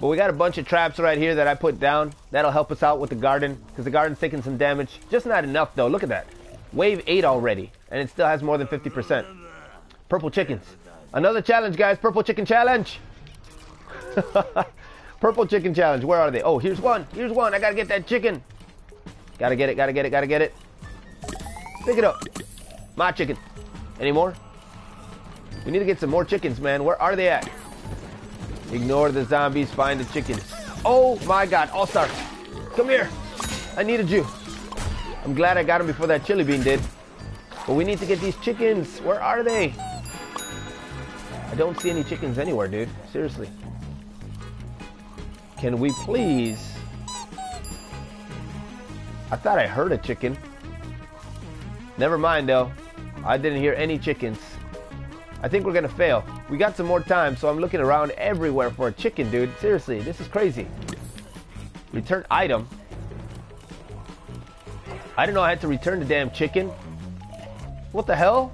But we got a bunch of traps right here that I put down. That'll help us out with the garden, because the garden's taking some damage. Just not enough, though. Look at that. Wave 8 already, and it still has more than 50%. Purple chickens. Another challenge, guys. Purple chicken challenge. Purple chicken challenge. Where are they? Oh, here's one. Here's one. I gotta get that chicken. Gotta get it. Gotta get it. Gotta get it. Pick it up. My chicken. Any more? We need to get some more chickens, man. Where are they at? Ignore the zombies. Find the chickens. Oh my God! All stars. Come here. I needed you. I'm glad I got him before that chili bean did. But we need to get these chickens. Where are they? I don't see any chickens anywhere, dude. Seriously. Can we please? I thought I heard a chicken. Never mind though. I didn't hear any chickens. I think we're gonna fail. We got some more time, so I'm looking around everywhere for a chicken, dude. Seriously, this is crazy. Return item. I didn't know I had to return the damn chicken. What the hell?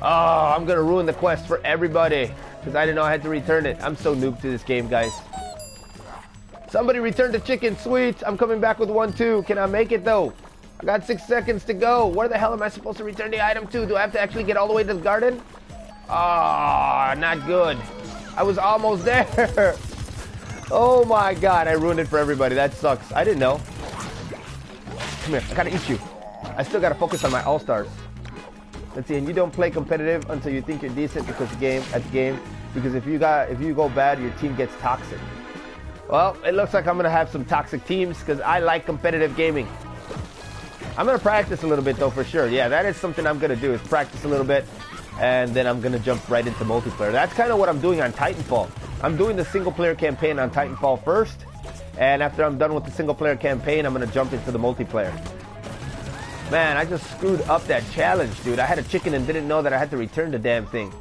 Oh, I'm gonna ruin the quest for everybody because I didn't know I had to return it. I'm so noob to this game, guys. Somebody return the chicken, sweet. I'm coming back with one too. Can I make it though? I got six seconds to go. Where the hell am I supposed to return the item to? Do I have to actually get all the way to the garden? Ah, oh, not good. I was almost there. Oh my god, I ruined it for everybody. That sucks. I didn't know. Come here, I gotta eat you. I still gotta focus on my all-stars. Let's see, and you don't play competitive until you think you're decent because the game at the game. Because if you got if you go bad, your team gets toxic. Well, it looks like I'm gonna have some toxic teams because I like competitive gaming. I'm gonna practice a little bit though for sure. Yeah, that is something I'm gonna do is practice a little bit and then I'm gonna jump right into multiplayer. That's kind of what I'm doing on Titanfall. I'm doing the single player campaign on Titanfall first, and after I'm done with the single player campaign, I'm gonna jump into the multiplayer. Man, I just screwed up that challenge, dude. I had a chicken and didn't know that I had to return the damn thing.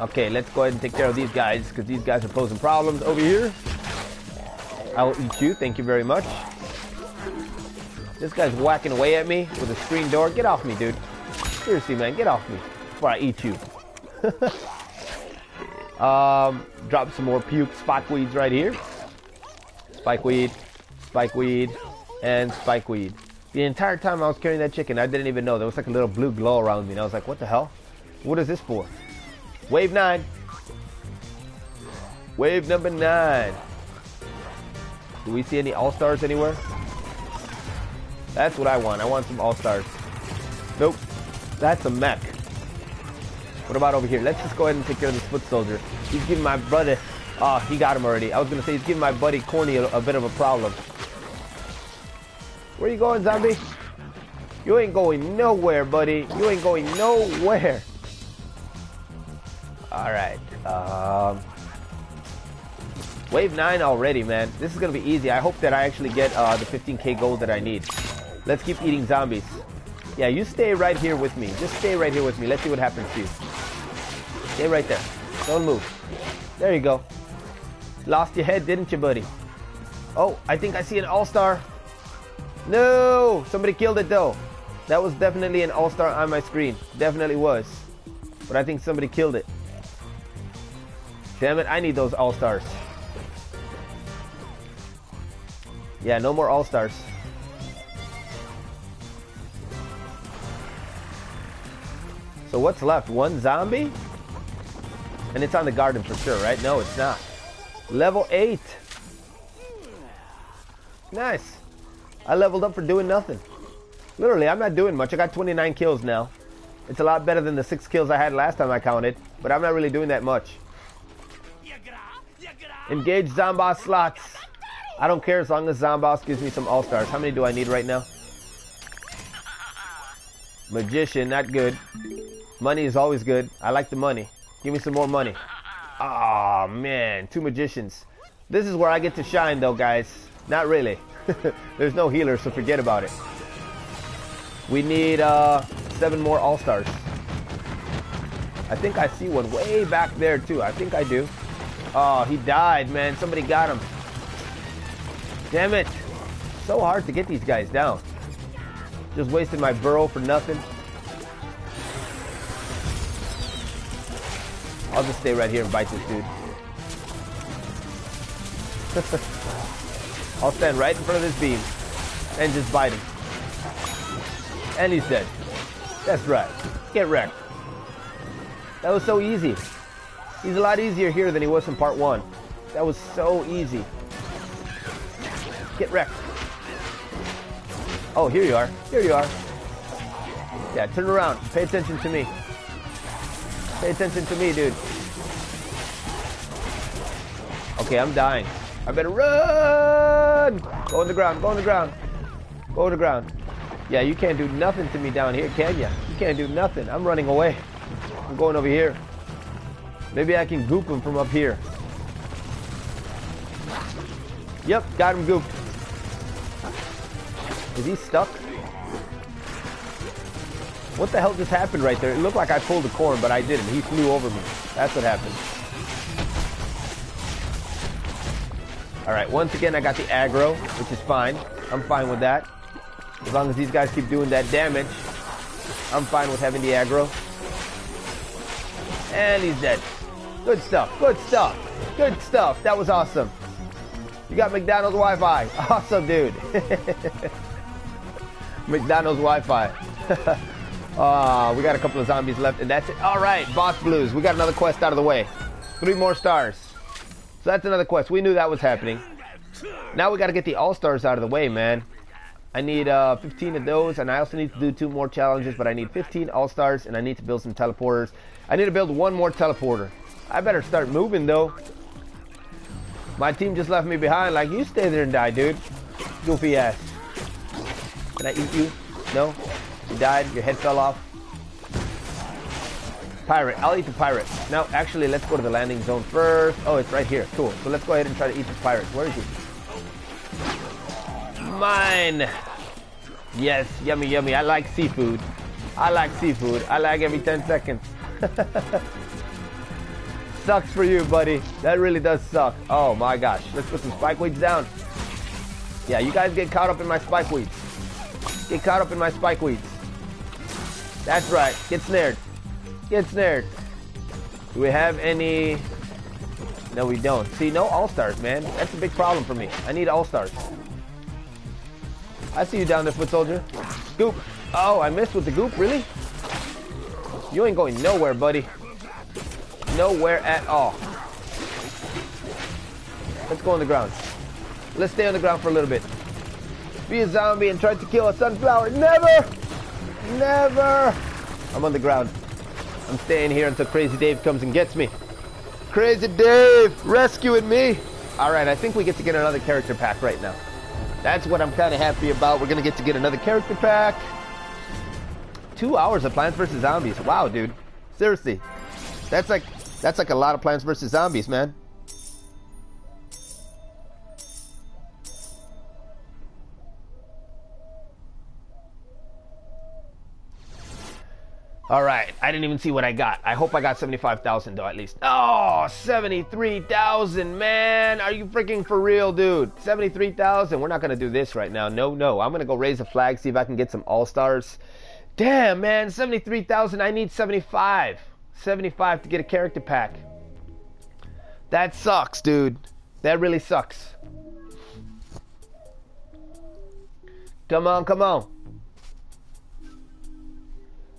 Okay, let's go ahead and take care of these guys, because these guys are posing problems over here. I will eat you, thank you very much. This guy's whacking away at me with a screen door. Get off me, dude. Seriously, man, get off me before I eat you. um, drop some more puke spikeweeds right here. Spikeweed, spikeweed, and spikeweed. The entire time I was carrying that chicken, I didn't even know. There was like a little blue glow around me. And I was like, what the hell? What is this for? Wave 9. Wave number 9. Do we see any all-stars anywhere? That's what I want. I want some all-stars. Nope. That's a mech. What about over here? Let's just go ahead and take care of this foot soldier. He's giving my brother... Oh, ah, he got him already. I was going to say he's giving my buddy Corny a, a bit of a problem. Where you going, zombie? You ain't going nowhere, buddy. You ain't going nowhere. Alright. Um, wave 9 already, man. This is going to be easy. I hope that I actually get uh, the 15k gold that I need. Let's keep eating zombies. Yeah, you stay right here with me. Just stay right here with me. Let's see what happens to you. Stay right there. Don't move. There you go. Lost your head, didn't you, buddy? Oh, I think I see an all-star. No! Somebody killed it, though. That was definitely an all-star on my screen. Definitely was. But I think somebody killed it. Damn it, I need those all-stars. Yeah, no more all-stars. So what's left? One zombie? And it's on the garden for sure, right? No, it's not. Level 8. Nice. I leveled up for doing nothing. Literally, I'm not doing much. I got 29 kills now. It's a lot better than the 6 kills I had last time I counted, but I'm not really doing that much. Engage Zomboss slots. I don't care as long as Zomboss gives me some all-stars. How many do I need right now? Magician, not good. Money is always good. I like the money. Give me some more money. Oh man, two magicians. This is where I get to shine though, guys. Not really. There's no healer, so forget about it. We need uh, seven more all-stars. I think I see one way back there too. I think I do. Oh, he died, man. Somebody got him. Damn it. So hard to get these guys down. Just wasted my burrow for nothing. I'll just stay right here and bite this dude. I'll stand right in front of this beam and just bite him. And he's dead. That's right. Get wrecked. That was so easy. He's a lot easier here than he was in part one. That was so easy. Get wrecked. Oh, here you are. Here you are. Yeah, turn around. Pay attention to me. Pay attention to me, dude. Okay, I'm dying. I better run! Go on the ground, go on the ground. Go on the ground. Yeah, you can't do nothing to me down here, can ya? You can't do nothing. I'm running away. I'm going over here. Maybe I can goop him from up here. Yep, got him gooped. Is he stuck? What the hell just happened right there? It looked like I pulled a corn, but I didn't. He flew over me. That's what happened. All right, once again, I got the aggro, which is fine. I'm fine with that. As long as these guys keep doing that damage, I'm fine with having the aggro. And he's dead. Good stuff, good stuff, good stuff. That was awesome. You got McDonald's Wi-Fi. Awesome, dude. McDonald's Wi-Fi. Uh, we got a couple of zombies left, and that's it. All right, boss blues. We got another quest out of the way. Three more stars. So that's another quest. We knew that was happening. Now we got to get the all-stars out of the way, man. I need uh, 15 of those, and I also need to do two more challenges, but I need 15 all-stars, and I need to build some teleporters. I need to build one more teleporter. I better start moving, though. My team just left me behind. Like, you stay there and die, dude. Goofy ass. Can I eat you? No? You died? Your head fell off? Pirate. I'll eat the pirate. Now, actually, let's go to the landing zone first. Oh, it's right here. Cool. So let's go ahead and try to eat the pirate. Where is he? Mine. Yes, yummy, yummy. I like seafood. I like seafood. I like every 10 seconds. Sucks for you, buddy. That really does suck. Oh my gosh. Let's put some spike weeds down. Yeah, you guys get caught up in my spike weeds. Get caught up in my spike weeds. That's right. Get snared. Get snared. Do we have any... No, we don't. See, no all-stars, man. That's a big problem for me. I need all-stars. I see you down there, foot soldier. Goop. Oh, I missed with the goop, really? You ain't going nowhere, buddy. Nowhere at all. Let's go on the ground. Let's stay on the ground for a little bit. Be a zombie and try to kill a sunflower. Never! Never! I'm on the ground. I'm staying here until Crazy Dave comes and gets me. Crazy Dave, rescuing me. All right, I think we get to get another character pack right now. That's what I'm kind of happy about. We're going to get to get another character pack. Two hours of Plants vs. Zombies. Wow, dude. Seriously. That's like, that's like a lot of Plants vs. Zombies, man. All right, I didn't even see what I got. I hope I got 75,000 though at least. Oh, 73,000, man. Are you freaking for real, dude? 73,000. We're not going to do this right now. No, no. I'm going to go raise a flag, see if I can get some all-stars. Damn, man, 73,000. I need 75. 75 to get a character pack. That sucks, dude. That really sucks. Come on, come on.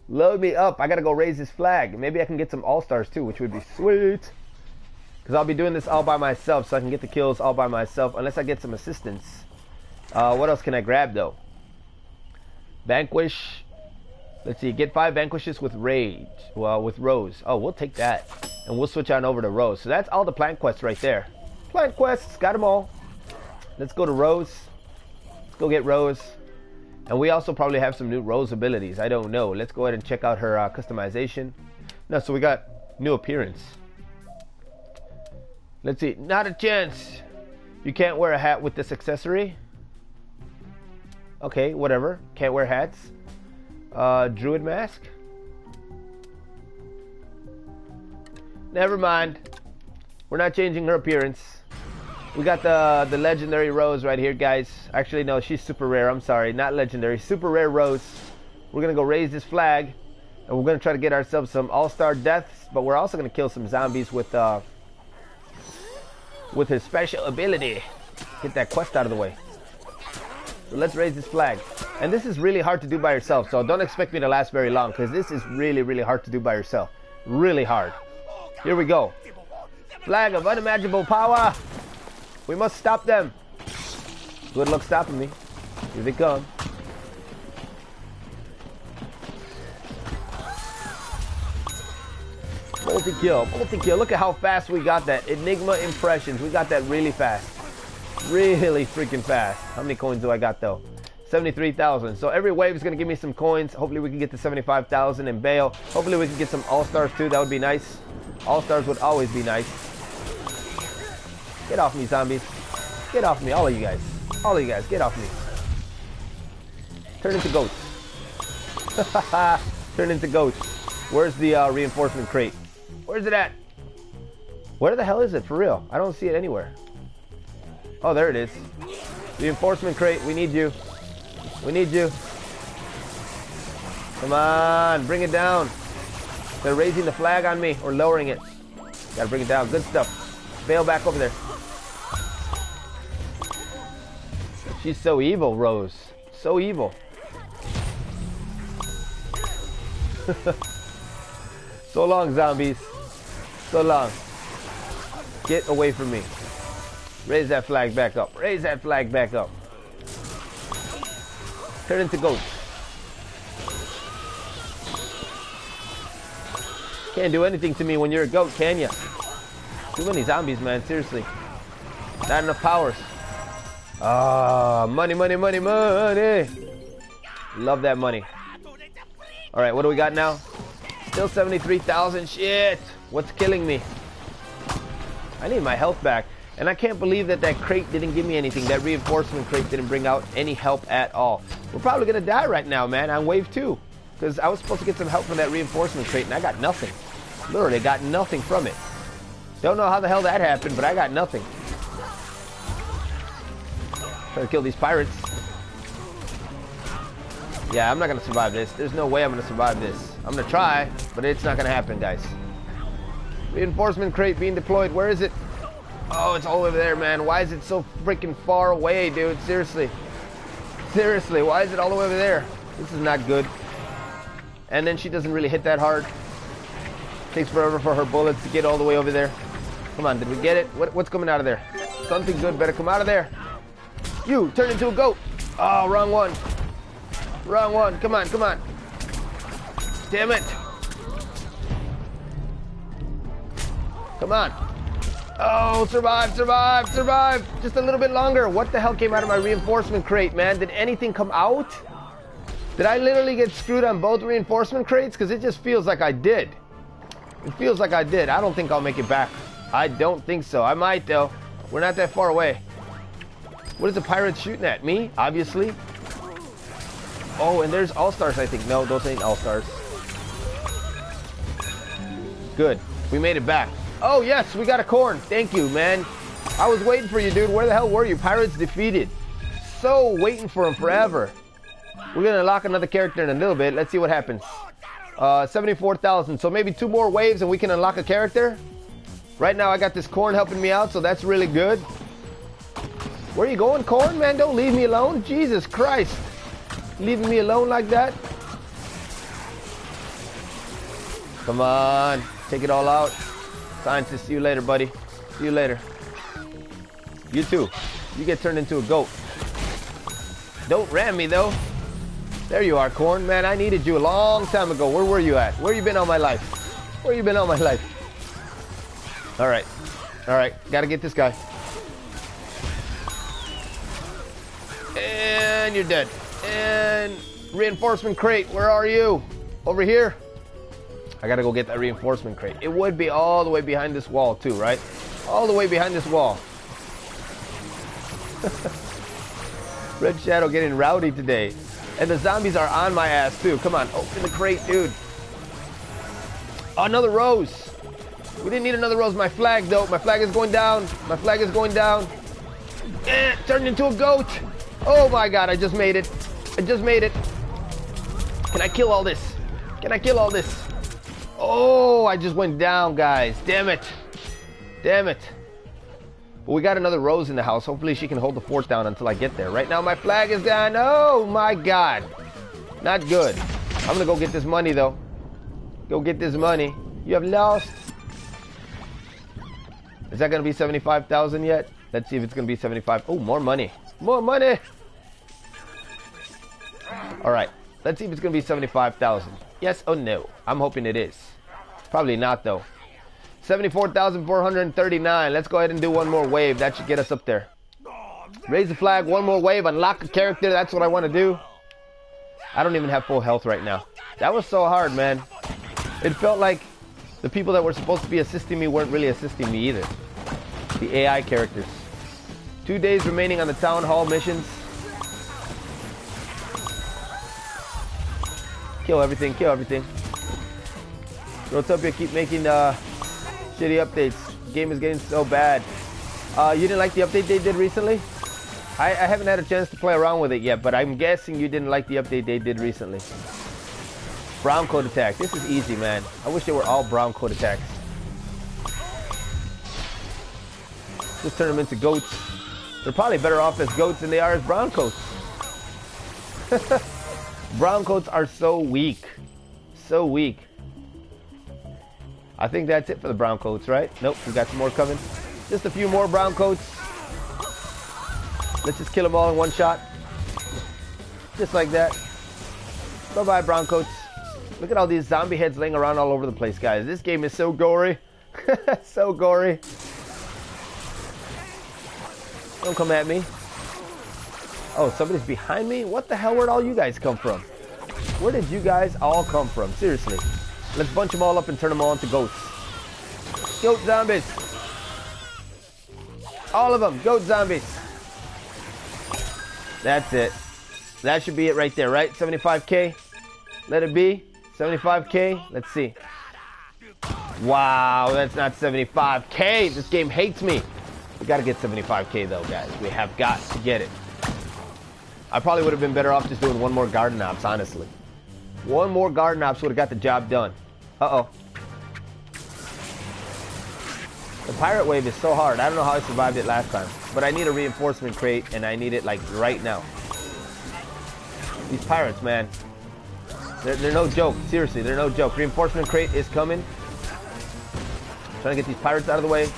Load me up. I gotta go raise this flag. Maybe I can get some all-stars too, which would be sweet. Because I'll be doing this all by myself, so I can get the kills all by myself, unless I get some assistance. Uh, what else can I grab, though? Vanquish. Let's see. Get five vanquishes with rage. Well, with Rose. Oh, we'll take that. And we'll switch on over to Rose. So that's all the plant quests right there. Plant quests. Got them all. Let's go to Rose. Let's go get Rose. And we also probably have some new Rose abilities. I don't know. Let's go ahead and check out her uh, customization. No, so we got new appearance. Let's see. Not a chance. You can't wear a hat with this accessory. Okay, whatever. Can't wear hats. Uh, druid mask. Never mind. We're not changing her appearance. We got the the legendary rose right here, guys. Actually, no, she's super rare. I'm sorry, not legendary. Super rare rose. We're gonna go raise this flag, and we're gonna try to get ourselves some all-star deaths. But we're also gonna kill some zombies with uh with his special ability. Get that quest out of the way. Let's raise this flag. And this is really hard to do by yourself. So don't expect me to last very long, because this is really, really hard to do by yourself. Really hard. Here we go. Flag of unimaginable power. We must stop them. Good luck stopping me. Here they come. Multi-kill, multi-kill. Look at how fast we got that. Enigma impressions. We got that really fast. Really freaking fast. How many coins do I got though? 73,000. So every wave is going to give me some coins. Hopefully we can get to 75,000 and bail. Hopefully we can get some all-stars too. That would be nice. All-stars would always be nice. Get off me, zombies. Get off me, all of you guys. All of you guys, get off me. Turn into goats. Turn into goats. Where's the uh, reinforcement crate? Where's it at? Where the hell is it, for real? I don't see it anywhere. Oh, there it is. Reinforcement crate, we need you. We need you. Come on, bring it down. They're raising the flag on me, or lowering it. Gotta bring it down. Good stuff. Bail back over there. She's so evil, Rose. So evil. so long, zombies. So long. Get away from me. Raise that flag back up. Raise that flag back up. Turn into goats. Can't do anything to me when you're a goat, can ya? Too many zombies, man. Seriously. Not enough powers. Ah, money, money, money, money. Love that money. All right, what do we got now? Still 73,000. Shit. What's killing me? I need my health back. And I can't believe that that crate didn't give me anything. That reinforcement crate didn't bring out any help at all. We're probably going to die right now, man, on wave two. Because I was supposed to get some help from that reinforcement crate, and I got nothing. Literally, got nothing from it. Don't know how the hell that happened, but I got nothing. Try to kill these pirates. Yeah, I'm not going to survive this. There's no way I'm going to survive this. I'm going to try, but it's not going to happen, guys. Reinforcement crate being deployed. Where is it? Oh, it's all over there, man. Why is it so freaking far away, dude? Seriously. Seriously, why is it all the way over there? This is not good. And then she doesn't really hit that hard. Takes forever for her bullets to get all the way over there. Come on, did we get it? What, what's coming out of there? Something good better come out of there. You, turn into a goat. Oh, wrong one. Wrong one. Come on, come on. Damn it. Come on. Oh, survive, survive, survive. Just a little bit longer. What the hell came out of my reinforcement crate, man? Did anything come out? Did I literally get screwed on both reinforcement crates? Because it just feels like I did. It feels like I did. I don't think I'll make it back. I don't think so. I might, though. We're not that far away. What is the pirate shooting at? Me? Obviously. Oh, and there's All-Stars, I think. No, those ain't All-Stars. Good. We made it back. Oh, yes, we got a corn. Thank you, man. I was waiting for you, dude. Where the hell were you? Pirates defeated. So waiting for him forever. We're going to lock another character in a little bit. Let's see what happens. Uh, 74,000. So maybe two more waves and we can unlock a character. Right now I got this corn helping me out, so that's really good. Where are you going, corn, man? Don't leave me alone. Jesus Christ. Leaving me alone like that? Come on. Take it all out. Scientist, see you later, buddy. See you later. You too. You get turned into a goat. Don't ram me, though. There you are, Corn. Man, I needed you a long time ago. Where were you at? Where you been all my life? Where you been all my life? All right. All right. Got to get this guy. And you're dead. And reinforcement crate, where are you? Over here? I gotta go get that reinforcement crate. It would be all the way behind this wall too, right? All the way behind this wall. Red Shadow getting rowdy today. And the zombies are on my ass too. Come on, open the crate, dude. Another rose. We didn't need another rose. My flag, though. My flag is going down. My flag is going down. Eh, turned into a goat. Oh my god, I just made it. I just made it. Can I kill all this? Can I kill all this? Oh, I just went down, guys. Damn it. Damn it. But we got another Rose in the house. Hopefully she can hold the fort down until I get there. Right now my flag is down. Oh my god. Not good. I'm gonna go get this money though. Go get this money. You have lost. Is that gonna be 75,000 yet? Let's see if it's gonna be 75. Oh, more money. More money. All right. Let's see if it's gonna be 75,000. Yes or no? I'm hoping it is. Probably not though. 74,439. Let's go ahead and do one more wave. That should get us up there. Raise the flag, one more wave, unlock a character. That's what I want to do. I don't even have full health right now. That was so hard, man. It felt like the people that were supposed to be assisting me weren't really assisting me either. The AI characters. Two days remaining on the town hall missions. Kill everything, kill everything. Growtopia keep making uh, shitty updates. Game is getting so bad. Uh, you didn't like the update they did recently? I, I haven't had a chance to play around with it yet, but I'm guessing you didn't like the update they did recently. Brown coat attack. This is easy, man. I wish they were all brown coat attacks. Just turn them into goats. They're probably better off as goats than they are as brown coats. brown coats are so weak. So weak. I think that's it for the brown coats, right? Nope, we got some more coming. Just a few more brown coats. Let's just kill them all in one shot. Just like that. Bye-bye, brown coats. Look at all these zombie heads laying around all over the place, guys. This game is so gory. so gory. Don't come at me. Oh, somebody's behind me? What the hell? Where'd all you guys come from? Where did you guys all come from? Seriously. Let's bunch them all up and turn them all into goats. Goat zombies. All of them. Goat zombies. That's it. That should be it right there, right? 75k. Let it be. 75k. Let's see. Wow, that's not 75k. This game hates me. We got to get 75k though, guys. We have got to get it. I probably would have been better off just doing one more garden ops, honestly. One more garden ops would have got the job done. Uh-oh. The pirate wave is so hard. I don't know how I survived it last time. But I need a reinforcement crate, and I need it, like, right now. These pirates, man. They're, they're no joke. Seriously, they're no joke. Reinforcement crate is coming. Trying to get these pirates out of the way.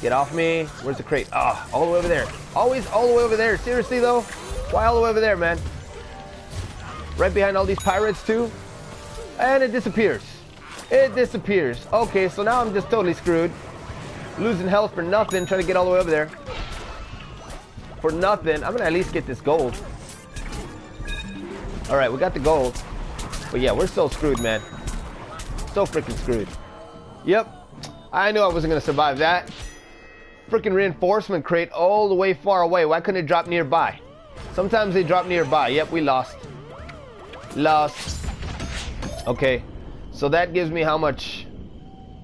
Get off me. Where's the crate? Ah, oh, all the way over there. Always all the way over there. Seriously, though? Why all the way over there, man? Right behind all these pirates, too? And it disappears. It disappears. Okay, so now I'm just totally screwed. Losing health for nothing, trying to get all the way over there. For nothing. I'm gonna at least get this gold. Alright, we got the gold. But yeah, we're still screwed, man. So freaking screwed. Yep. I knew I wasn't gonna survive that. Freaking reinforcement crate all the way far away. Why couldn't it drop nearby? Sometimes they drop nearby. Yep, we lost. Lost. Okay. So that gives me how much?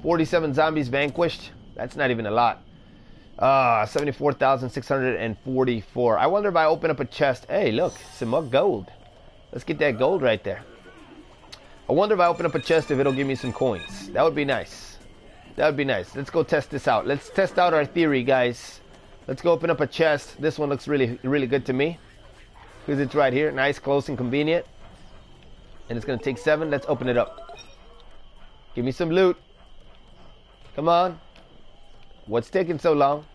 47 zombies vanquished. That's not even a lot. Uh, 74,644. I wonder if I open up a chest. Hey, look, some more gold. Let's get that gold right there. I wonder if I open up a chest if it'll give me some coins. That would be nice. That would be nice. Let's go test this out. Let's test out our theory, guys. Let's go open up a chest. This one looks really, really good to me. Because it's right here. Nice, close, and convenient. And it's going to take seven. Let's open it up. Give me some loot. Come on. What's taking so long?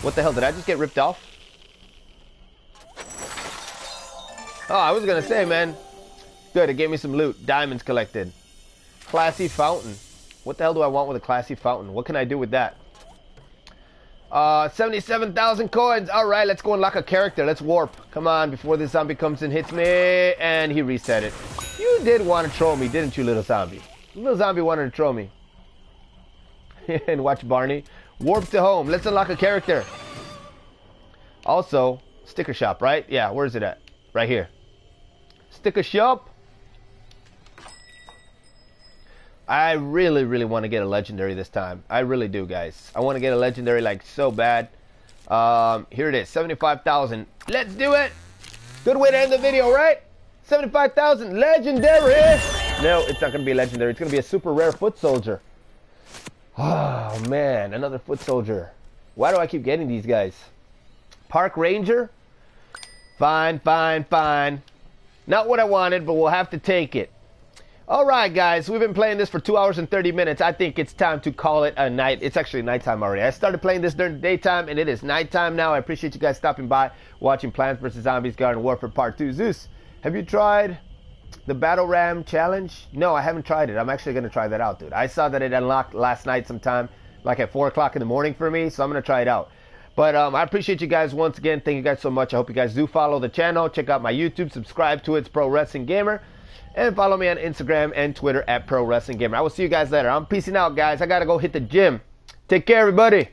What the hell? Did I just get ripped off? Oh, I was gonna say, man. Good, it gave me some loot. Diamonds collected. Classy fountain. What the hell do I want with a classy fountain? What can I do with that? Uh, 77,000 coins. All right, let's go unlock a character. Let's warp. Come on, before this zombie comes and hits me. And he reset it. You did want to troll me, didn't you, little zombie? Little zombie wanted to troll me. and watch Barney. Warp to home. Let's unlock a character. Also, sticker shop, right? Yeah, where's it at? Right here. Sticker shop. I really, really want to get a legendary this time. I really do, guys. I want to get a legendary like so bad. Um, here it is, 75,000. Let's do it. Good way to end the video, right? 75,000 legendary. No, it's not going to be legendary. It's going to be a super rare foot soldier. Oh, man, another foot soldier. Why do I keep getting these guys? Park Ranger? Fine, fine, fine. Not what I wanted, but we'll have to take it. All right, guys, we've been playing this for two hours and 30 minutes. I think it's time to call it a night. It's actually nighttime already. I started playing this during the daytime, and it is nighttime now. I appreciate you guys stopping by, watching Plants vs. Zombies Garden Warfare Part 2. Zeus, have you tried the Battle Ram Challenge? No, I haven't tried it. I'm actually going to try that out, dude. I saw that it unlocked last night sometime, like at 4 o'clock in the morning for me, so I'm going to try it out. But um, I appreciate you guys once again. Thank you guys so much. I hope you guys do follow the channel. Check out my YouTube. Subscribe to it. It's Pro Wrestling Gamer. And follow me on Instagram and Twitter at Pro Wrestling Gamer. I will see you guys later. I'm peacing out, guys. I got to go hit the gym. Take care, everybody.